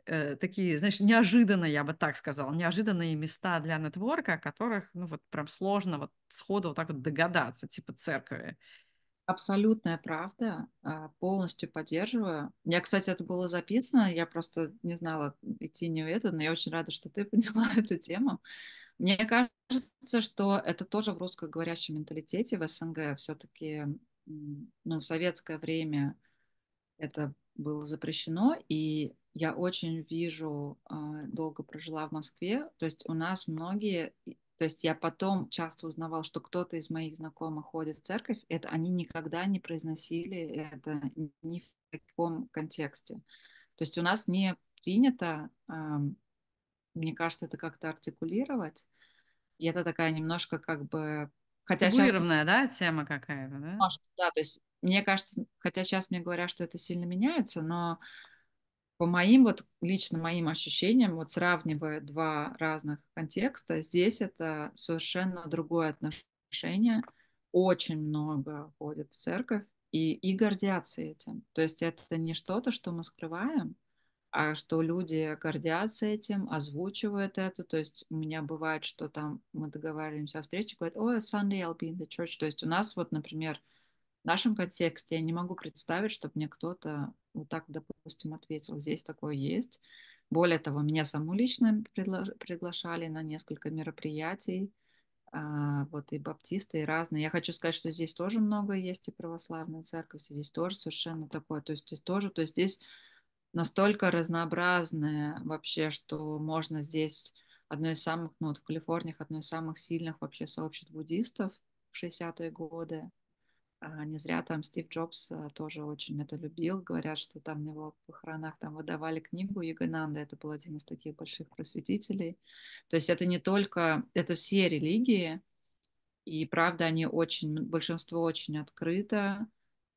A: э, такие, знаешь, неожиданные, я бы так сказала, неожиданные места для нетворка, о которых, ну, вот прям сложно вот сходу вот так вот догадаться, типа церкви?
B: Абсолютная правда, а, полностью поддерживаю. Я, кстати, это было записано, я просто не знала идти не в это, но я очень рада, что ты <laughs> поняла эту тему. Мне кажется, что это тоже в русскоговорящем менталитете в СНГ все-таки ну, в советское время это было запрещено, и я очень вижу, а, долго прожила в Москве, то есть у нас многие, то есть я потом часто узнавала, что кто-то из моих знакомых ходит в церковь, это они никогда не произносили это ни в каком контексте. То есть у нас не принято, мне кажется, это как-то артикулировать, и это такая немножко как бы
A: Хотя Табуированная, сейчас... да, тема какая-то, да?
B: Может, да, то есть мне кажется, хотя сейчас мне говорят, что это сильно меняется, но по моим вот лично моим ощущениям, вот сравнивая два разных контекста, здесь это совершенно другое отношение. Очень много ходят в церковь и, и гордятся этим. То есть это не что-то, что мы скрываем, а что люди гордятся этим, озвучивают это. То есть у меня бывает, что там мы договариваемся о встрече, говорят, ой, Sunday I'll be in the church. То есть у нас вот, например, в нашем контексте я не могу представить, чтобы мне кто-то вот так, допустим, ответил. Здесь такое есть. Более того, меня саму лично пригла- приглашали на несколько мероприятий, а, вот и баптисты, и разные. Я хочу сказать, что здесь тоже много есть и православная церковь, здесь тоже совершенно такое, то есть здесь тоже, то есть здесь настолько разнообразное вообще, что можно здесь одно из самых, ну вот в Калифорнии одно из самых сильных вообще сообществ буддистов в 60-е годы, а, не зря там Стив Джобс а, тоже очень это любил. Говорят, что там на его похоронах там выдавали книгу Ягананда. Это был один из таких больших просветителей. То есть это не только, это все религии. И правда, они очень, большинство очень открыто,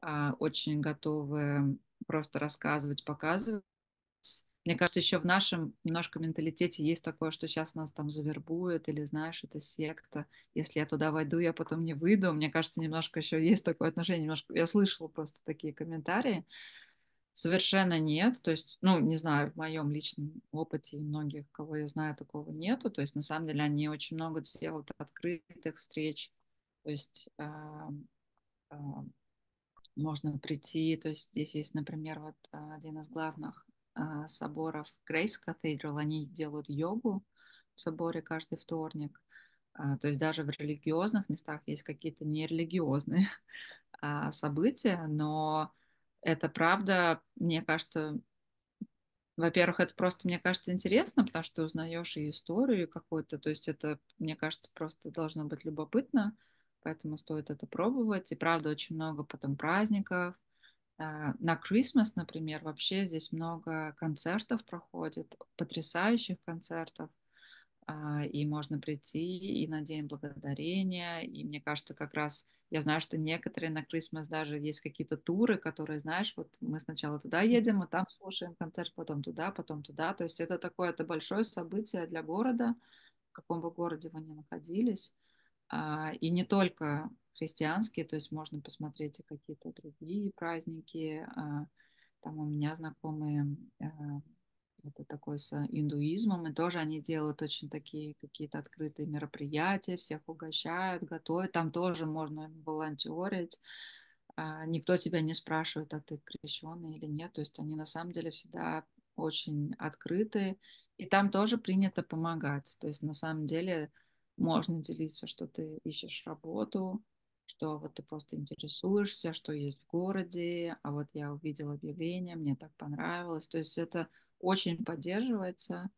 B: а, очень готовы просто рассказывать, показывать мне кажется, еще в нашем немножко менталитете есть такое, что сейчас нас там завербуют, или, знаешь, это секта. Если я туда войду, я потом не выйду. Мне кажется, немножко еще есть такое отношение. Немножко... Я слышала просто такие комментарии. Совершенно нет. То есть, ну, не знаю, в моем личном опыте и многих, кого я знаю, такого нету. То есть, на самом деле, они очень много делают открытых встреч. То есть, можно прийти. То есть, здесь есть, например, вот один из главных а, соборов Грейс Cathedral, они делают йогу в соборе каждый вторник. А, то есть даже в религиозных местах есть какие-то нерелигиозные <laughs> а, события, но это правда, мне кажется, во-первых, это просто, мне кажется, интересно, потому что ты узнаешь и историю какую-то, то есть это, мне кажется, просто должно быть любопытно, поэтому стоит это пробовать. И правда, очень много потом праздников, а, на Christmas, например, вообще здесь много концертов проходит, потрясающих концертов. А, и можно прийти и на День Благодарения. И мне кажется, как раз я знаю, что некоторые на Christmas даже есть какие-то туры, которые, знаешь, вот мы сначала туда едем, мы там слушаем концерт, потом туда, потом туда. То есть это такое, это большое событие для города, в каком бы городе вы ни находились. А, и не только христианские, то есть можно посмотреть и какие-то другие праздники. А, там у меня знакомые, а, это такой с индуизмом, и тоже они делают очень такие какие-то открытые мероприятия, всех угощают, готовят. Там тоже можно волонтерить. Никто тебя не спрашивает, а ты крещенный или нет. То есть они на самом деле всегда очень открыты. И там тоже принято помогать. То есть на самом деле можно делиться, что ты ищешь работу, что вот ты просто интересуешься, что есть в городе, а вот я увидела объявление, мне так понравилось. То есть это очень поддерживается,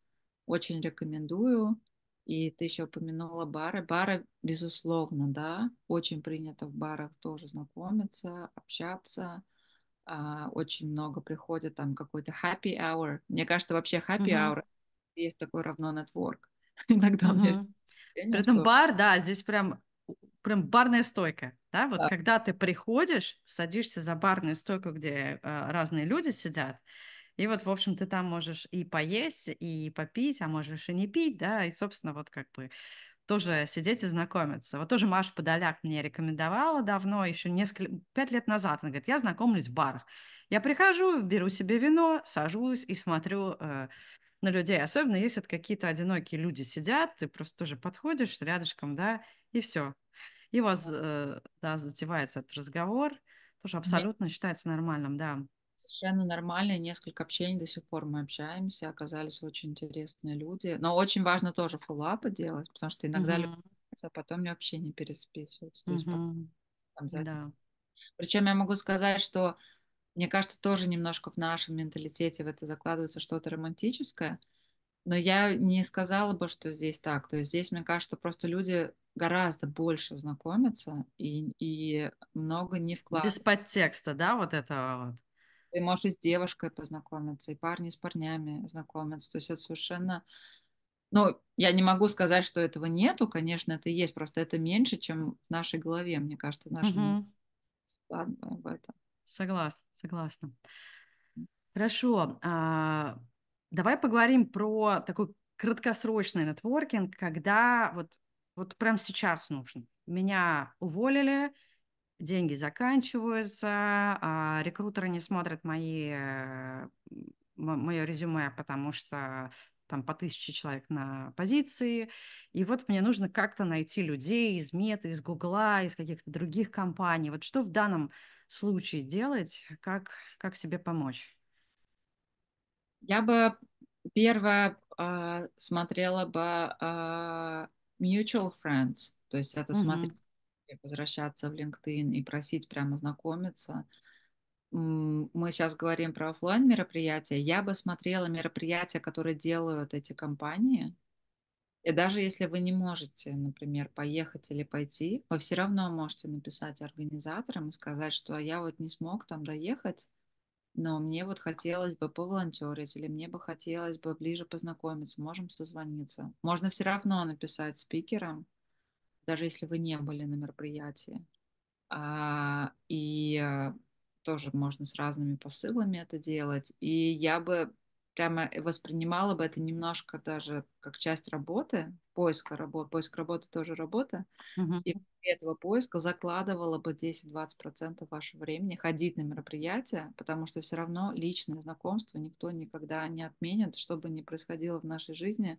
B: очень рекомендую. И ты еще упомянула бары. Бары, безусловно, да, очень принято в барах тоже знакомиться, общаться. А, очень много приходит там какой-то happy hour. Мне кажется, вообще happy uh-huh. hour есть такой равно network. <laughs> Иногда uh-huh. у меня есть
A: При этом бар, да, здесь прям прям барная стойка, да, вот да. когда ты приходишь, садишься за барную стойку, где э, разные люди сидят, и вот, в общем, ты там можешь и поесть, и попить, а можешь и не пить, да, и, собственно, вот как бы тоже сидеть и знакомиться. Вот тоже Маша Подоляк мне рекомендовала давно, еще несколько, пять лет назад. Она говорит, я знакомлюсь в барах. Я прихожу, беру себе вино, сажусь и смотрю э, на людей. Особенно если это какие-то одинокие люди сидят, ты просто тоже подходишь рядышком, да, и все. И у вас, э, да, затевается этот разговор, тоже абсолютно Нет. считается нормальным, да.
B: Совершенно нормально, несколько общений до сих пор мы общаемся, оказались очень интересные люди. Но очень важно тоже фуллапы делать, потому что иногда угу. люди, а потом вообще не пересписываются. То есть угу. там, да. Причем я могу сказать, что мне кажется, тоже немножко в нашем менталитете в это закладывается что-то романтическое. Но я не сказала бы, что здесь так. То есть здесь, мне кажется, просто люди гораздо больше знакомятся и, и много не вкладывают.
A: Без подтекста, да, вот этого вот?
B: Ты можешь и с девушкой познакомиться, и парни с парнями знакомятся. То есть это совершенно... Ну, я не могу сказать, что этого нету, конечно, это есть, просто это меньше, чем в нашей голове, мне кажется, в нашем угу.
A: в этом. Согласна, согласна. Хорошо. А, давай поговорим про такой краткосрочный нетворкинг, когда вот, вот прямо сейчас нужно. Меня уволили, деньги заканчиваются, а рекрутеры не смотрят мои, мое резюме, потому что там по тысяче человек на позиции. И вот мне нужно как-то найти людей из Мета, из Гугла, из каких-то других компаний. Вот что в данном случае делать, как, как себе помочь?
B: Я бы первое э, смотрела бы э, mutual friends, то есть это угу. смотреть, возвращаться в LinkedIn и просить прямо знакомиться. Мы сейчас говорим про офлайн мероприятия. Я бы смотрела мероприятия, которые делают эти компании. И даже если вы не можете, например, поехать или пойти, вы все равно можете написать организаторам и сказать, что я вот не смог там доехать, но мне вот хотелось бы поволонтерить, или мне бы хотелось бы ближе познакомиться, можем созвониться. Можно все равно написать спикерам, даже если вы не были на мероприятии. А, и а, тоже можно с разными посылами это делать. И я бы прямо воспринимала бы это немножко даже как часть работы, поиска работы. Поиск работы тоже работа. Uh-huh. И этого поиска закладывала бы 10-20% вашего времени ходить на мероприятия, потому что все равно личное знакомство никто никогда не отменит, что бы ни происходило в нашей жизни.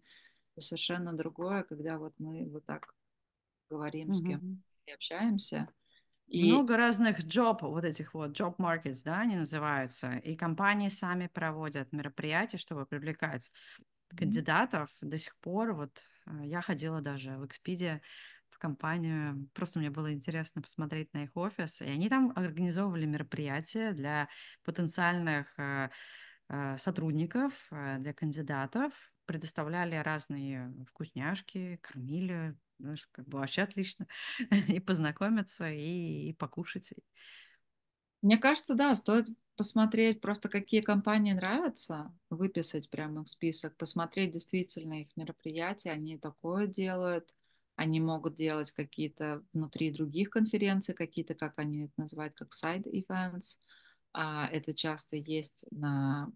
B: Это совершенно другое, когда вот мы вот так говорим mm-hmm. с кем и общаемся.
A: И... Много разных job, вот этих вот job markets, да, они называются, и компании сами проводят мероприятия, чтобы привлекать mm-hmm. кандидатов. До сих пор вот э, я ходила даже в Expedia, компанию. Просто мне было интересно посмотреть на их офис. И они там организовывали мероприятия для потенциальных э, э, сотрудников, для кандидатов, предоставляли разные вкусняшки, кормили, знаешь, как бы вообще отлично, <laughs> и познакомиться, и, и покушать.
B: Мне кажется, да, стоит посмотреть просто, какие компании нравятся, выписать прямо их список, посмотреть действительно их мероприятия, они такое делают, они могут делать какие-то внутри других конференций, какие-то, как они это называют, как side events. А, это часто есть на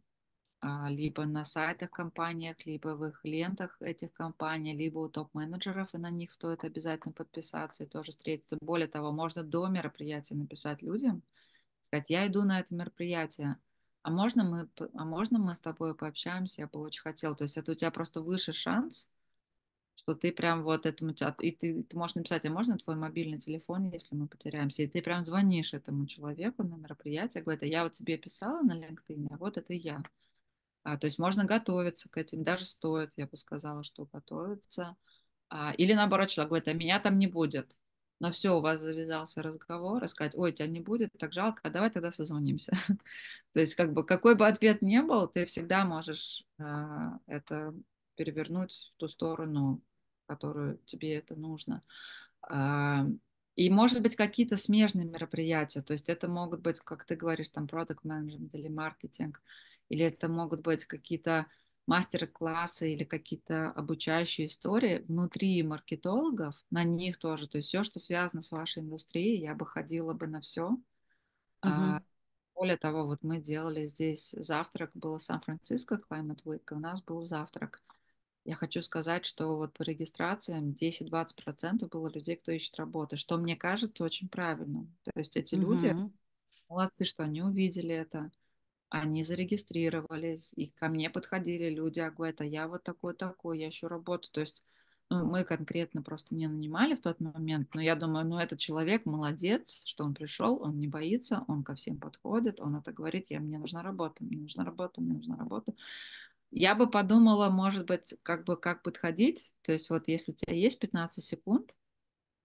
B: либо на сайтах компаниях, либо в их лентах этих компаний, либо у топ-менеджеров, и на них стоит обязательно подписаться и тоже встретиться. Более того, можно до мероприятия написать людям, сказать, я иду на это мероприятие, а можно мы, а можно мы с тобой пообщаемся, я бы очень хотела. То есть это у тебя просто выше шанс, что ты прям вот этому, и ты, ты можешь написать, а можно твой мобильный телефон, если мы потеряемся, и ты прям звонишь этому человеку на мероприятие, говорит, а я вот тебе писала на LinkedIn, а вот это я. А, то есть можно готовиться к этим, даже стоит, я бы сказала, что готовиться. А, или наоборот, человек говорит, а меня там не будет. Но все, у вас завязался разговор, и сказать, ой, тебя не будет, так жалко, а давай тогда созвонимся. <laughs> То есть как бы какой бы ответ ни был, ты всегда можешь а, это перевернуть в ту сторону, которую тебе это нужно. А, и, может быть, какие-то смежные мероприятия. То есть это могут быть, как ты говоришь, там, продукт менеджмент или маркетинг, или это могут быть какие-то мастер-классы или какие-то обучающие истории внутри маркетологов, на них тоже. То есть все, что связано с вашей индустрией, я бы ходила бы на все. Uh-huh. А, более того, вот мы делали здесь завтрак, было Сан-Франциско Climate Week, и у нас был завтрак я хочу сказать, что вот по регистрациям 10-20% было людей, кто ищет работы, что мне кажется очень правильным. То есть эти mm-hmm. люди молодцы, что они увидели это, они зарегистрировались, и ко мне подходили люди, а говорят, а я вот такой-такой, я ищу работу. То есть ну, мы конкретно просто не нанимали в тот момент, но я думаю, ну, этот человек молодец, что он пришел, он не боится, он ко всем подходит, он это говорит, я, мне нужна работа, мне нужна работа, мне нужна работа. Я бы подумала, может быть, как бы как подходить. То есть вот если у тебя есть 15 секунд,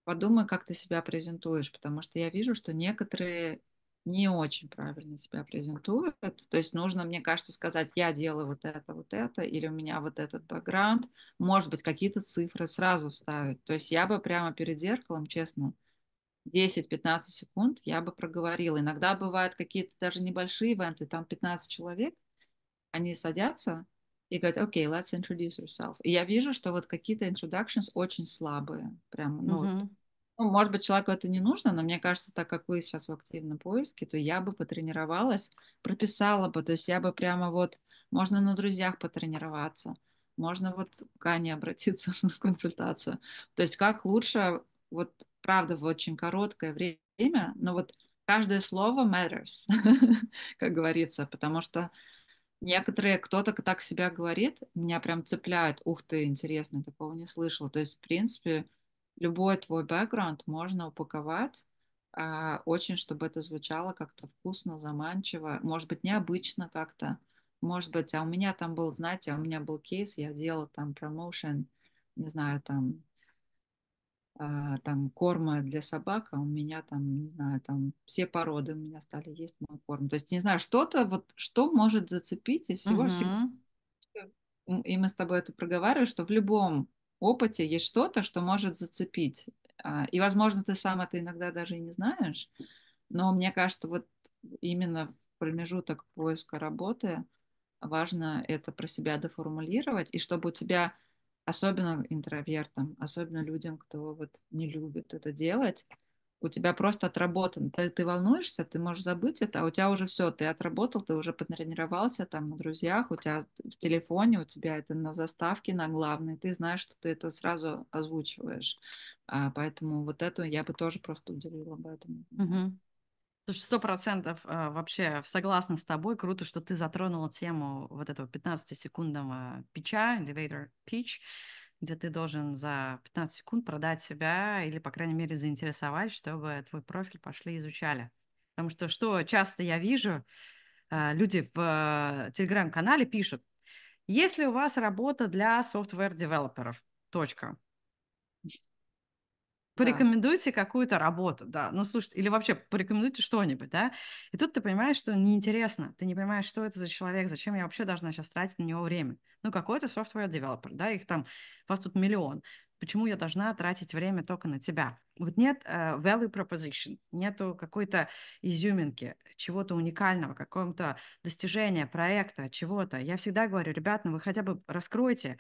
B: подумай, как ты себя презентуешь, потому что я вижу, что некоторые не очень правильно себя презентуют. То есть нужно, мне кажется, сказать, я делаю вот это, вот это, или у меня вот этот бэкграунд. Может быть, какие-то цифры сразу вставить. То есть я бы прямо перед зеркалом, честно, 10-15 секунд я бы проговорила. Иногда бывают какие-то даже небольшие ивенты, там 15 человек, они садятся, и говорит, окей, okay, let's introduce yourself. И я вижу, что вот какие-то introductions очень слабые, прям, ну, mm-hmm. вот, Ну, может быть, человеку это не нужно, но мне кажется, так как вы сейчас в активном поиске, то я бы потренировалась, прописала бы, то есть я бы прямо вот, можно на друзьях потренироваться, можно вот к Ане обратиться <laughs> на консультацию. То есть как лучше, вот правда, в очень короткое время, но вот каждое слово matters, <laughs> как говорится, потому что некоторые, кто-то так себя говорит, меня прям цепляет, ух ты, интересно, такого не слышала. То есть, в принципе, любой твой бэкграунд можно упаковать а, очень, чтобы это звучало как-то вкусно, заманчиво, может быть, необычно как-то, может быть, а у меня там был, знаете, у меня был кейс, я делала там промоушен, не знаю, там, а, там корма для собак, а у меня там, не знаю, там все породы у меня стали есть мой корм. То есть, не знаю, что-то вот, что может зацепить из всего,
A: Мгм.
B: и мы с тобой это проговаривали, что в любом опыте есть что-то, что может зацепить. А, И, возможно, ты сам это иногда даже и не знаешь, но мне кажется, вот именно в промежуток поиска работы важно это про себя доформулировать, и чтобы у тебя, особенно интровертам, особенно людям, кто вот не любит это делать, у тебя просто отработан. Ты, ты волнуешься, ты можешь забыть это, а у тебя уже все, ты отработал, ты уже потренировался там на друзьях, у тебя в телефоне, у тебя это на заставке, на главной, ты знаешь, что ты это сразу озвучиваешь. А, поэтому вот это я бы тоже просто уделила.
A: Мгм. Слушай, сто процентов а, вообще согласна с тобой. Круто, что ты затронула тему вот этого 15-секундного пича, elevator pitch, где ты должен за 15 секунд продать себя или, по крайней мере, заинтересовать, чтобы твой профиль пошли изучали. Потому что что часто я вижу, а, люди в а, телеграм-канале пишут, если у вас работа для software-девелоперов, точка.
B: Да,
A: Порекомендуйте какую-то работу, да. Ну, слушайте, или вообще порекомендуйте что-нибудь, да. И тут ты понимаешь, что неинтересно. Ты не понимаешь, что это за человек, зачем я вообще должна сейчас тратить на него время. Ну, какой-то software девелопер, да, их там, вас тут миллион. Почему я должна тратить время только на тебя? Вот нет uh, value proposition, нету какой-то изюминки, чего-то уникального, какого-то достижения, проекта, чего-то. Я всегда говорю, ребят, ну вы хотя бы раскройте,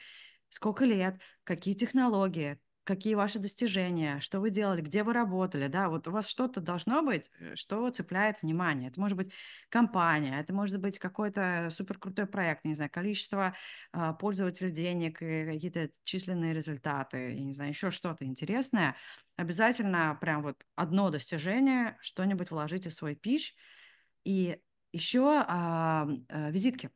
A: сколько лет, какие технологии, какие ваши достижения, что вы делали, где вы работали, да, вот у вас что-то должно быть, э, что цепляет внимание. Это может быть компания, это может быть какой-то суперкрутой проект, не знаю, количество а, пользователей денег какие-то численные результаты, я не знаю, еще что-то интересное. Обязательно прям вот одно достижение, что-нибудь вложите в свой пищ. И еще а, а, визитки.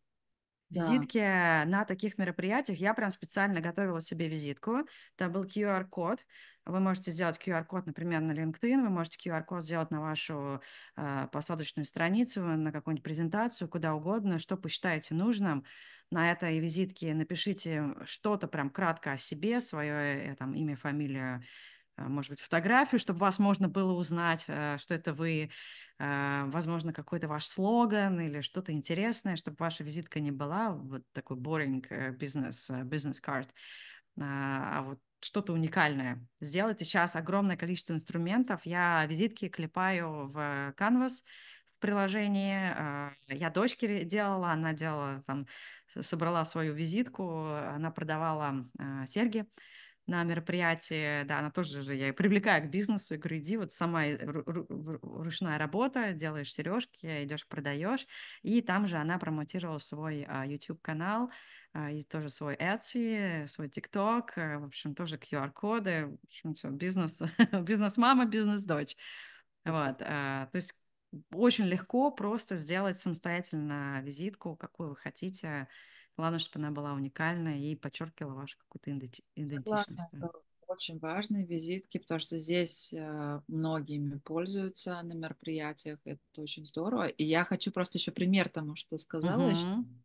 B: Да,
A: Визитки на таких мероприятиях. Я прям специально готовила себе визитку. Там был QR-код. Вы можете сделать QR-код, например, на LinkedIn. Вы можете QR-код сделать на вашу э, посадочную страницу, на какую-нибудь презентацию, куда угодно, что посчитаете нужным. На этой визитке напишите что-то прям кратко о себе, свое э, там, имя, фамилию, может быть, фотографию, чтобы вас можно было узнать, э, что это вы э, возможно, какой-то ваш слоган или что-то интересное, чтобы ваша визитка не была вот такой boring э, бизнес, э, бизнес-карт, а вот что-то уникальное. Сделайте сейчас огромное количество инструментов. Я визитки клепаю в Canvas в приложении. А, Я дочке делала, она делала там, собрала свою визитку, она продавала а, серьги на мероприятии, да, она тоже же, я ее привлекаю к бизнесу и говорю, иди, вот сама ру- ручная работа, делаешь сережки, идешь продаешь, и там же она промотировала свой а, YouTube-канал, а, и тоже свой Etsy, свой TikTok, а, в общем, тоже QR-коды, в общем, все, бизнес, <laughs> бизнес-мама, бизнес-дочь, вот, а, то есть очень легко просто сделать самостоятельно визитку, какую вы хотите, Главное, чтобы она была уникальная и подчеркивала вашу какую-то иденти- идентичность.
B: очень важные визитки, потому что здесь э, многими пользуются на мероприятиях. Это очень здорово. И я хочу просто еще пример тому, что сказала.
A: Мгм.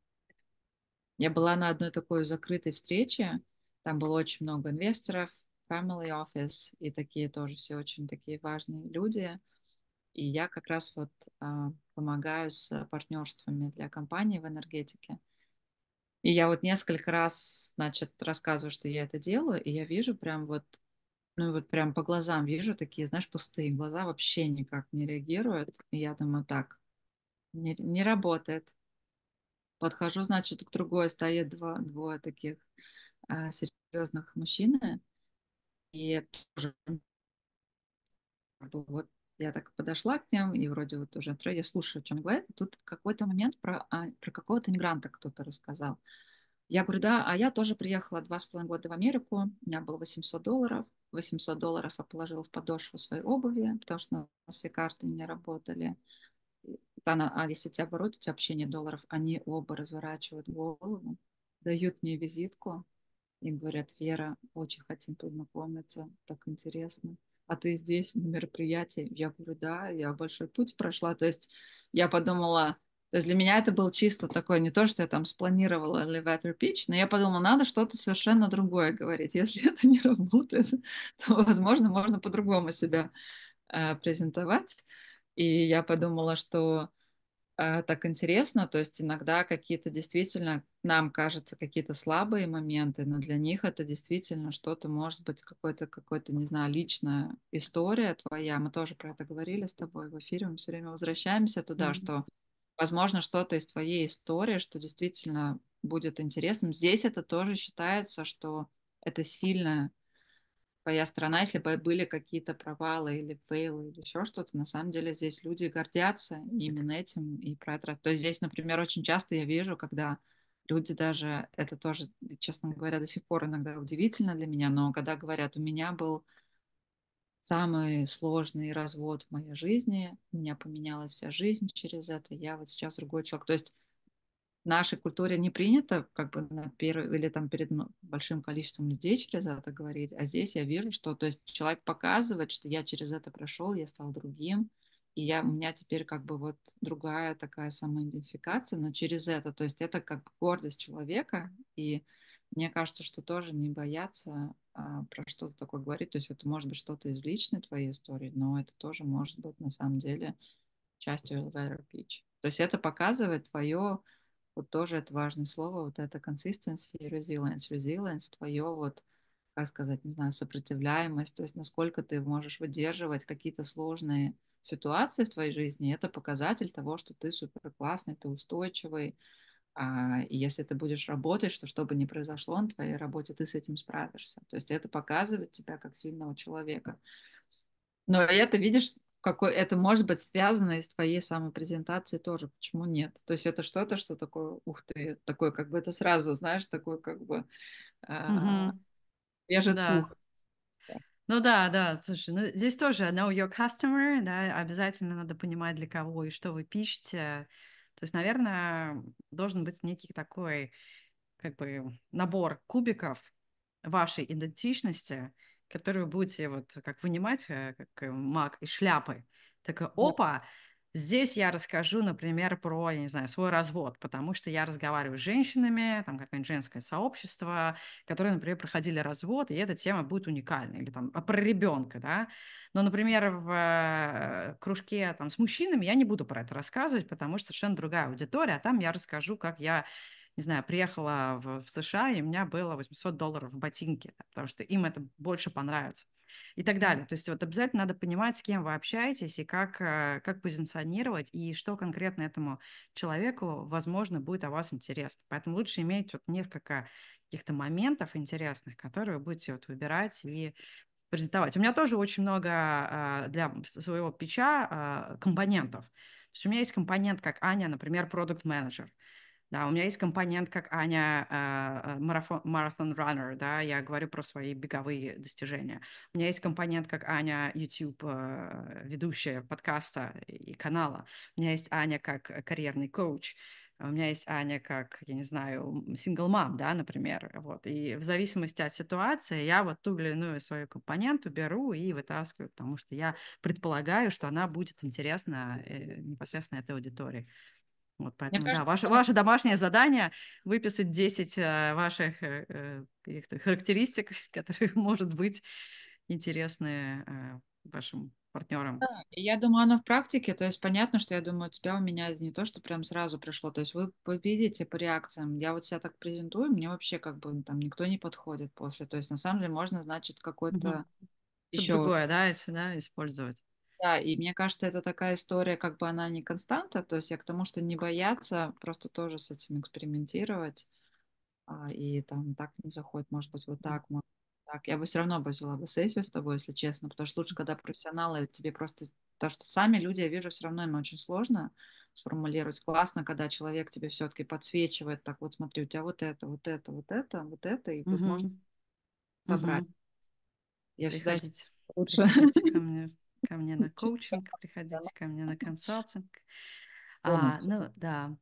B: Я была на одной такой закрытой встрече. Там было очень много инвесторов, family office и такие тоже все очень такие важные люди. И я как раз вот а, помогаю с партнерствами для компаний в энергетике. И я вот несколько раз, значит, рассказываю, что я это делаю, и я вижу прям вот, ну вот прям по глазам вижу такие, знаешь, пустые глаза, вообще никак не реагируют. И я думаю, так, не, не работает. Подхожу, значит, к другой, стоит два, двое таких а, серьезных мужчины, и тоже вот я так подошла к ним, и вроде вот уже я слушаю, о чем говорят. Тут какой-то момент про, а, про какого-то мигранта кто-то рассказал. Я говорю, да, а я тоже приехала два с половиной года в Америку, у меня было 800 долларов, 800 долларов я положила в подошву своей обуви, потому что у нас все карты не работали. А если тебя оборот, у тебя вообще нет долларов, они оба разворачивают голову, дают мне визитку и говорят, Вера, очень хотим познакомиться, так интересно. А ты здесь на мероприятии? Я говорю, да, я большой путь прошла. То есть я подумала, то есть для меня это был чисто такое, не то, что я там спланировала elevator pitch, но я подумала, надо что-то совершенно другое говорить. <laughs> Если это не работает, то, возможно, можно по-другому себя э, презентовать. И я подумала, что так интересно, то есть иногда какие-то действительно, нам кажется, какие-то слабые моменты, но для них это действительно что-то, может быть, какой-то, какой-то, не знаю, личная история твоя. Мы тоже про это говорили с тобой в эфире, мы все время возвращаемся туда, mm-hmm. что возможно, что-то из твоей истории, что действительно будет интересным. Здесь это тоже считается, что это сильно твоя страна, если бы были какие-то провалы или фейлы или еще что-то, на самом деле здесь люди гордятся именно этим и про это. То есть здесь, например, очень часто я вижу, когда люди даже, это тоже, честно говоря, до сих пор иногда удивительно для меня, но когда говорят, у меня был самый сложный развод в моей жизни, у меня поменялась вся жизнь через это, я вот сейчас другой человек. То есть нашей культуре не принято как бы на первый или там перед большим количеством людей через это говорить, а здесь я вижу, что то есть человек показывает, что я через это прошел, я стал другим, и я, у меня теперь как бы вот другая такая самоидентификация, но через это, то есть это как гордость человека, и мне кажется, что тоже не бояться а, про что-то такое говорить. То есть это может быть что-то из личной твоей истории, но это тоже может быть на самом деле частью elevator pitch. То есть это показывает твое, вот тоже это важное слово, вот это consistency и resilience. Resilience твое вот, как сказать, не знаю, сопротивляемость, то есть насколько ты можешь выдерживать какие-то сложные ситуации в твоей жизни, это показатель того, что ты супер классный, ты устойчивый, а, и если ты будешь работать, что что бы ни произошло на твоей работе, ты с этим справишься. То есть это показывает тебя как сильного человека. Но это, видишь, какой это может быть связано и с твоей самопрезентацией тоже. Почему нет? То есть это что-то, что такое, ух ты, такое как бы это сразу, знаешь, такой как бы
A: угу.
B: вяжет да. слух.
A: Ну да, да, слушай, ну здесь тоже know your customer, да, обязательно надо понимать, для кого и что вы пишете. То есть, наверное, должен быть некий такой как бы набор кубиков вашей идентичности, который вы будете вот как вынимать, э, как э, маг из шляпы. Так опа, Здесь я расскажу, например, про, я не знаю, свой развод, потому что я разговариваю с женщинами, там какое-нибудь женское сообщество, которые, например, проходили развод, и эта тема будет уникальна, или там а про ребенка, да. Но, например, в э, кружке там с мужчинами я не буду про это рассказывать, потому что совершенно другая аудитория, а там я расскажу, как я не знаю, приехала в, в США, и у меня было 800 долларов в ботинке, да, потому что им это больше понравится и так далее. То есть вот обязательно надо понимать, с кем вы общаетесь и как, э, как позиционировать, и что конкретно этому человеку, возможно, будет о вас интересно. Поэтому лучше иметь вот несколько каких-то моментов интересных, которые вы будете вот выбирать и презентовать. У меня тоже очень много а, для своего пича а, компонентов. То есть у меня есть компонент, как Аня, например, продукт менеджер да, у меня есть компонент, как Аня, марафон раннер, да, я говорю про свои беговые достижения. У меня есть компонент, как Аня, YouTube, э, ведущая подкаста и канала. У меня есть Аня как карьерный коуч. У меня есть Аня как, я не знаю, сингл-мам, да, например, вот. И в зависимости от ситуации я вот ту или иную свою компоненту беру и вытаскиваю, потому что я предполагаю, что она будет интересна э, непосредственно этой аудитории. Вот поэтому, кажется, да, ваше, ваше домашнее задание выписать 10 э, ваших э, э, каких-то характеристик, <laughs> которые, <laughs> может быть, интересны вашим партнерам.
B: Да, я думаю, оно в практике, то есть понятно, что я думаю, у тебя у меня не то, что прям сразу пришло, то есть вы, видите по реакциям, я вот себя так презентую, мне вообще как бы там никто не подходит после, то есть на самом деле можно, значит, какой-то
A: еще... другое, да, если, да, использовать.
B: Да, и мне кажется, это такая история, как бы она не константа, то есть я к тому, что не бояться, просто тоже с этим экспериментировать, а, и там так не заходит, может быть, вот так, может, так. Я бы все равно бы взяла бы сессию с тобой, если честно, потому что лучше, когда профессионалы тебе просто... Потому что сами люди, я вижу, все равно им очень сложно сформулировать. Классно, когда человек тебе все-таки подсвечивает, так вот смотри, у тебя вот это, вот это, вот это, вот это, и тут можно
A: Угу.
B: собрать.
A: Угу.
B: Я всегда
A: Приходите,
B: лучше
A: приходите ко мне, ко мне на коучинг, приходите ко мне на консалтинг. А, ну да,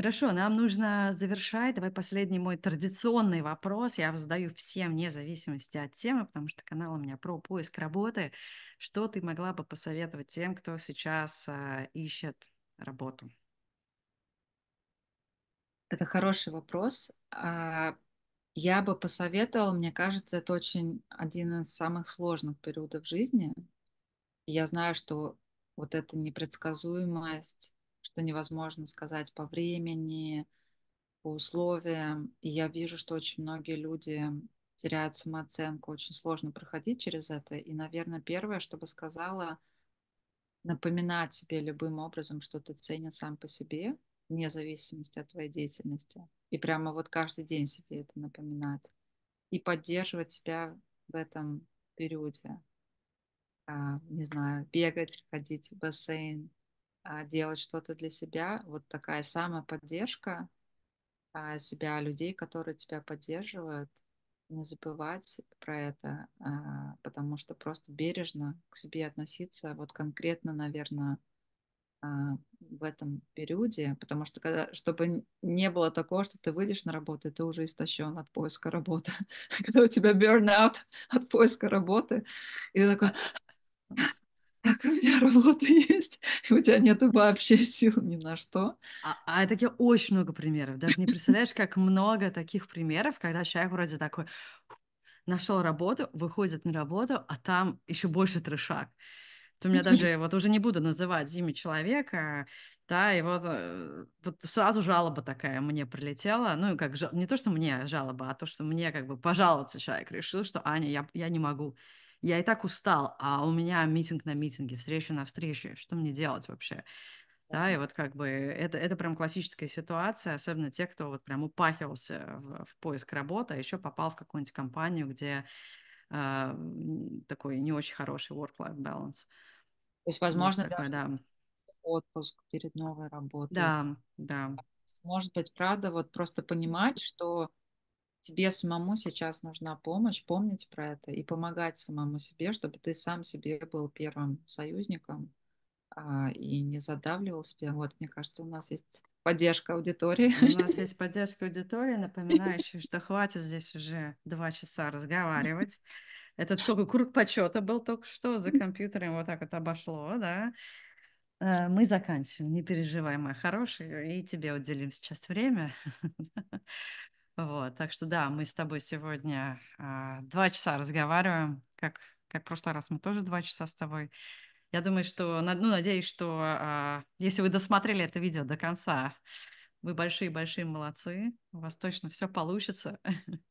A: Хорошо, нам нужно завершать. Давай последний мой традиционный вопрос. Я задаю всем, вне зависимости от темы, потому что канал у меня про поиск работы. Что ты могла бы посоветовать тем, кто сейчас а, ищет работу?
B: Это хороший вопрос. А, Я бы посоветовала, мне кажется, это очень один из самых сложных периодов жизни. Я знаю, что вот эта непредсказуемость, что невозможно сказать по времени, по условиям. И я вижу, что очень многие люди теряют самооценку, очень сложно проходить через это. И, наверное, первое, что бы сказала, напоминать себе любым образом, что ты ценен сам по себе, вне зависимости от твоей деятельности. И прямо вот каждый день себе это напоминать. И поддерживать себя в этом периоде. А, не знаю, бегать, ходить в бассейн, а, делать что-то для себя. Вот такая самоподдержка а, себя, людей, которые тебя поддерживают. Не забывать про это, потому что просто бережно к себе относиться, вот конкретно, наверное, в этом периоде, потому что когда, чтобы не было такого, что ты выйдешь на работу, и ты уже истощен от поиска работы. <laughs> Когда у тебя burnout от поиска работы, и ты такой, <laughs> так, у меня работа <laughs> есть, у тебя нет вообще сил ни на что.
A: А, а таких очень много примеров. Даже не представляешь, как много таких примеров, когда человек вроде такой нашел работу, выходит на работу, а там еще больше трешак. То у меня даже, вот уже не буду называть имя человека, да, и вот, э, вот сразу жалоба такая мне прилетела, ну, как не то, что мне жалоба, а то, что мне как бы пожаловаться человек решил, что Аня, я, я не могу, я и так устал, а у меня митинг на митинге, встреча на встрече, что мне делать вообще? Да, и вот как бы это, это прям классическая ситуация, особенно те, кто вот прям упахивался в, в поиск работы, а еще попал в какую-нибудь компанию, где э, такой не очень хороший work-life balance.
B: То есть,
A: Есть
B: возможно,
A: такое,
B: даже
A: да.
B: отпуск перед новой работой.
A: Да, да.
B: Может быть, правда, вот просто понимать, что тебе самому сейчас нужна помощь, помнить про это и помогать самому себе, чтобы ты сам себе был первым союзником а, и не задавливал себя. Вот, мне кажется, у нас есть поддержка аудитории.
A: У нас есть <laughs> поддержка аудитории, напоминающая, что хватит здесь уже два часа разговаривать. Это только круг почета был только что за компьютером, вот так вот обошло, да. Э, Мы заканчиваем, не переживай, моя хорошая, и тебе уделим сейчас время. <laughs> Вот, так что да, мы с тобой сегодня а, два часа разговариваем, как, как в прошлый раз мы тоже два часа с тобой. Я думаю, что, ну, надеюсь, что а, если вы досмотрели это видео до конца, вы большие-большие молодцы, у вас точно все получится. <laughs>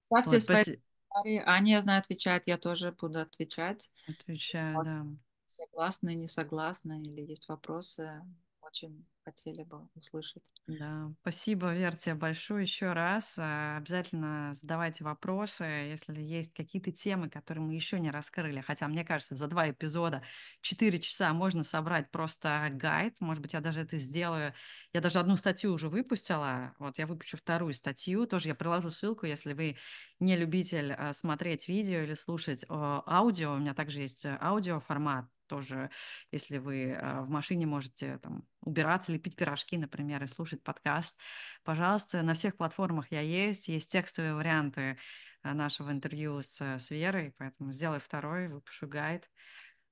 B: Ставьте
A: Вот,
B: свои
A: спасибо.
B: комментарии. Аня, я знаю, отвечает, я тоже буду отвечать.
A: Отвечаю,
B: Вот,
A: да.
B: Согласны, не согласны, или есть вопросы, очень хотели бы услышать.
A: Да, спасибо, Вер, тебе большое еще раз. А, Обязательно задавайте вопросы, если есть какие-то темы, которые мы еще не раскрыли. Хотя, мне кажется, за два эпизода 4 часа можно собрать просто гайд. Может быть, я даже это сделаю. Я даже одну статью уже выпустила. Вот я выпущу вторую статью. Тоже я приложу ссылку, если вы не любитель а, смотреть видео или слушать а, аудио. У меня также есть э, аудиоформат тоже, если вы а, в машине можете там убираться, лепить пирожки, например, и слушать подкаст, пожалуйста, на всех платформах я есть, есть текстовые варианты нашего интервью с, с Верой, поэтому сделай второй, выпишу гайд.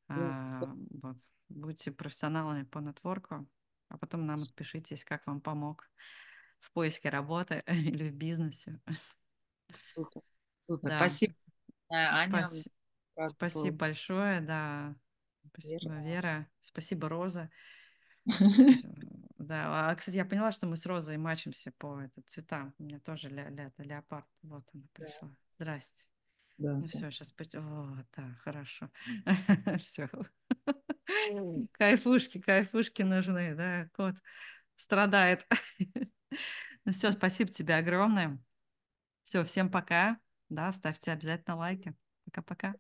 A: А, вот. Будьте профессионалами по нетворку, а потом нам отпишитесь, как вам помог в поиске работы <laughs> или в бизнесе.
B: Супер, супер.
A: Да,
B: Спасибо, Аня.
A: спаси-
B: Правда, был
A: спасибо большое, да. Спасибо,
B: верно.
A: Вера. Спасибо, Роза. <laughs> Да, а, кстати, я поняла, что мы с Розой мачимся по это, цветам. У меня тоже ля, ля, леопард. Вот она
B: Да,
A: пришла. Здрасте.
B: да,
A: Ну
B: да.
A: все, сейчас... О, да, хорошо. <laughs> Все. Кайфушки, кайфушки нужны, да, кот страдает. <laughs> Ну все, спасибо тебе огромное. Все, всем пока. Да, ставьте обязательно лайки. Пока-пока.